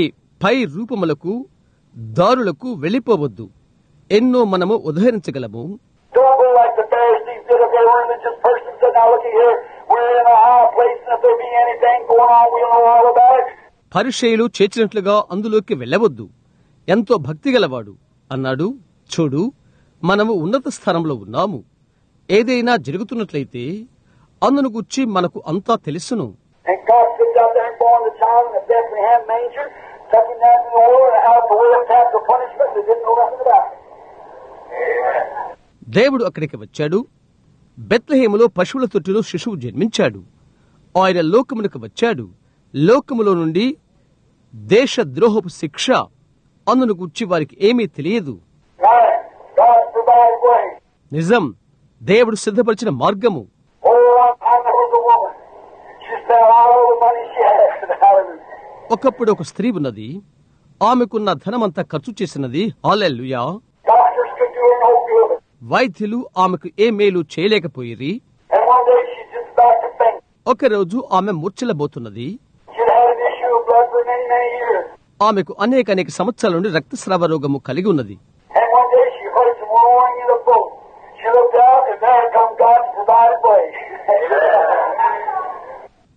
పై రూపములకు దారులకు వెళ్ళిపోవద్దు. ఎన్నో మనము ఉదహరించగలము. పరిషయులు చేర్చినట్లుగా అందులోకి వెళ్ళవద్దు ఎంతో భక్తి గలవాడు అన్నాడు చూడు మనము ఉన్నత స్థానంలో ఉన్నాము. ఏదైనా జరుగుతున్నట్లయితే అందును గుర్చి మనకు అంతా తెలుసును. second down to the Lord and how it's a way of path punishment, they didn't know nothing about it. దేవుడు అక్కడికి వచ్చాడు. బెత్లహేములో పశువుల తొట్టిలో శిశువు జన్మించాడు. ఆయన లోకమునకు వచ్చాడు. లోకములో నుండి దేశద్రోహపు శిక్ష అందును గుర్చి వారికి ఏమీ తెలియదు. నిజం దేవుడు సిద్ధపరిచిన మార్గము. ఒకప్పుడు ఒక స్త్రీ ఉన్నది. ఆమెకున్న ధనమంతా ఖర్చు చేసినది. ఆలెల్లుయా వైద్యులు ఆమెకు ఏ మేలు చేయలేకపోయిరి ఒకరోజు ఆమె మూర్చలబోతున్నది ఆమెకు అనేక అనేక సంవత్సరాల నుండి రక్తస్రావ రోగము కలిగి ఉన్నది.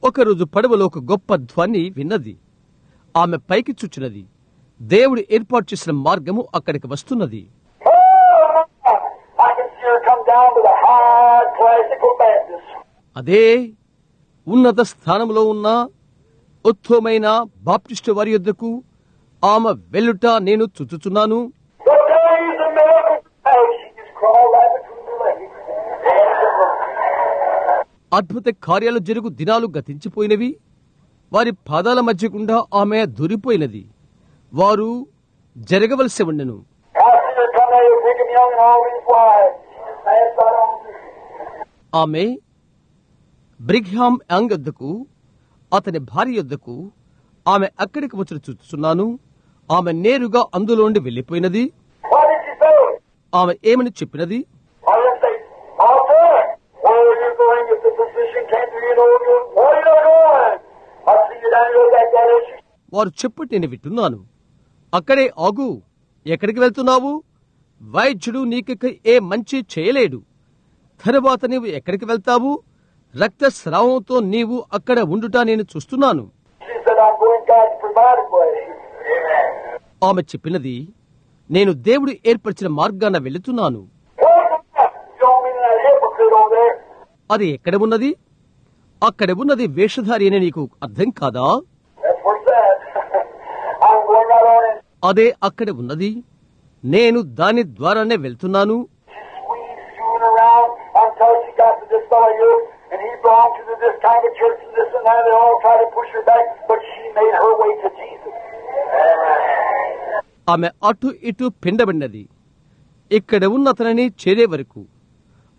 ఒకరోజు పడవలో ఒక గొప్ప ధ్వని విన్నది. ఆమె పైకి చూచినది. దేవుడు ఏర్పాటు చేసిన మార్గము అక్కడికి వస్తున్నది. అదే ఉన్నత స్థానంలో ఉన్న ఉత్తమైన బాప్టిస్టు వారి యొద్దకు ఆమె వెల్లుట నేను చుచుచున్నాను. అద్భుత కార్యాలు జరుగు దినాలు గతించిపోయినవి. వారి పాదాల మధ్య గుండా ఆమె దూరిపోయినది. వారు జరగవలసి ఉండెను. ఆమె బ్రిగ్హామ్ యాంగ్ యొద్దకు అతని భార్య యుద్ధకు ఆమె అక్కడికి వచ్చిన చూస్తున్నాను. ఆమె నేరుగా అందులోండి వెళ్ళిపోయినది. ఆమె ఏమని చెప్పినది I didn't say, I'll tell her. Where are you going if the physician came to you and told you, where are you going? I see you down here like that issue. వారు చెప్పటి నేను వింటున్నాను. అక్కడే ఆగు ఎక్కడికి వెళ్తున్నావు? వైద్యుడు నీకు ఏ మంచి చేయలేడు. తరువాత నీవు ఎక్కడికి వెళ్తావు? రక్తస్రావంతో నీవు అక్కడ ఉండుట నేను చూస్తున్నాను. ఆమె చెప్పినది నేను దేవుడు ఏర్పరిచిన మార్గాన వెళుతున్నాను. అది ఎక్కడ ఉన్నది? అక్కడ ఉన్నది వేషధారి అని నీకు అర్థం కాదా That's where it's at. I'm going right on in. అదే అక్కడ ఉన్నది. నేను దాని ద్వారానే వెళ్తున్నాను. ఆమె అటు ఇటు పిండబడినది. ఇక్కడ ఉన్నతనని చేరే వరకు.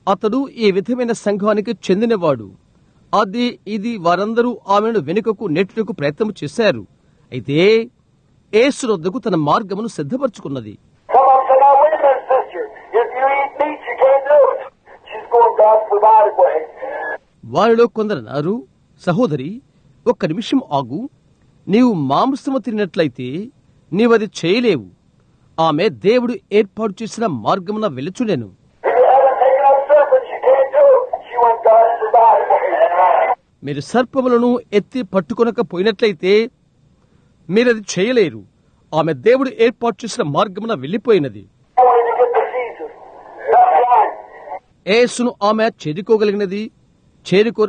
అతడు ఈ విధమైన సంఘానికి చెందినవాడు. అది ఇది వారందరూ ఆమెను వెనుకకు నెట్టుకు ప్రయత్నం చేశారు. అయితే ఏశ్వరొద్దకు తన మార్గమును సిద్ధపరచుకున్నది. వారిలో కొందరు కొందరన్నారు సహోదరి ఒక్క నిమిషం ఆగు. నీవు మాంసము తిన్నట్లయితే నీవది చేయలేవు. ఆమె దేవుడు ఏర్పాటు చేసిన మార్గమున వెలుచులేను. మీరు సర్పములను ఎత్తి పట్టుకొనకపోయినట్లయితే మీరది చేయలేరు. ఆమె దేవుడు ఏర్పాటు చేసిన మార్గమున వెళ్ళిపోయినది. ఏసును ఆమె చేరుకోగలిగినది చేరుకో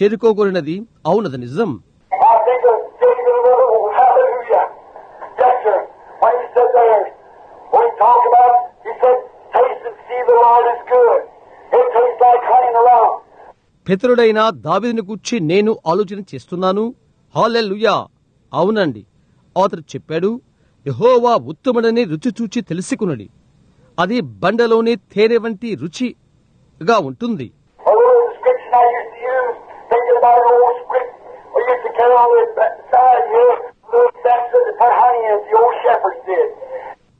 చేరుకోగలిగినది అవునది నిజం. పితరుడైన దావిదిని కూర్చి నేను ఆలోచన చేస్తున్నాను. హాలెల్లుయా! అవునండి. అతడు చెప్పాడు యహోవా ఉత్తముడని రుచిచూచి తెలుసుకున్నది అది బండలోని తేనె వంటి రుచిగా ఉంటుంది.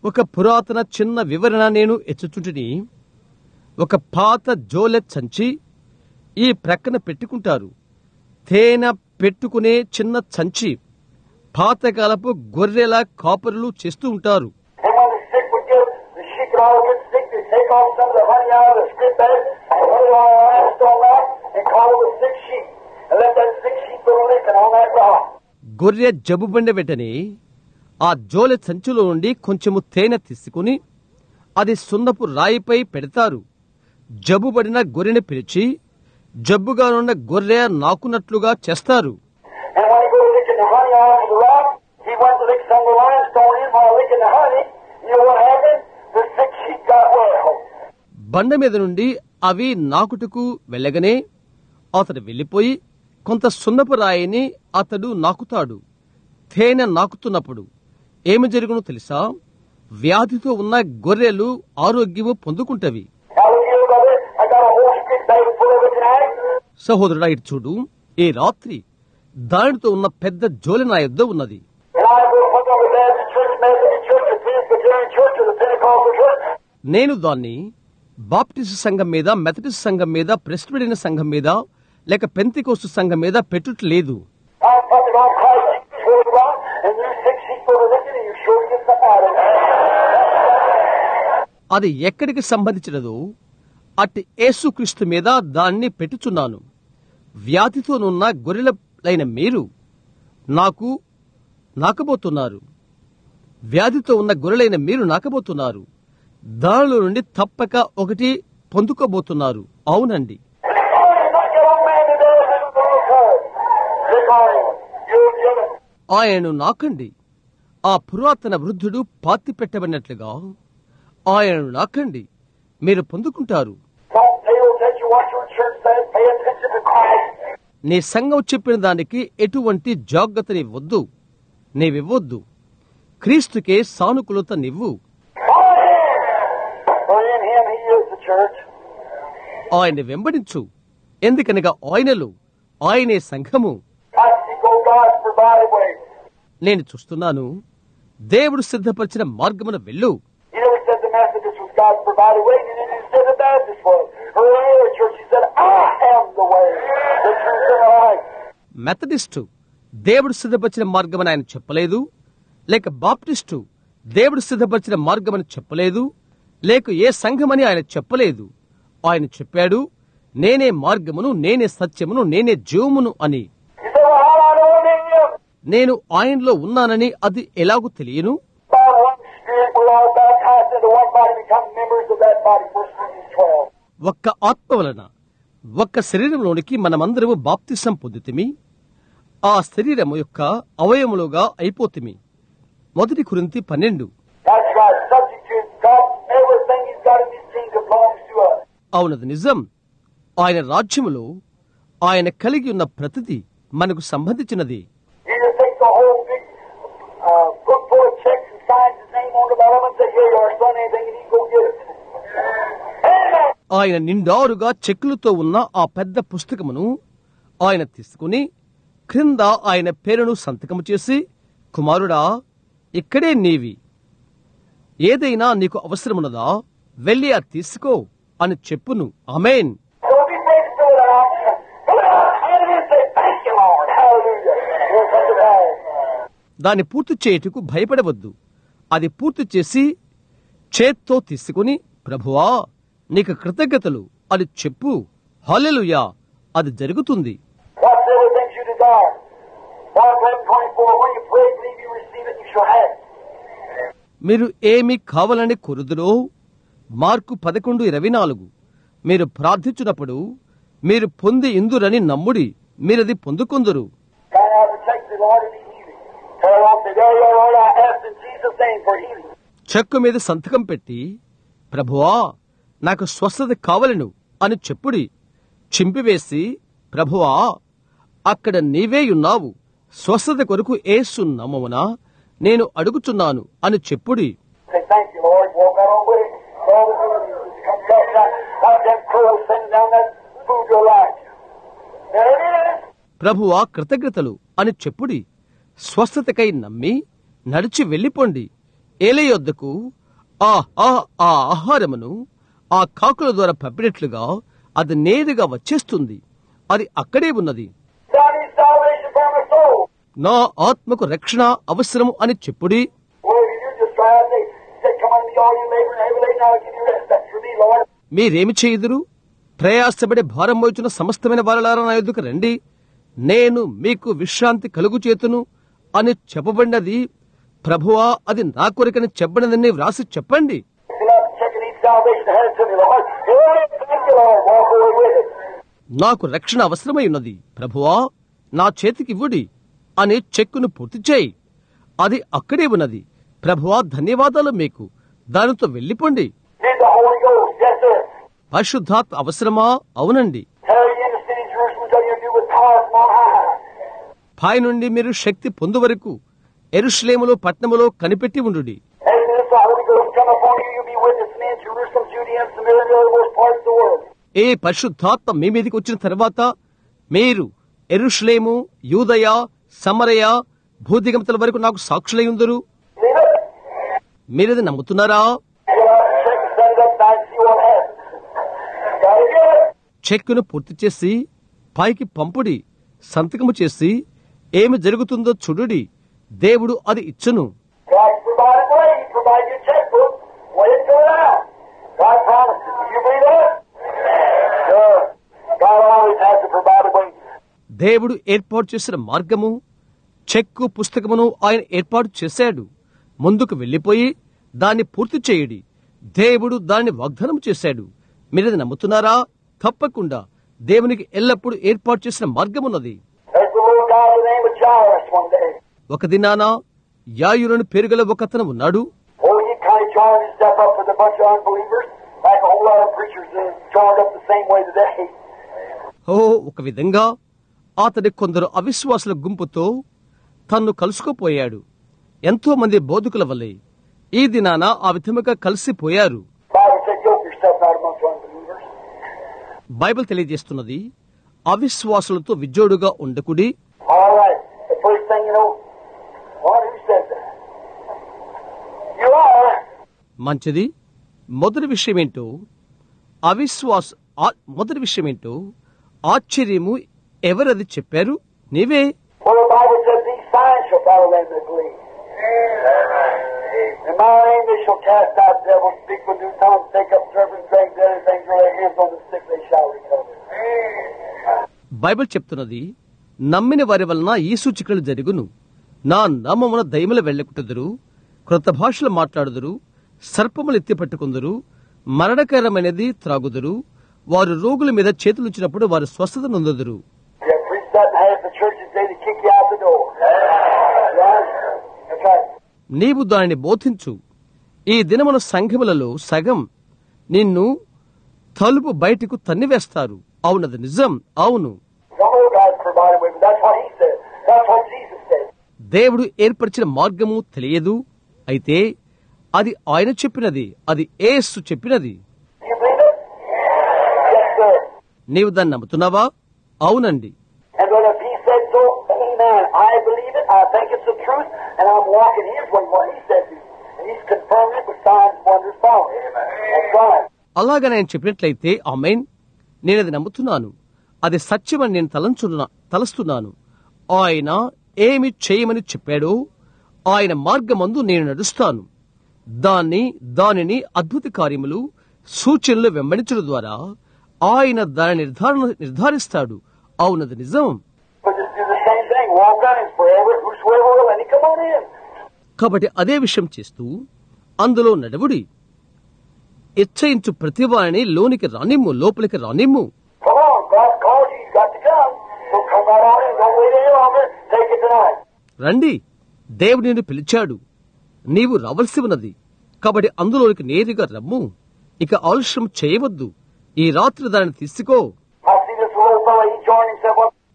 ఒక పురాతన చిన్న వివరణ నేను ఎచ్చుచుటిని. ఒక పాత జోలె చంచి ఈ ప్రక్కన పెట్టుకుంటారు. తేనె పెట్టుకునే చిన్న చంచి. పాతకాలపు గొర్రెల కాపరులు చేస్తూ ఉంటారు. గొర్రె జబ్బు బండి వెంటనే ఆ జోలె సంచులో నుండి కొంచెము తేనె తీసుకుని అది సున్నపు రాయిపై పెడతారు. జబ్బుబడిన గొర్రెని పిలిచి జబ్బుగానున్న గొర్రె నాకున్నట్లుగా చేస్తారు. Off of the rock, he went to lick some of the limestone in while licking the honey. You know what happened? The sick sheep got well. బండ మీద నుండి అవి నాకుటకు వెళ్ళగానే అతడు వెళ్ళిపోయి కొంత సున్నపు రాయిని అతడు నాకుతాడు తేనె నాకుతున్నప్పుడు ఏమి జరుగునో తెలుసా వ్యాధితో ఉన్న గొర్రెలు ఆరోగ్యము పొందుకుంటవి. సహోదరుడా ఇటు చూడు ఈ రాత్రి దానితో ఉన్న పెద్ద జోలి నా యుద్ధ ఉన్నది. నేను దాన్ని బాప్టిస్ట్ సంఘం మీద మెథడిస్ట్ సంఘం మీద ప్రెస్టిడిన సంఘం మీద లేక పెంతికోస్ట్ సంఘం మీద పెట్టుట్లేదు అది ఎక్కడికి సంబంధించినదో అట్టి యేసుక్రీస్తు మీద దాన్ని పెట్టుచున్నాను. వ్యాధితోనున్న గొర్రెల లైన మీరు నాకు నాకబోతున్నారు. వ్యాధితో ఉన్న గొర్రెలైన మీరు నాకబోతున్నారు. దానిలో నుండి తప్పక ఒకటి పొందుకోబోతున్నారు. అవునండి. Oh, ఆయనను నాకండి. ఆ పురాతన వృద్ధుడు పాతి పెట్టబడినట్లుగా ఆయనను నాకండి. మీరు పొందుకుంటారు. నీ సంఘం చెప్పిన దానికి ఎటువంటి జాగ్రత్త నివ్వద్దు నీవివ్వద్దు. క్రీస్తుకే సానుకూలత నివ్వు. ఆయన వెంబడించు. ఎందుకనగా ఆయనలు ఆయనే సంఘము. నేను చూస్తున్నాను. దేవుడు సిద్ధపరిచిన మార్గమున వెళ్ళు. God provided way, మెథడిస్టు దేవుడు సిద్ధపరిచిన మార్గమని ఆయన చెప్పలేదు. లేక బాప్టిస్టు దేవుడు సిద్ధపరిచిన మార్గమని చెప్పలేదు. లేక ఏ సంఘమని ఆయన చెప్పలేదు. ఆయన చెప్పాడు నేనే మార్గమును నేనే సత్యమును నేనే జీవమును అని. నేను ఆయనలో ఉన్నానని అది ఎలాగూ తెలియను. ఒక్క ఆత్మ వలన. ఒక్క శరీరంలోనికి మనమందరము బాప్తిసం పొందుతిమి. ఆ శరీరము యొక్క అవయములుగా అయిపోతిమి. మొదటి కురింతి పన్నెండు. అవునది నిజం. ఆయన రాజ్యములో ఆయన కలిగి ఉన్న ప్రతిదీ మనకు సంబంధించినది. ఆయన నిండారుగా చెక్కులతో ఉన్న ఆ పెద్ద పుస్తకమును ఆయన తీసుకుని క్రింద ఆయన పేరును సంతకం చేసి కుమారుడా ఇక్కడే నీవి. ఏదైనా నీకు అవసరమున్నదా వెళ్ళి అది తీసుకో అని చెప్పును. అమేన్ దాన్ని పూర్తి చేయటకు భయపడవద్దు. అది పూర్తి చేసి చేత్తో తీసుకుని ప్రభువా నీకు కృతజ్ఞతలు. అది చెప్పు. హలెలుయా అది జరుగుతుంది. మీరు ఏమి కావాలని కొరుదురో? మార్కు పదకొండు ఇరవై నాలుగు. మీరు ప్రార్థించినప్పుడు మీరు పొంది ఇందురని నమ్ముడి మీరది పొందుకుందరు. చెక్కు మీద సంతకం పెట్టి ప్రభువా నాకు స్వస్థత కావలను అని చెప్పుడి చింపివేసి ప్రభువా అక్కడ నీవేయున్నావు స్వస్థత కొరకు ఏసు నమ్మమున నేను అడుగుచున్నాను అని చెప్పుడి. ప్రభువా కృతజ్ఞతలు అని చెప్పుడి స్వస్థతకై నమ్మి నడిచి వెళ్ళిపోండి ఏలయొద్దకు ఆ ఆ ఆ ఆహారమును ఆ కాకుల ద్వారా పంపినట్లుగా అది నేరుగా వచ్చేస్తుంది. అది అక్కడే ఉన్నది. నా ఆత్మకు రక్షణ అవసరము అని చెప్పుడి. మీరేమి చేయుదురు? ప్రయాసపడి భారం మోచున్న సమస్తమైన వారలారా నా ఎదుకు రండి. నేను మీకు విశ్రాంతి కలుగు చేతును అని చెప్పబడినది ప్రభువా అది నా కోరికని చెప్పడదని వ్రాసి చెప్పండి. నాకు రక్షణ అవసరమై ఉన్నది ప్రభువా నా చేతికి ఇవ్వుడి. అని చెక్కును పూర్తి చేయి. అది అక్కడే ఉన్నది. ప్రభువా ధన్యవాదాలు మీకు. దానితో వెళ్ళిపోండి. అశుద్ధాత్ అవసరమా? అవునండి. పై నుండి మీరు శక్తి పొందు వరకు ఎరుషులేములో పట్నములో కనిపెట్టి ఉండు ఏ పరిశుద్ధాత్మ మీ మీదకి వచ్చిన తర్వాత మీరు ఎరుశ్లేము యూదయ సమరయ భూదిగమతల వరకు నాకు సాక్షులై ఉందరు? మీరేది నమ్ముతున్నారా? చెక్కును పూర్తి చేసి పైకి పంపుడి సంతకము చేసి ఏమి జరుగుతుందో చూడుడి. దేవుడు అది ఇచ్చును. దేవుడు ఏర్పాటు చేసిన మార్గము చెక్కు పుస్తకమును ఆయన ఏర్పాటు చేశాడు. ముందుకు వెళ్ళిపోయి దాన్ని పూర్తి చేయడి. దేవుడు దాన్ని వాగ్దానం చేశాడు. మీరు నమ్ముతున్నారా? తప్పకుండా. దేవునికి ఎల్లప్పుడూ ఏర్పాటు చేసిన మార్గమున్నది. ఒక దినాన యాయురుని పెరుగల ఒకతను ఉన్నాడు. ఓ ఒక విధంగా అతడి కొందరు అవిశ్వాసుల గుంపుతో తన్ను కలుసుకుపోయాడు. ఎంతో మంది బోధకుల వలె ఈ దినాన ఆ విధముగా కలిసిపోయారు. బైబిల్ తెలియజేస్తున్నది అవిశ్వాసులతో విజోడుగా ఉండకుడి. మంచిది. మొదటి విషయం ఏంటో అవిశ్వాస మొదటి విషయం ఏంటో ఆశ్చర్యము ఎవరది చెప్పారు? నీవే. బైబిల్ చెప్తున్నది నమ్మిన వారి వలన ఈ సూచికలు జరుగును. నా నామమున దయములు వెళ్ళకుటదురు క్రొత్త భాషలు మాట్లాడుదురు సర్పములు ఎత్తి పట్టుకుందురు మరణకరమైనది త్రాగుదురు వారు రోగుల మీద చేతులుచ్చినప్పుడు వారు స్వస్థత నొందుదురు. నీవు దానిని బోధించు. ఈ దినమున సంఘములలో సగం నిన్ను తలుపు బయటకు తన్నివేస్తారు. అవునది నిజం. అవును. దేవుడు ఏర్పరిచిన మార్గము తెలియదు. అయితే అది ఆయన చెప్పినది అది ఏసు చెప్పినది. నీవు దాన్ని నమ్ముతున్నావా? అవునండి. అలాగే నేను చెప్పినట్లయితే ఆ ఆమెన్. నేనది నమ్ముతున్నాను. అది సత్యమని నేను తలంచున్నా తలస్తున్నాను. ఆయన ఏమి చేయమని చెప్పాడో ఆయన మార్గమందు నేను నడుస్తాను. దాన్ని దానిని అద్భుత కార్యములు సూచనలు వెంబడించడం ద్వారా ఆయన దాని నిర్ధారణ నిర్ధారిస్తాడు. అవునది నిజం. కాబట్టి అదే విషయం చేస్తూ అందులో నడవుడి. ఇచ్చయించు ప్రతివారిని లోనికి రానిమ్ము లోపలికి రానిమ్ము. రండి. దేవుడు నేను పిలిచాడు. నీవు రావలసి ఉన్నది కాబట్టి అందులోనికి నేరుగా రమ్ము. ఇక ఆలస్యం చేయవద్దు. ఈ రాత్రి దానిని తీసుకో.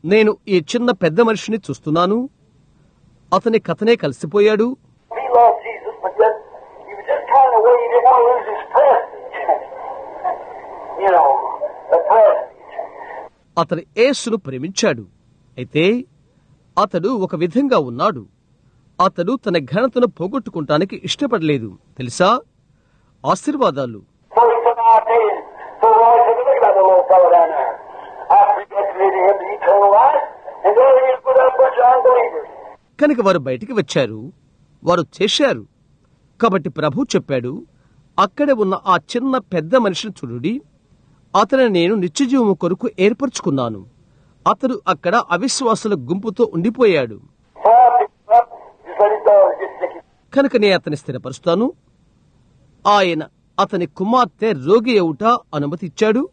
నేను ఈ చిన్న పెద్ద మనిషిని చూస్తున్నాను. అతని కథనే కలిసిపోయాడు. అతను ఏసును ప్రేమించాడు. అయితే అతడు ఒక విధంగా ఉన్నాడు. అతడు తన ఘనతను పోగొట్టుకుంటానికి ఇష్టపడలేదు. తెలుసా? ఆశీర్వాదాలు. కనుక వారు బయటికి వచ్చారు. వారు చేశారు. కాబట్టి ప్రభు చెప్పాడు అక్కడే ఉన్న ఆ చిన్న పెద్ద మనిషిని చూడు అతని నేను నిత్యజీవము కొరకు ఏర్పరచుకున్నాను. అతడు అక్కడ అవిశ్వాసుల గుంపుతో ఉండిపోయాడు. కనుక నే అతని స్థిరపరుస్తాను. ఆయన అతని కుమార్తె రోగి అవుట అనుమతి ఇచ్చాడు.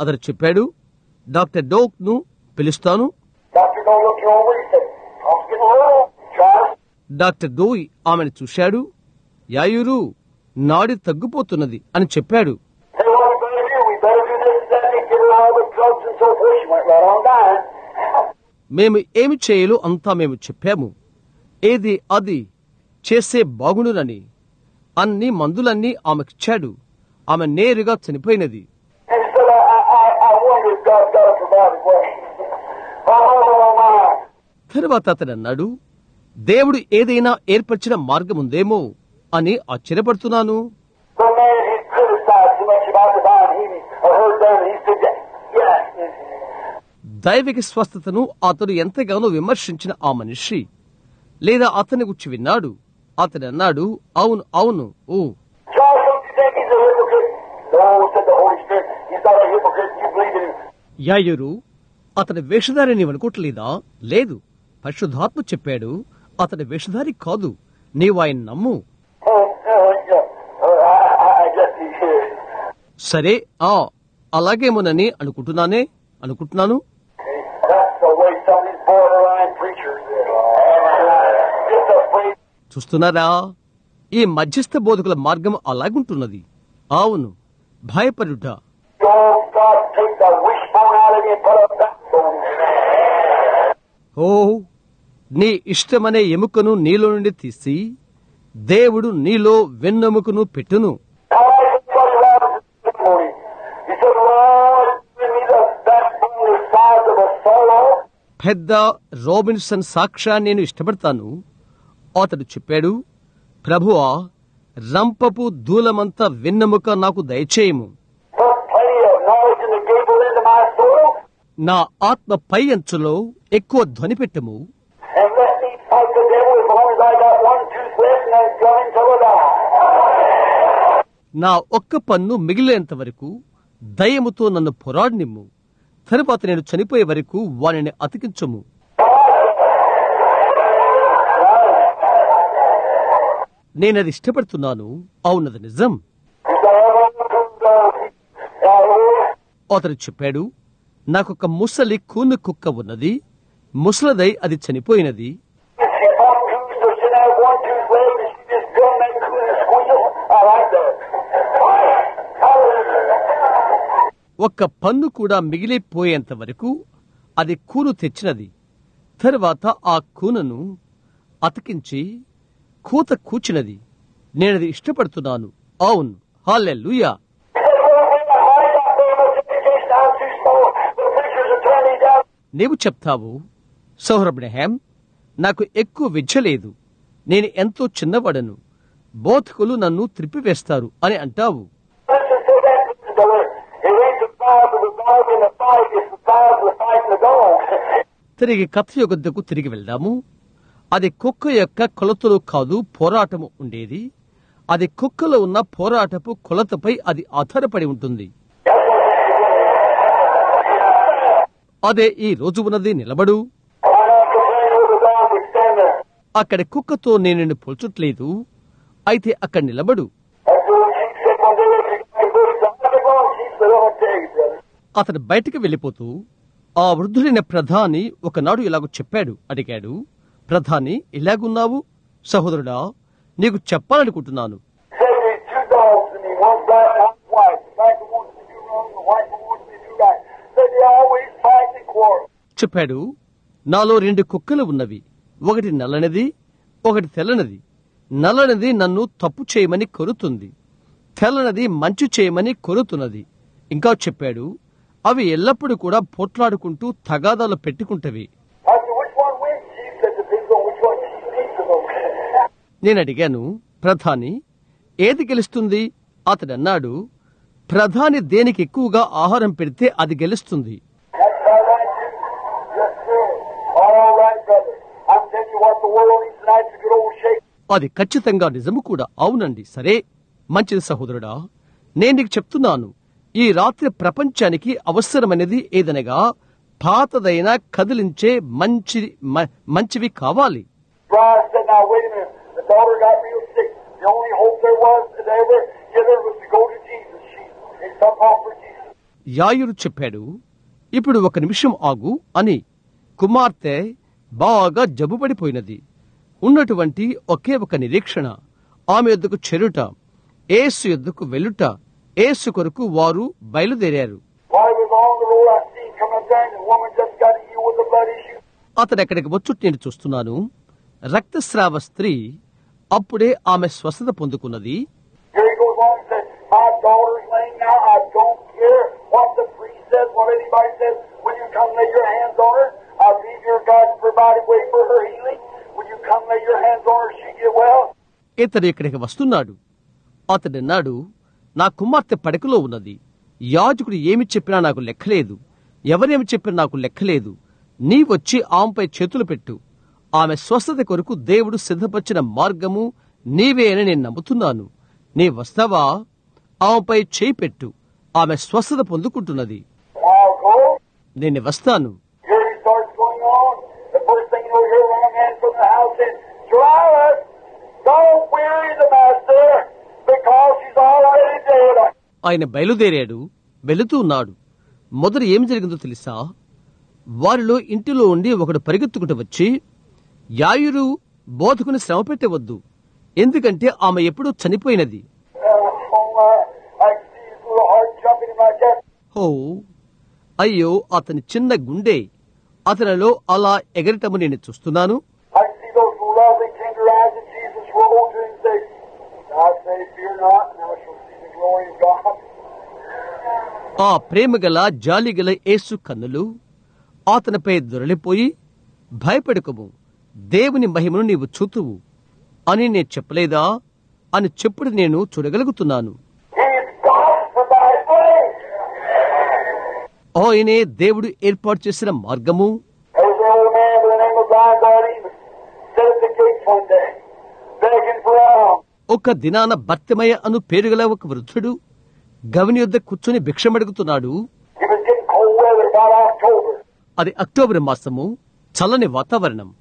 అతడు చెప్పాడు డాక్టర్ డోక్ను పిలుస్తాను. డాక్టర్ డోయ్ ఆమెను చూశాడు. యాయూరు నాడి తగ్గిపోతున్నది అని చెప్పాడు. మేము ఏమి చేయాలో అంతా మేము చెప్పాము. ఏది అది చేసే బాగుండునని అన్ని మందులన్నీ ఆమెకిచ్చాడు. ఆమె నేరుగా చనిపోయినది. తరువాత అతను అన్నాడు దేవుడు ఏదైనా ఏర్పరిచిన మార్గముందేమో అని ఆశ్చర్యపడుతున్నాను Some man he criticized too much about divine healing or heard them, and he said, yeah, yeah. దైవిక స్వస్థతను అతడు ఎంతగానో విమర్శించిన ఆ మనిషి. లేదా అతని గురించి విన్నాడు. అతడు అన్నాడు అవును అవును ఓ. యాయురు అతని వేషధారి నీవు అనుకోవట్లేదా లేదు. పరిశుద్ధాత్మ చెప్పాడు అతని వేషధారి కాదు. నీవు ఆయన నమ్ము. Oh. Uh, here. సరే ఆ అలాగేమోనని అనుకుంటున్నానే అనుకుంటున్నాను That's the way some of these borderline preachers Just afraid. చూస్తున్నారా? ఈ మధ్యస్థ బోధకుల మార్గం అలాగుంటున్నది. అవును భయపడుట. ఓ నీ ఇష్టమనే ఎముకను నీలో నుండి తీసి దేవుడు నీలో వెన్నెముకను పెట్టును. పెద్ద రోబిన్సన్ సాక్ష్యాన్ని నేను ఇష్టపడతాను. అతడు చెప్పాడు ప్రభువా రంపపు దూలమంతా విన్నముక నాకు దయచేయము. నా ఆత్మ పై అంచులో ఎక్కువ ధ్వని పెట్టము. నా ఒక్క పన్ను మిగిలేంత వరకు దయముతో నన్ను పొరాడినిమ్ము. తరువాత నేను చనిపోయే వరకు వాని అతికించము. నేనది ఇష్టపడుతున్నాను. అవునది నిజం. అతడు చెప్పాడు నాకొక ముసలి కూను కుక్క ఉన్నది. ముసలదై అది చనిపోయినది. ఒక్క పన్ను కూడా మిగిలిపోయేంత వరకు అది కూను తెచ్చినది. తర్వాత ఆ కూనను అతికించి కూత కూచినది. నేనది ఇష్టపడుతున్నాను. అవును. హాలెల్లుయా. నీవు చెప్తావు సౌరబ్రహాం నాకు ఎక్కువ విద్య లేదు. నేను ఎంతో చిన్నవాడను. బోధకులు నన్ను త్రిప్పివేస్తారు అని అంటావు. తిరిగి కథ యొద్దకు తిరిగి వెళ్దాము. అది కుక్క యొక్క కొలతలు కాదు పోరాటము ఉండేది. అది కుక్కలో ఉన్న పోరాటపు కొలతపై అది ఆధారపడి ఉంటుంది. అదే ఈ రోజు ఉన్నది నిలబడు. అక్కడి కుక్కతో నేను నిన్ను పోల్చట్లేదు. అయితే అక్కడ నిలబడు. అతను బయటికి వెళ్ళిపోతూ ఆ వృద్ధుడైన ప్రధాని ఒకనాడు ఇలాగ చెప్పాడు అడిగాడు ప్రధాని ఇలాగున్నావు? సహోదరుడా నీకు చెప్పాలనుకుంటున్నాను. చెప్పాడు నాలో రెండు కుక్కలు ఉన్నవి. ఒకటి నల్లనిది ఒకటి తెల్లనిది. నల్లనిది నన్ను తప్పు చేయమని కొరుతుంది. తెల్లనిది మంచు చేయమని కొరుతున్నది. ఇంకా చెప్పాడు అవి ఎల్లప్పుడూ కూడా పోట్లాడుకుంటూ తగాదాలు పెట్టుకుంటవి. నేను అడిగాను ప్రధాని ఏది గెలుస్తుంది? అతడన్నాడు ప్రధాని దేనికి ఎక్కువగా ఆహారం పెడితే అది గెలుస్తుంది. అది ఖచ్చితంగా నిజము కూడా. అవునండి సరే. మంచిది సహోదరుడా నేను నీకు చెప్తున్నాను ఈ రాత్రి ప్రపంచానికి అవసరమైనది ఏదనగా పాతదైన కదిలించే మంచి మ- మంచివి కావాలి. Daughter got real sick. The only hope there was to ever get her was to go to Jesus. She they off for Jesus. యాయురు చెప్పాడు ఇప్పుడు ఒక నిమిషం ఆగు అని కుమార్తె బాగా జబ్బుపడిపోయినది ఉన్నటువంటి ఒకే ఒక నిరీక్షణ ఆమె యొద్దకు చెరుట ఏసు యొద్దకు వెళ్ళుట ఏసు కొరకు వారు బయలుదేరారు. అతడు ఎక్కడికి నేను చూస్తున్నాను రక్తస్రావ స్త్రీ అప్పుడే ఆమె స్వస్థత పొందుకున్నది. ఇతడు ఇక్కడికి వస్తున్నాడు అతడిన్నాడు నా కుమార్తె పడకలో ఉన్నది. యాజకుడు ఏమి చెప్పినా నాకు లెక్కలేదు. ఎవరేమి చెప్పినా నాకు లెక్కలేదు. నీ వచ్చి ఆమెపై చేతులు పెట్టు. ఆమె స్వస్థత కొరకు దేవుడు సిద్ధపరిచిన మార్గము నీవే అని నేను నమ్ముతున్నాను. నీ వస్తావా? ఆమెపై చేయి పెట్టు. ఆమె స్వస్థత పొందుకుంటున్నది. నేను వస్తాను. ఆయన బయలుదేరాడు వెళుతూ ఉన్నాడు. మొదట ఏం జరిగిందో తెలుసా? వారిలో ఇంటిలో ఉండి ఒకడు పరిగెత్తుకుంటూ వచ్చి యాయురు బోధకుని శ్రమ పెట్టవద్దు ఎందుకంటే ఆమె ఎప్పుడూ చనిపోయినది. హో అయ్యో అతని చిన్న గుండె అతనిలో అలా ఎగరటము నేను చూస్తున్నాను. ఆ ప్రేమ ప్రేమగల జాలిగల ఏసు కన్నులు అతనిపై దొరలిపోయి భయపడకము. దేవుని మహిమను నీవు చూతువు అని నేను చెప్పలేదా? అని చెప్పుడు నేను చూడగలుగుతున్నాను. ఆయనే దేవుడు ఏర్పాటు చేసిన మార్గము. ఒక దినాన భర్తమయ అను పేరు గల ఒక వృద్ధుడు గవిని యుద్ధ కూర్చొని భిక్షమడుగుతున్నాడు. అది అక్టోబర్ మాసము చల్లని వాతావరణం.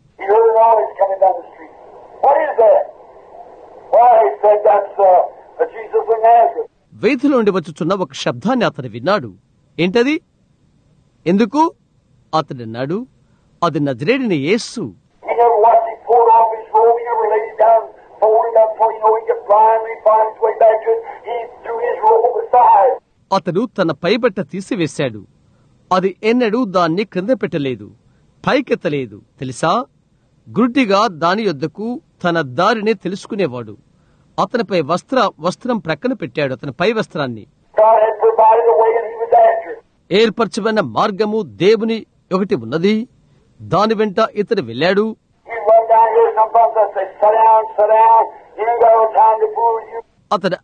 వీధిలో ఉండి వచ్చుచున్న ఒక శబ్దాన్ని అతను విన్నాడు. ఏంటది? ఎందుకు? అతడు అన్నాడు అది నజరేడిన యేసు. అతడు తన పై పైబట్ట తీసివేశాడు. అది ఎన్నడూ దాన్ని క్రింద పెట్టలేదు పైకెత్తలేదు. తెలుసా? గుడ్డిగా దాని యొద్దకు తన దారిని తెలుసుకునేవాడు. అతనిపై వస్త్ర వస్త్రం ప్రక్కన పెట్టాడు అతని పై వస్త్రాన్ని. ఏర్పరచబడిన మార్గము దేవుని ఒకటి ఉన్నది. దాని వెంట ఇతడు వెళ్ళాడు. అతడు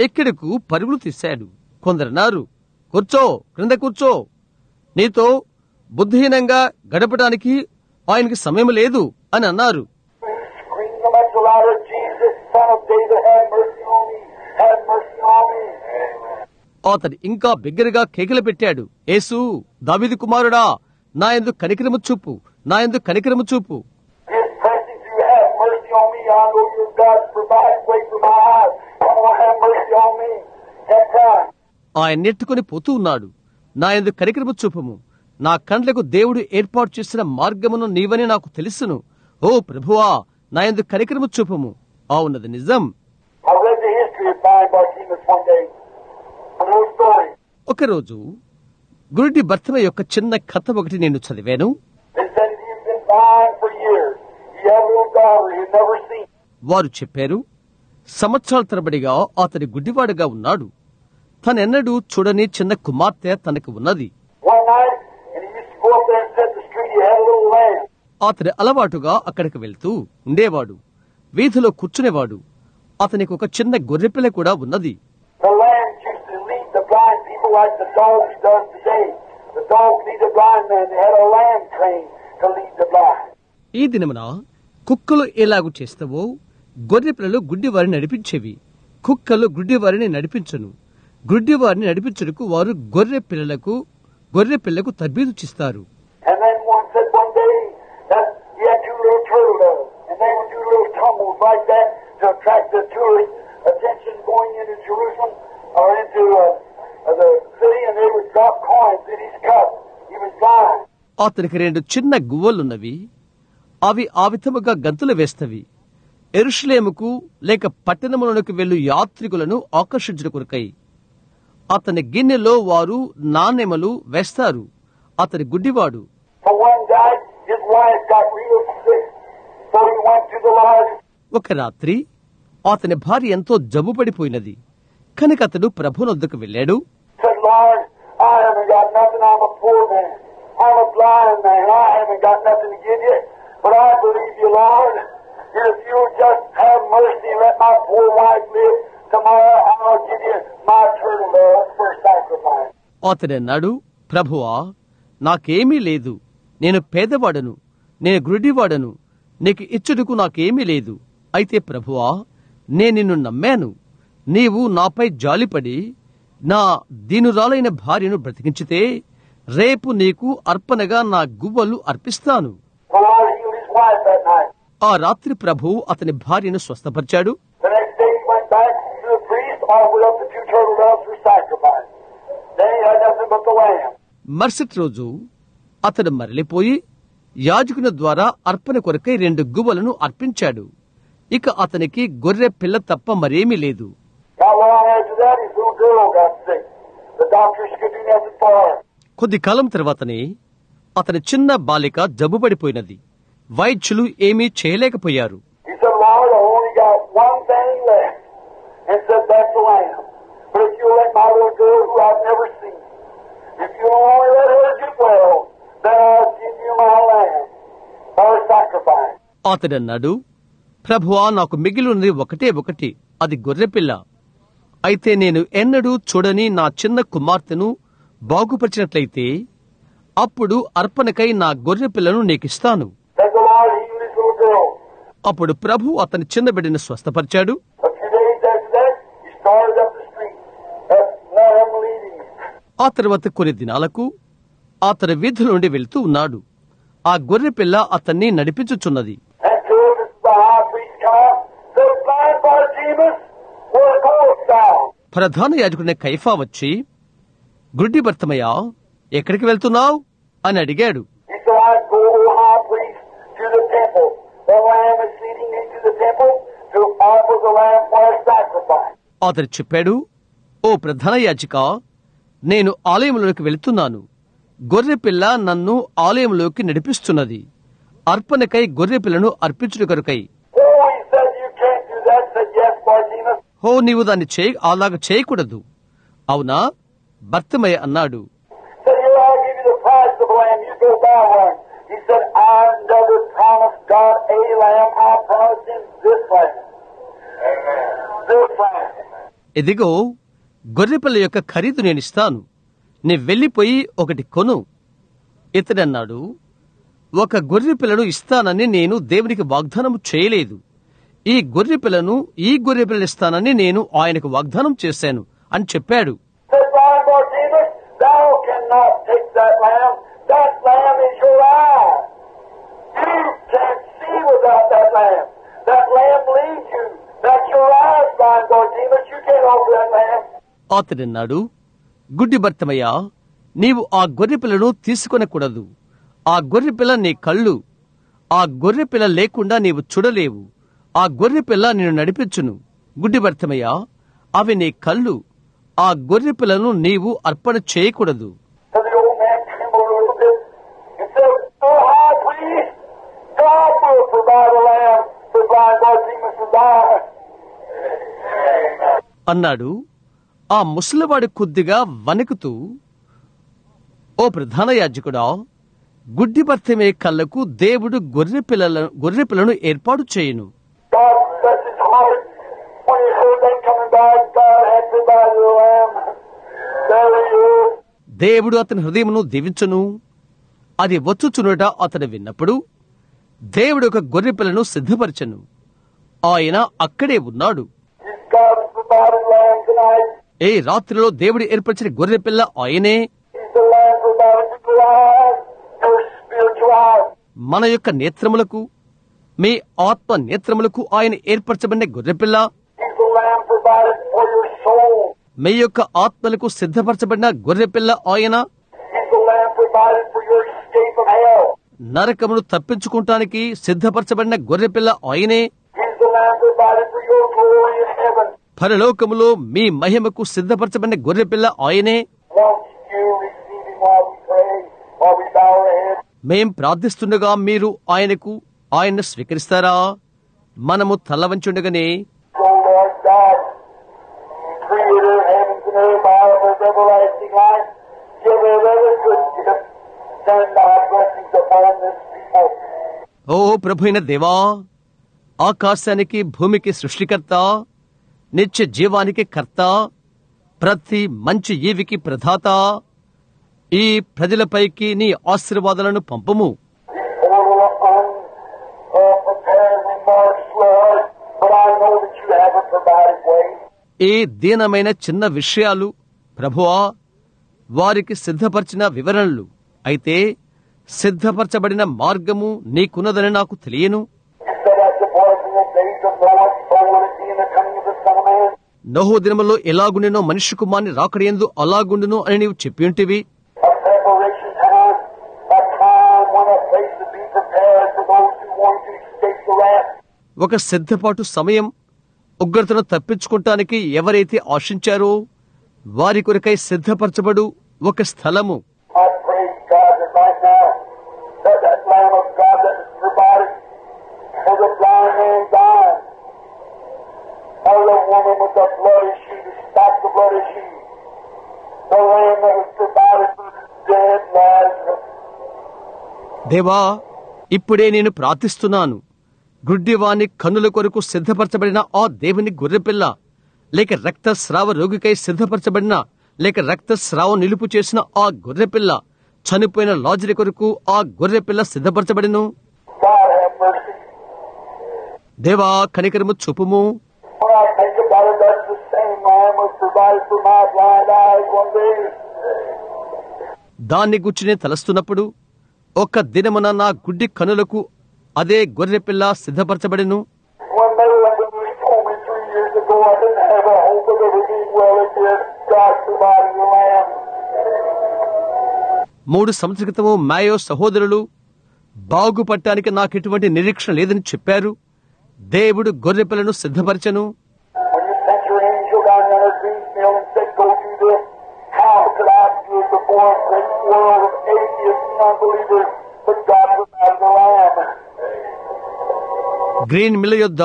ఎక్కడకు పరుగులు తీశాడు. కొందరన్నారు కూర్చో క్రింద కూర్చో. నీతో బుద్ధిహీనంగా గడపడానికి ఆయనకి సమయం లేదు అని అన్నారు. God of Jesus, Son of David, have mercy on me. Have mercy on me. అతడు ఇంకా బిగ్గరగా కేకలు పెట్టాడు. ఏసు దావిది కుమారుడా నా ఎందుకు కనికరము చూపు నా ఎందుకు కనికరము చూపు. ఆయన నెట్టుకుని పోతూ ఉన్నాడు. నా ఎందుకు కనికరము చూపము. నా కండ్లకు దేవుడు ఏర్పాటు చేసిన మార్గమును నీవని నాకు తెలుసును. ఓ ప్రభువా నా ఎందు కనికరము చూపము. అవునది నిజం. ఒకరోజు గురుడి భర్తన యొక్క చిన్న కథ ఒకటి నేను చదివాను. వారు చెప్పారు సంవత్సరాల తరబడిగా అతని గుడ్డివాడుగా ఉన్నాడు. తనెన్నడూ చూడని చిన్న కుమార్తె తనకు ఉన్నది. అతడి అలవాటుగా అక్కడికి వెళ్తూ ఉండేవాడు. వీధిలో కూర్చునేవాడు. అతనికి ఒక చిన్న గొర్రెపిల్ల కూడా ఉన్నది. ఈ దినమున కుక్కలు ఎలాగూ చేస్తావో గొర్రె గొర్రెపిల్లలు గుడ్డివారిని నడిపించేవి. కుక్కలు గుడ్డివారిని నడిపించను. గుడ్డివారిని నడిపించడుకు వారు గొర్రె పిల్లలకు గొర్రె పిల్లలకు తర్బీదు చిస్తారు little turtle doves, and they would do little tumbles like that to attract the tourist attention going into Jerusalem or into uh, uh, the city, and they would drop coins in his cup. He was blind. అతనికి రెండు చిన్న గువ్వలున్నవి అవి ఆ విధముగా గంతులు వేస్తవి ఎరుషులేముకు లేక పట్టణములకు వెళ్ళు యాత్రికులను ఆకర్షించుట కొరకై అతని గిన్నెలో వారు నాణెమలు వేస్తారు అతని గుడ్డివాడు his wife got real sick, so he went to the Lord. ఒక రాత్రి అతని భార్య ఎంతో జబ్బు పడిపోయినది కనుక అతడు ప్రభునొద్దకు వెళ్ళాడు Said, Lord, I haven't got nothing. I'm a poor man. I'm a blind man. I haven't got nothing to give you, but I believe you, Lord. If you'll just have mercy and let my poor wife live, tomorrow I'll give you my turtle dove for sacrifice. అతడు అన్నాడు ప్రభువా నాకేమీ లేదు నేను పేదవాడను నేను గురుడివాడను నీకు ఇచ్చుటకు నాకేమీ లేదు. అయితే ప్రభువా నే నిన్ను నమ్మాను. నీవు నాపై జాలిపడి నా దీనురాలైన భార్యను బ్రతికించితే రేపు నీకు అర్పణగా నా గువ్వలు అర్పిస్తాను. ఆ రాత్రి ప్రభు అతని భార్యను స్వస్థపరిచాడు. మరుసటి రోజు అతడు మరలిపోయి యాజకుని ద్వారా అర్పణ కొరకై రెండు గువలను అర్పించాడు. ఇక అతనికి గొర్రె పిల్ల తప్ప మరేమీ లేదు. కొద్ది కాలం తర్వాతనే అతని చిన్న బాలిక జబ్బుపడిపోయినది. వైద్యులు ఏమీ చేయలేకపోయారు. అతడన్నాడు ప్రభువా నాకు మిగిలి మిగిలినది ఒకటే ఒకటి. అది గొర్రెపిల్ల. అయితే నేను ఎన్నడూ చూడని నా చిన్న కుమార్తెను బాగుపరిచినట్లయితే అప్పుడు అర్పణకై నా గొర్రె పిల్లను నీకిస్తాను అప్పుడు ప్రభు అతని చిన్న బిడ్డను స్వస్థపరిచాడు. ఆ తర్వాత కొన్ని దినాలకు అతని వీధుల నుండి వెళ్తూ ఉన్నాడు. ఆ గొర్రె పిల్ల అతన్ని నడిపించుచున్నది. ప్రధాన యాజకుడిన కైఫా వచ్చి గుడ్డి భర్తమయ్యా ఎక్కడికి వెళ్తున్నావు? అని అడిగాడు. అతడు చెప్పాడు ఓ ప్రధాన యాచిక నేను ఆలయంలోకి వెళుతున్నాను. గొర్రెపిల్ల నన్ను ఆలయంలోకి నడిపిస్తున్నది. అర్పణకై గొర్రెపిల్లను అర్పించుడు కొరకై. హో నీవు దాన్ని చేయ అలాగ చేయకూడదు. అవునా? భర్తమయ్య అన్నాడు. ఎదిగో గొర్రెపిల్ల యొక్క ఖరీదు నేనిస్తాను. నీ వెళ్ళిపోయి ఒకటి కొను. ఇతడన్నాడు ఒక గొర్రె పిల్లను ఇస్తానని నేను దేవునికి వాగ్దానం చేయలేదు. ఈ గొర్రె పిల్లను ఈ గొర్రె పిల్లలు ఇస్తానని నేను ఆయనకు వాగ్దానం చేశాను అని చెప్పాడు. అతడిన్నాడు గుడ్డి భర్తమయ్యా నీవు ఆ గొర్రెపిల్లను తీసుకొనకూడదు. ఆ గొర్రెపిల్ల నీ కళ్ళు ఆ గొర్రెపిల్ల లేకుండా నీవు చూడలేవు. ఆ గొర్రెపిల్ల నిన్ను నడిపించును. గుడ్డి భర్తమయ్యా అవి నీ కళ్ళు ఆ గొర్రెపిల్లను నీవు అర్పణ చేయకూడదు. అన్నాడు ఆ ముసలివాడు కొద్దిగా వణుకుతూ ఓ ప్రధాన యాజకుడా గుడ్డి భర్తమే కళ్ళకు దేవుడు గొర్రె పిల్లలను గొర్రె పిల్లను ఏర్పాటు చేయను. దేవుడు అతని హృదయమును దీవించును. అది వచ్చుచునుట అతను విన్నప్పుడు దేవుడు ఒక గొర్రె పిల్లను సిద్ధపరచను. ఆయన అక్కడే ఉన్నాడు. ఏ రాత్రిలో దేవుడు ఏర్పరిచిన గొర్రె పిల్ల ఆయనే? మన యొక్క నేత్రములకు మీ ఆత్మ నేత్రములకు ఆయన ఏర్పరచబడిన గొర్రెపిల్ల మీ యొక్క ఆత్మలకు సిద్ధపరచబడిన గొర్రె పిల్ల ఆయన? నరకమును తప్పించుకుంటానికి సిద్ధపరచబడిన గొర్రె పిల్ల ఆయనే? పరలోకములో మీ మహిమకు సిద్ధపరచబడిన గొర్రె పిల్ల ఆయనే. మేం ప్రార్థిస్తుండగా మీరు ఆయనకు ఆయన్ను స్వీకరిస్తారా? మనము తలవంచుండగానే ఓ ప్రభుయిన దేవా ఆకాశానికి భూమికి సృష్టికర్త నిత్య జీవానికి కర్త ప్రతి మంచి ఈవికి ప్రధాత. ఈ ప్రజలపైకి నీ ఆశీర్వాదాలను పంపము. ఈ దీనమైన చిన్న విషయాలు ప్రభువా వారికి సిద్ధపరిచిన వివరణలు. అయితే సిద్ధపరచబడిన మార్గము నీకున్నదని నాకు తెలియను. నోహో దినములో ఎలాగుండెనో మనిషి కుమార్ని రాకడయందు అలాగుండును అని నీవు చెప్పియుంటివి? ఉంటివి ఒక సిద్ధపాటు సమయం ఉగ్రతను తప్పించుకుంటానికి ఎవరైతే ఆశించారో వారి కొరకై సిద్ధపరచబడు ఒక స్థలము I pray, God, that right now, that that Lamb of God that was provided for the blind man's eyes, or the woman with the blood issue, to stop the that was dead దేవా ఇప్పుడే నేను ప్రార్థిస్తున్నాను. గుడ్డివాని కన్నుల కొరకు సిద్ధపరచబడిన ఆ దేవుని గొర్రెపిల్ల లేక రక్తస్రావ రోగికై సిద్ధపరచబడిన లేక రక్తస్రావం నిలుపు చేసిన ఆ గొర్రెపిల్ల చనిపోయిన లాజరి కొరకు ఆ గొర్రెపిల్ల సిద్ధపరచబడిను. దేవా కనికరము చూపుము. దాన్ని గుర్చినే తలస్తున్నప్పుడు ఒక దినమున నా గుడ్డి కనులకు అదే గొర్రెపిల్ల సిద్ధపరచబడిను. మూడు సంవత్సర క్రితము మాయో సహోదరులు బాగుపడటానికి నాకు ఎటువంటి నిరీక్షణ లేదని చెప్పారు. దేవుడు గొర్రెపిల్లను సిద్ధపరచను. Do great world of atheists and unbelievers? But God provided the land. Green mill యొద్ద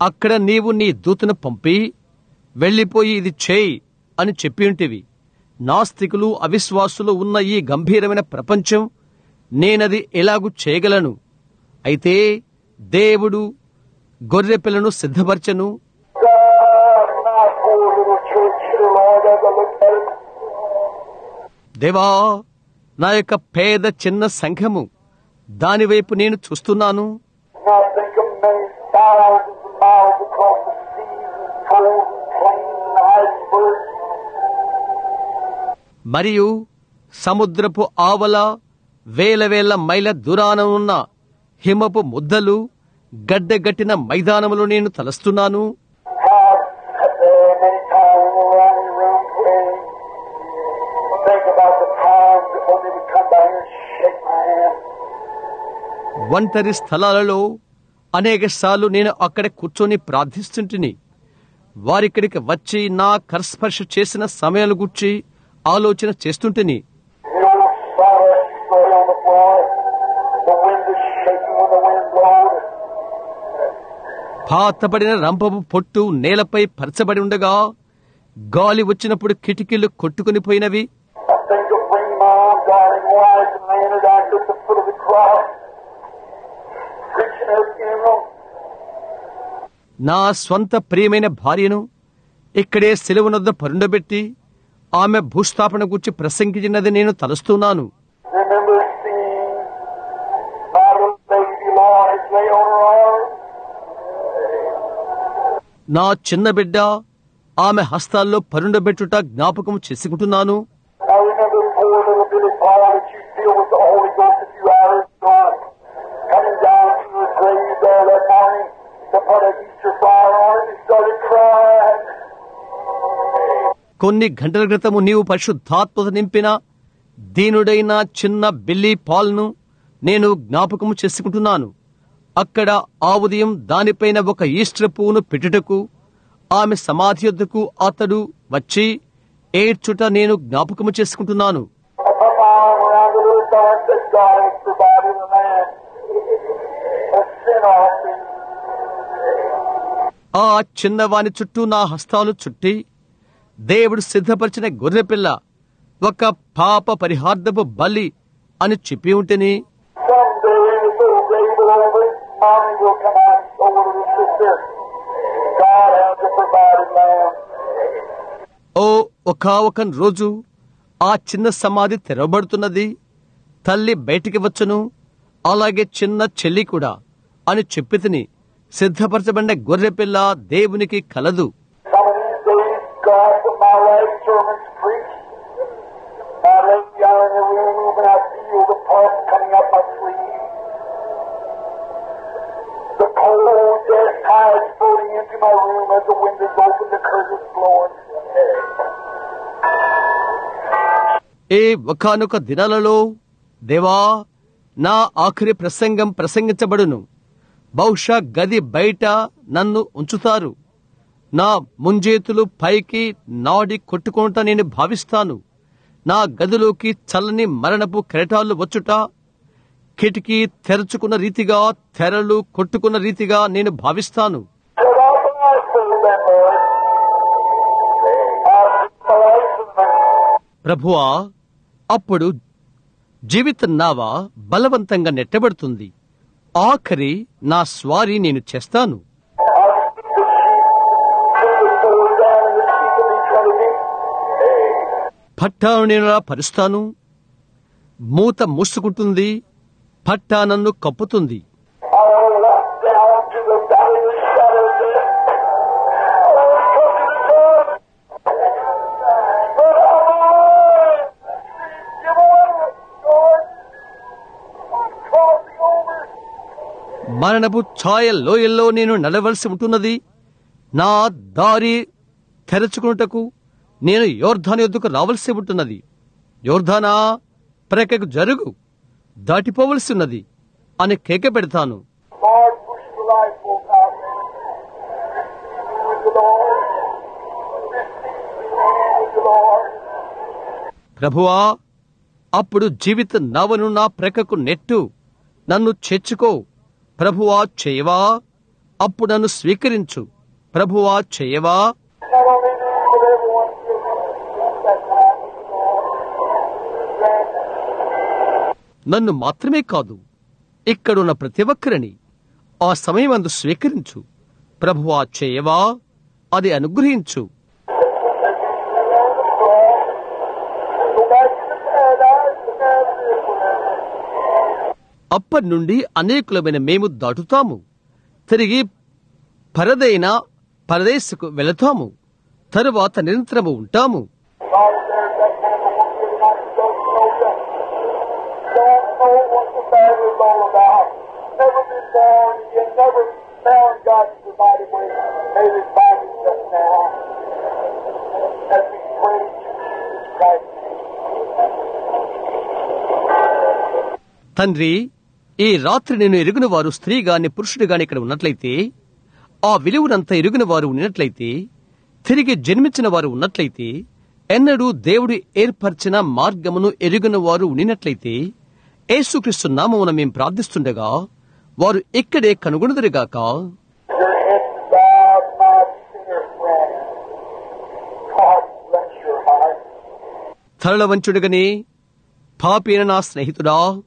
అక్కడ నీవు నీ దూతను పంపి వెళ్ళిపోయి ఇది చేయి అని చెప్పి ఉంటివి నాస్తికులు అవిశ్వాసులు ఉన్న ఈ గంభీరమైన ప్రపంచం నేనది ఎలాగూ చేయగలను అయితే దేవుడు గొర్రెపిల్లను సిద్ధపరచను దేవా నా యొక్క పేద చిన్న సంఘము దానివైపు నేను చూస్తున్నాను. మరియు సముద్రపు ఆవల వేల వేల మైల దూరాన ఉన్న హిమపు ముద్దలు గడ్డగట్టిన మైదానములు నేను తలస్తున్నాను. ఒంటరి స్థలాలలో అనేక సార్లు నేను అక్కడ కూర్చొని ప్రార్థిస్తుంటిని. వారిక్కడికి వచ్చి నా కరస్పర్శ చేసిన సమయాల గుర్చి ఆలోచన చేస్తుంటిని. పాతబడిన రంపపు పొట్టు నేలపై పరచబడి ఉండగా గాలి వచ్చినప్పుడు కిటికీలు కొట్టుకుని పోయినవి. నా స్వంత ప్రియమైన భార్యను ఇక్కడే సెలవునొద్ద పరుండబెట్టి ఆమె భూస్థాపన గురించి ప్రసంగించినది నేను తలుస్తున్నాను. నా చిన్న బిడ్డ ఆమె హస్తాల్లో పరుండబెట్టుట జ్ఞాపకం చేసుకుంటున్నాను. కొన్ని గంటల క్రితము నీవు పరిశుద్ధాత్మత నింపిన దీనుడైన చిన్న బిల్లీ పాల్ను నేను జ్ఞాపకము చేసుకుంటున్నాను. అక్కడ ఆ ఉదయం దానిపైన ఒక ఈస్టర్ పువ్వును పెట్టుటకు ఆమె సమాధి యొద్దకు అతడు వచ్చి ఏడ్చుట నేను జ్ఞాపకము చేసుకుంటున్నాను. ఆ చిన్నవాని చుట్టూ నా హస్తాలు చుట్టి దేవుడు సిద్ధపరిచిన గొర్రెపిల్ల ఒక పాప పరిహార్థపు బలి అని చెప్పి ఉంటేనే ఓ ఒక ఒక రోజు ఆ చిన్న సమాధి తెరవబడుతున్నది. తల్లి బయటికి వచ్చును. అలాగే చిన్న చెల్లి కూడా అని చెప్పి తిని సిద్ధపరచబడిన గొర్రెపిల్ల దేవునికి కలదు. Lay in the room and I feel the pulse coming up my sleeve. The cold, dead tide floating into my room as the windows open, the curtains blowing. ఏ ఒకనొక దినాలలో దేవా నా ఆఖరి ప్రసంగం ప్రసంగించబడును బహుశా గది బయట నన్ను ఉంచుతారు నా ముంజేతులు పైకి నాడి కొట్టుకుంటా నేను భావిస్తాను నా గదిలోకి చల్లని మరణపు కెరటాలు వచ్చుట కిటికీ తెరుచుకున్న రీతిగా తెరలు కొట్టుకున్న రీతిగా నేను భావిస్తాను. ప్రభువా అప్పుడు జీవిత నావ బలవంతంగా నెట్టబడుతుంది. ఆఖరి నా స్వారీ నేను చేస్తాను. పట్టాను నేనులా పరుస్తాను. మూత మూసుకుంటుంది. పట్టా నన్ను కప్పుతుంది. మరణపు ఛాయ లోయల్లో నేను నడవలసి ఉంటున్నది. నా దారి తెరచుకున్నటకు నేను యోర్ధాను ఎద్దుకు రావలసి ఉంటున్నది. యోర్ధానా ప్రకకు జరుగు దాటిపోవలసి ఉన్నది అని కేక పెడతాను. ప్రభువా అప్పుడు జీవిత నవను నా ప్రకకు నెట్టు నన్ను చేర్చుకో. ప్రభువా చేయవా? అప్పుడు నన్ను స్వీకరించు. ప్రభువా చేయవా Not only me, but everyone here that time with the Lord. Grant నన్ను మాత్రమే కాదు ఇక్కడున్న ప్రతి ఒక్కరిని ఆ సమయమందు స్వీకరించు. ప్రభువా చేయవా? అది అనుగ్రహించు. అప్పటి నుండి అనేకులమైన మేము దాటుతాము. తిరిగి పరదైన పరదేశకు వెళతాము. తరువాత నిరంతరము ఉంటాము. Never been born again, never found God's provided way. made his find himself now. As we pray Jesus Christ. తండ్రి ఈ రాత్రి నేను ఎరుగున వారు స్త్రీ గాని పురుషుడు గాని ఇక్కడ ఉన్నట్లయితే ఆ విలువనంతా ఎరుగున వారు ఉన్నట్లయితే తిరిగి జన్మించిన వారు ఉన్నట్లయితే ఎన్నడూ దేవుడు ఏర్పరిచిన మార్గమును ఎరుగిన వారు ఉండినట్లయితే యేసుక్రీస్తు నామమున మేం ప్రార్థిస్తుండగా వారు ఇక్కడే కనుగొనుదరిగాక. తరళవంచుడుగని పాపీన నా స్నేహితుడా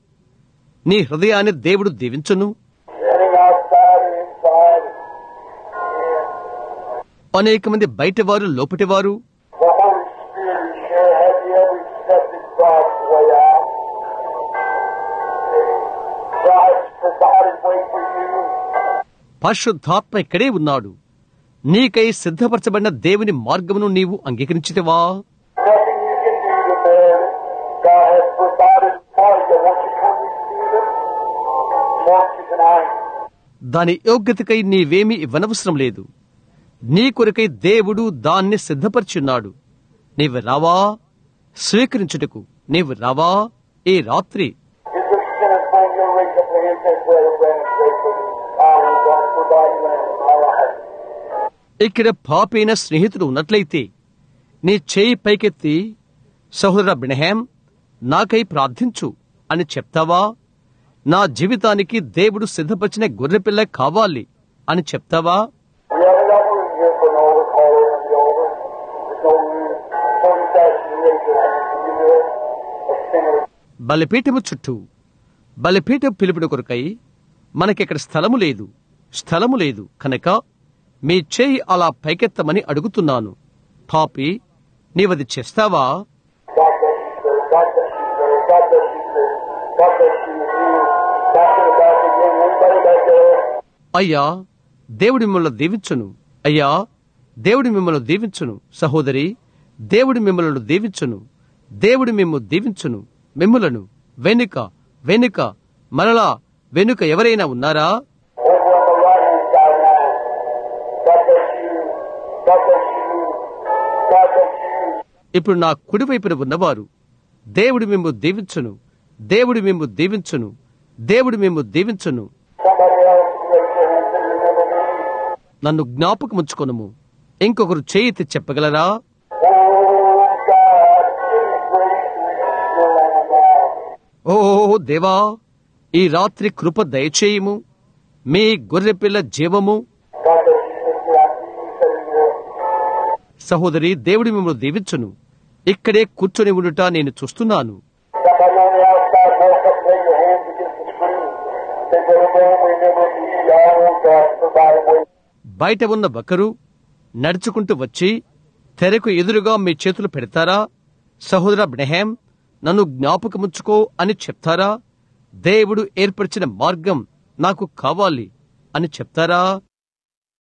నీ హృదయాన్ని దేవుడు దీవించును. అనేక మంది బయటివారు లోపటివారు పరిశుద్ధాత్మ ఇక్కడే ఉన్నాడు. నీకై సిద్ధపరచబడిన దేవుని మార్గమును నీవు అంగీకరించితేవా? దాని యోగ్యతకై నీవేమీ ఇవ్వనవసరం లేదు. నీ కొరకై దేవుడు దాన్ని సిద్ధపరిచున్నాడు. నీవు రావా? స్వీకరించుటకు నీవు రావా? ఈ రాత్రి ఇక్కడ పాపైన స్నేహితుడు ఉన్నట్లయితే నీ చేయి పైకెత్తి సహోదర బినహేం నాకై ప్రార్థించు అని చెప్తావా? నా జీవితానికి దేవుడు సిద్ధపరిచిన గొర్రెపిల్ల కావాలి అని చెప్తావా? బలిపీఠము చుట్టూ బలిపీఠం పిలుపుడు కొరకై మనకిక్కడ స్థలము లేదు స్థలము లేదు కనుక మీ చేయి అలా పైకెత్తమని అడుగుతున్నాను. పాపి నీవది చేస్తావా? అయ్యా దేవుడి మిమ్మల్ని దీవించును. అయ్యా దేవుడి మిమ్మల్ని దీవించును. సహోదరి దేవుడి మిమ్మలను దీవించును. దేవుడి మిమ్ము దీవించును. మిమ్ములను వెనుక వెనుక మరలా వెనుక ఎవరైనా ఉన్నారా? ఇప్పుడు నా కుడివైపున ఉన్నవారు దేవుడి మేము దీవించును దేవుడు మేము దీవించును దేవుడు మేము దీవించును. నన్ను జ్ఞాపకముంచుకొనుము. ఇంకొకరు చేయితే చెప్పగలరా? ఓ దేవా ఈ రాత్రి కృప దయచేయము మీ గొర్రెపిల్ల జీవము. సహోదరి దేవుడి మిమ్మల్ని దీవించును. ఇక్కడే కూర్చొని ఉండుట నేను చూస్తున్నాను. బయట ఉన్న ఒకరు నడుచుకుంటూ వచ్చి తెరకు ఎదురుగా మీ చేతులు పెడతారా? సహోదర బ్నెహేం నన్ను జ్ఞాపకముచ్చుకో అని చెప్తారా? దేవుడు ఏర్పరిచిన మార్గం నాకు కావాలి అని చెప్తారా?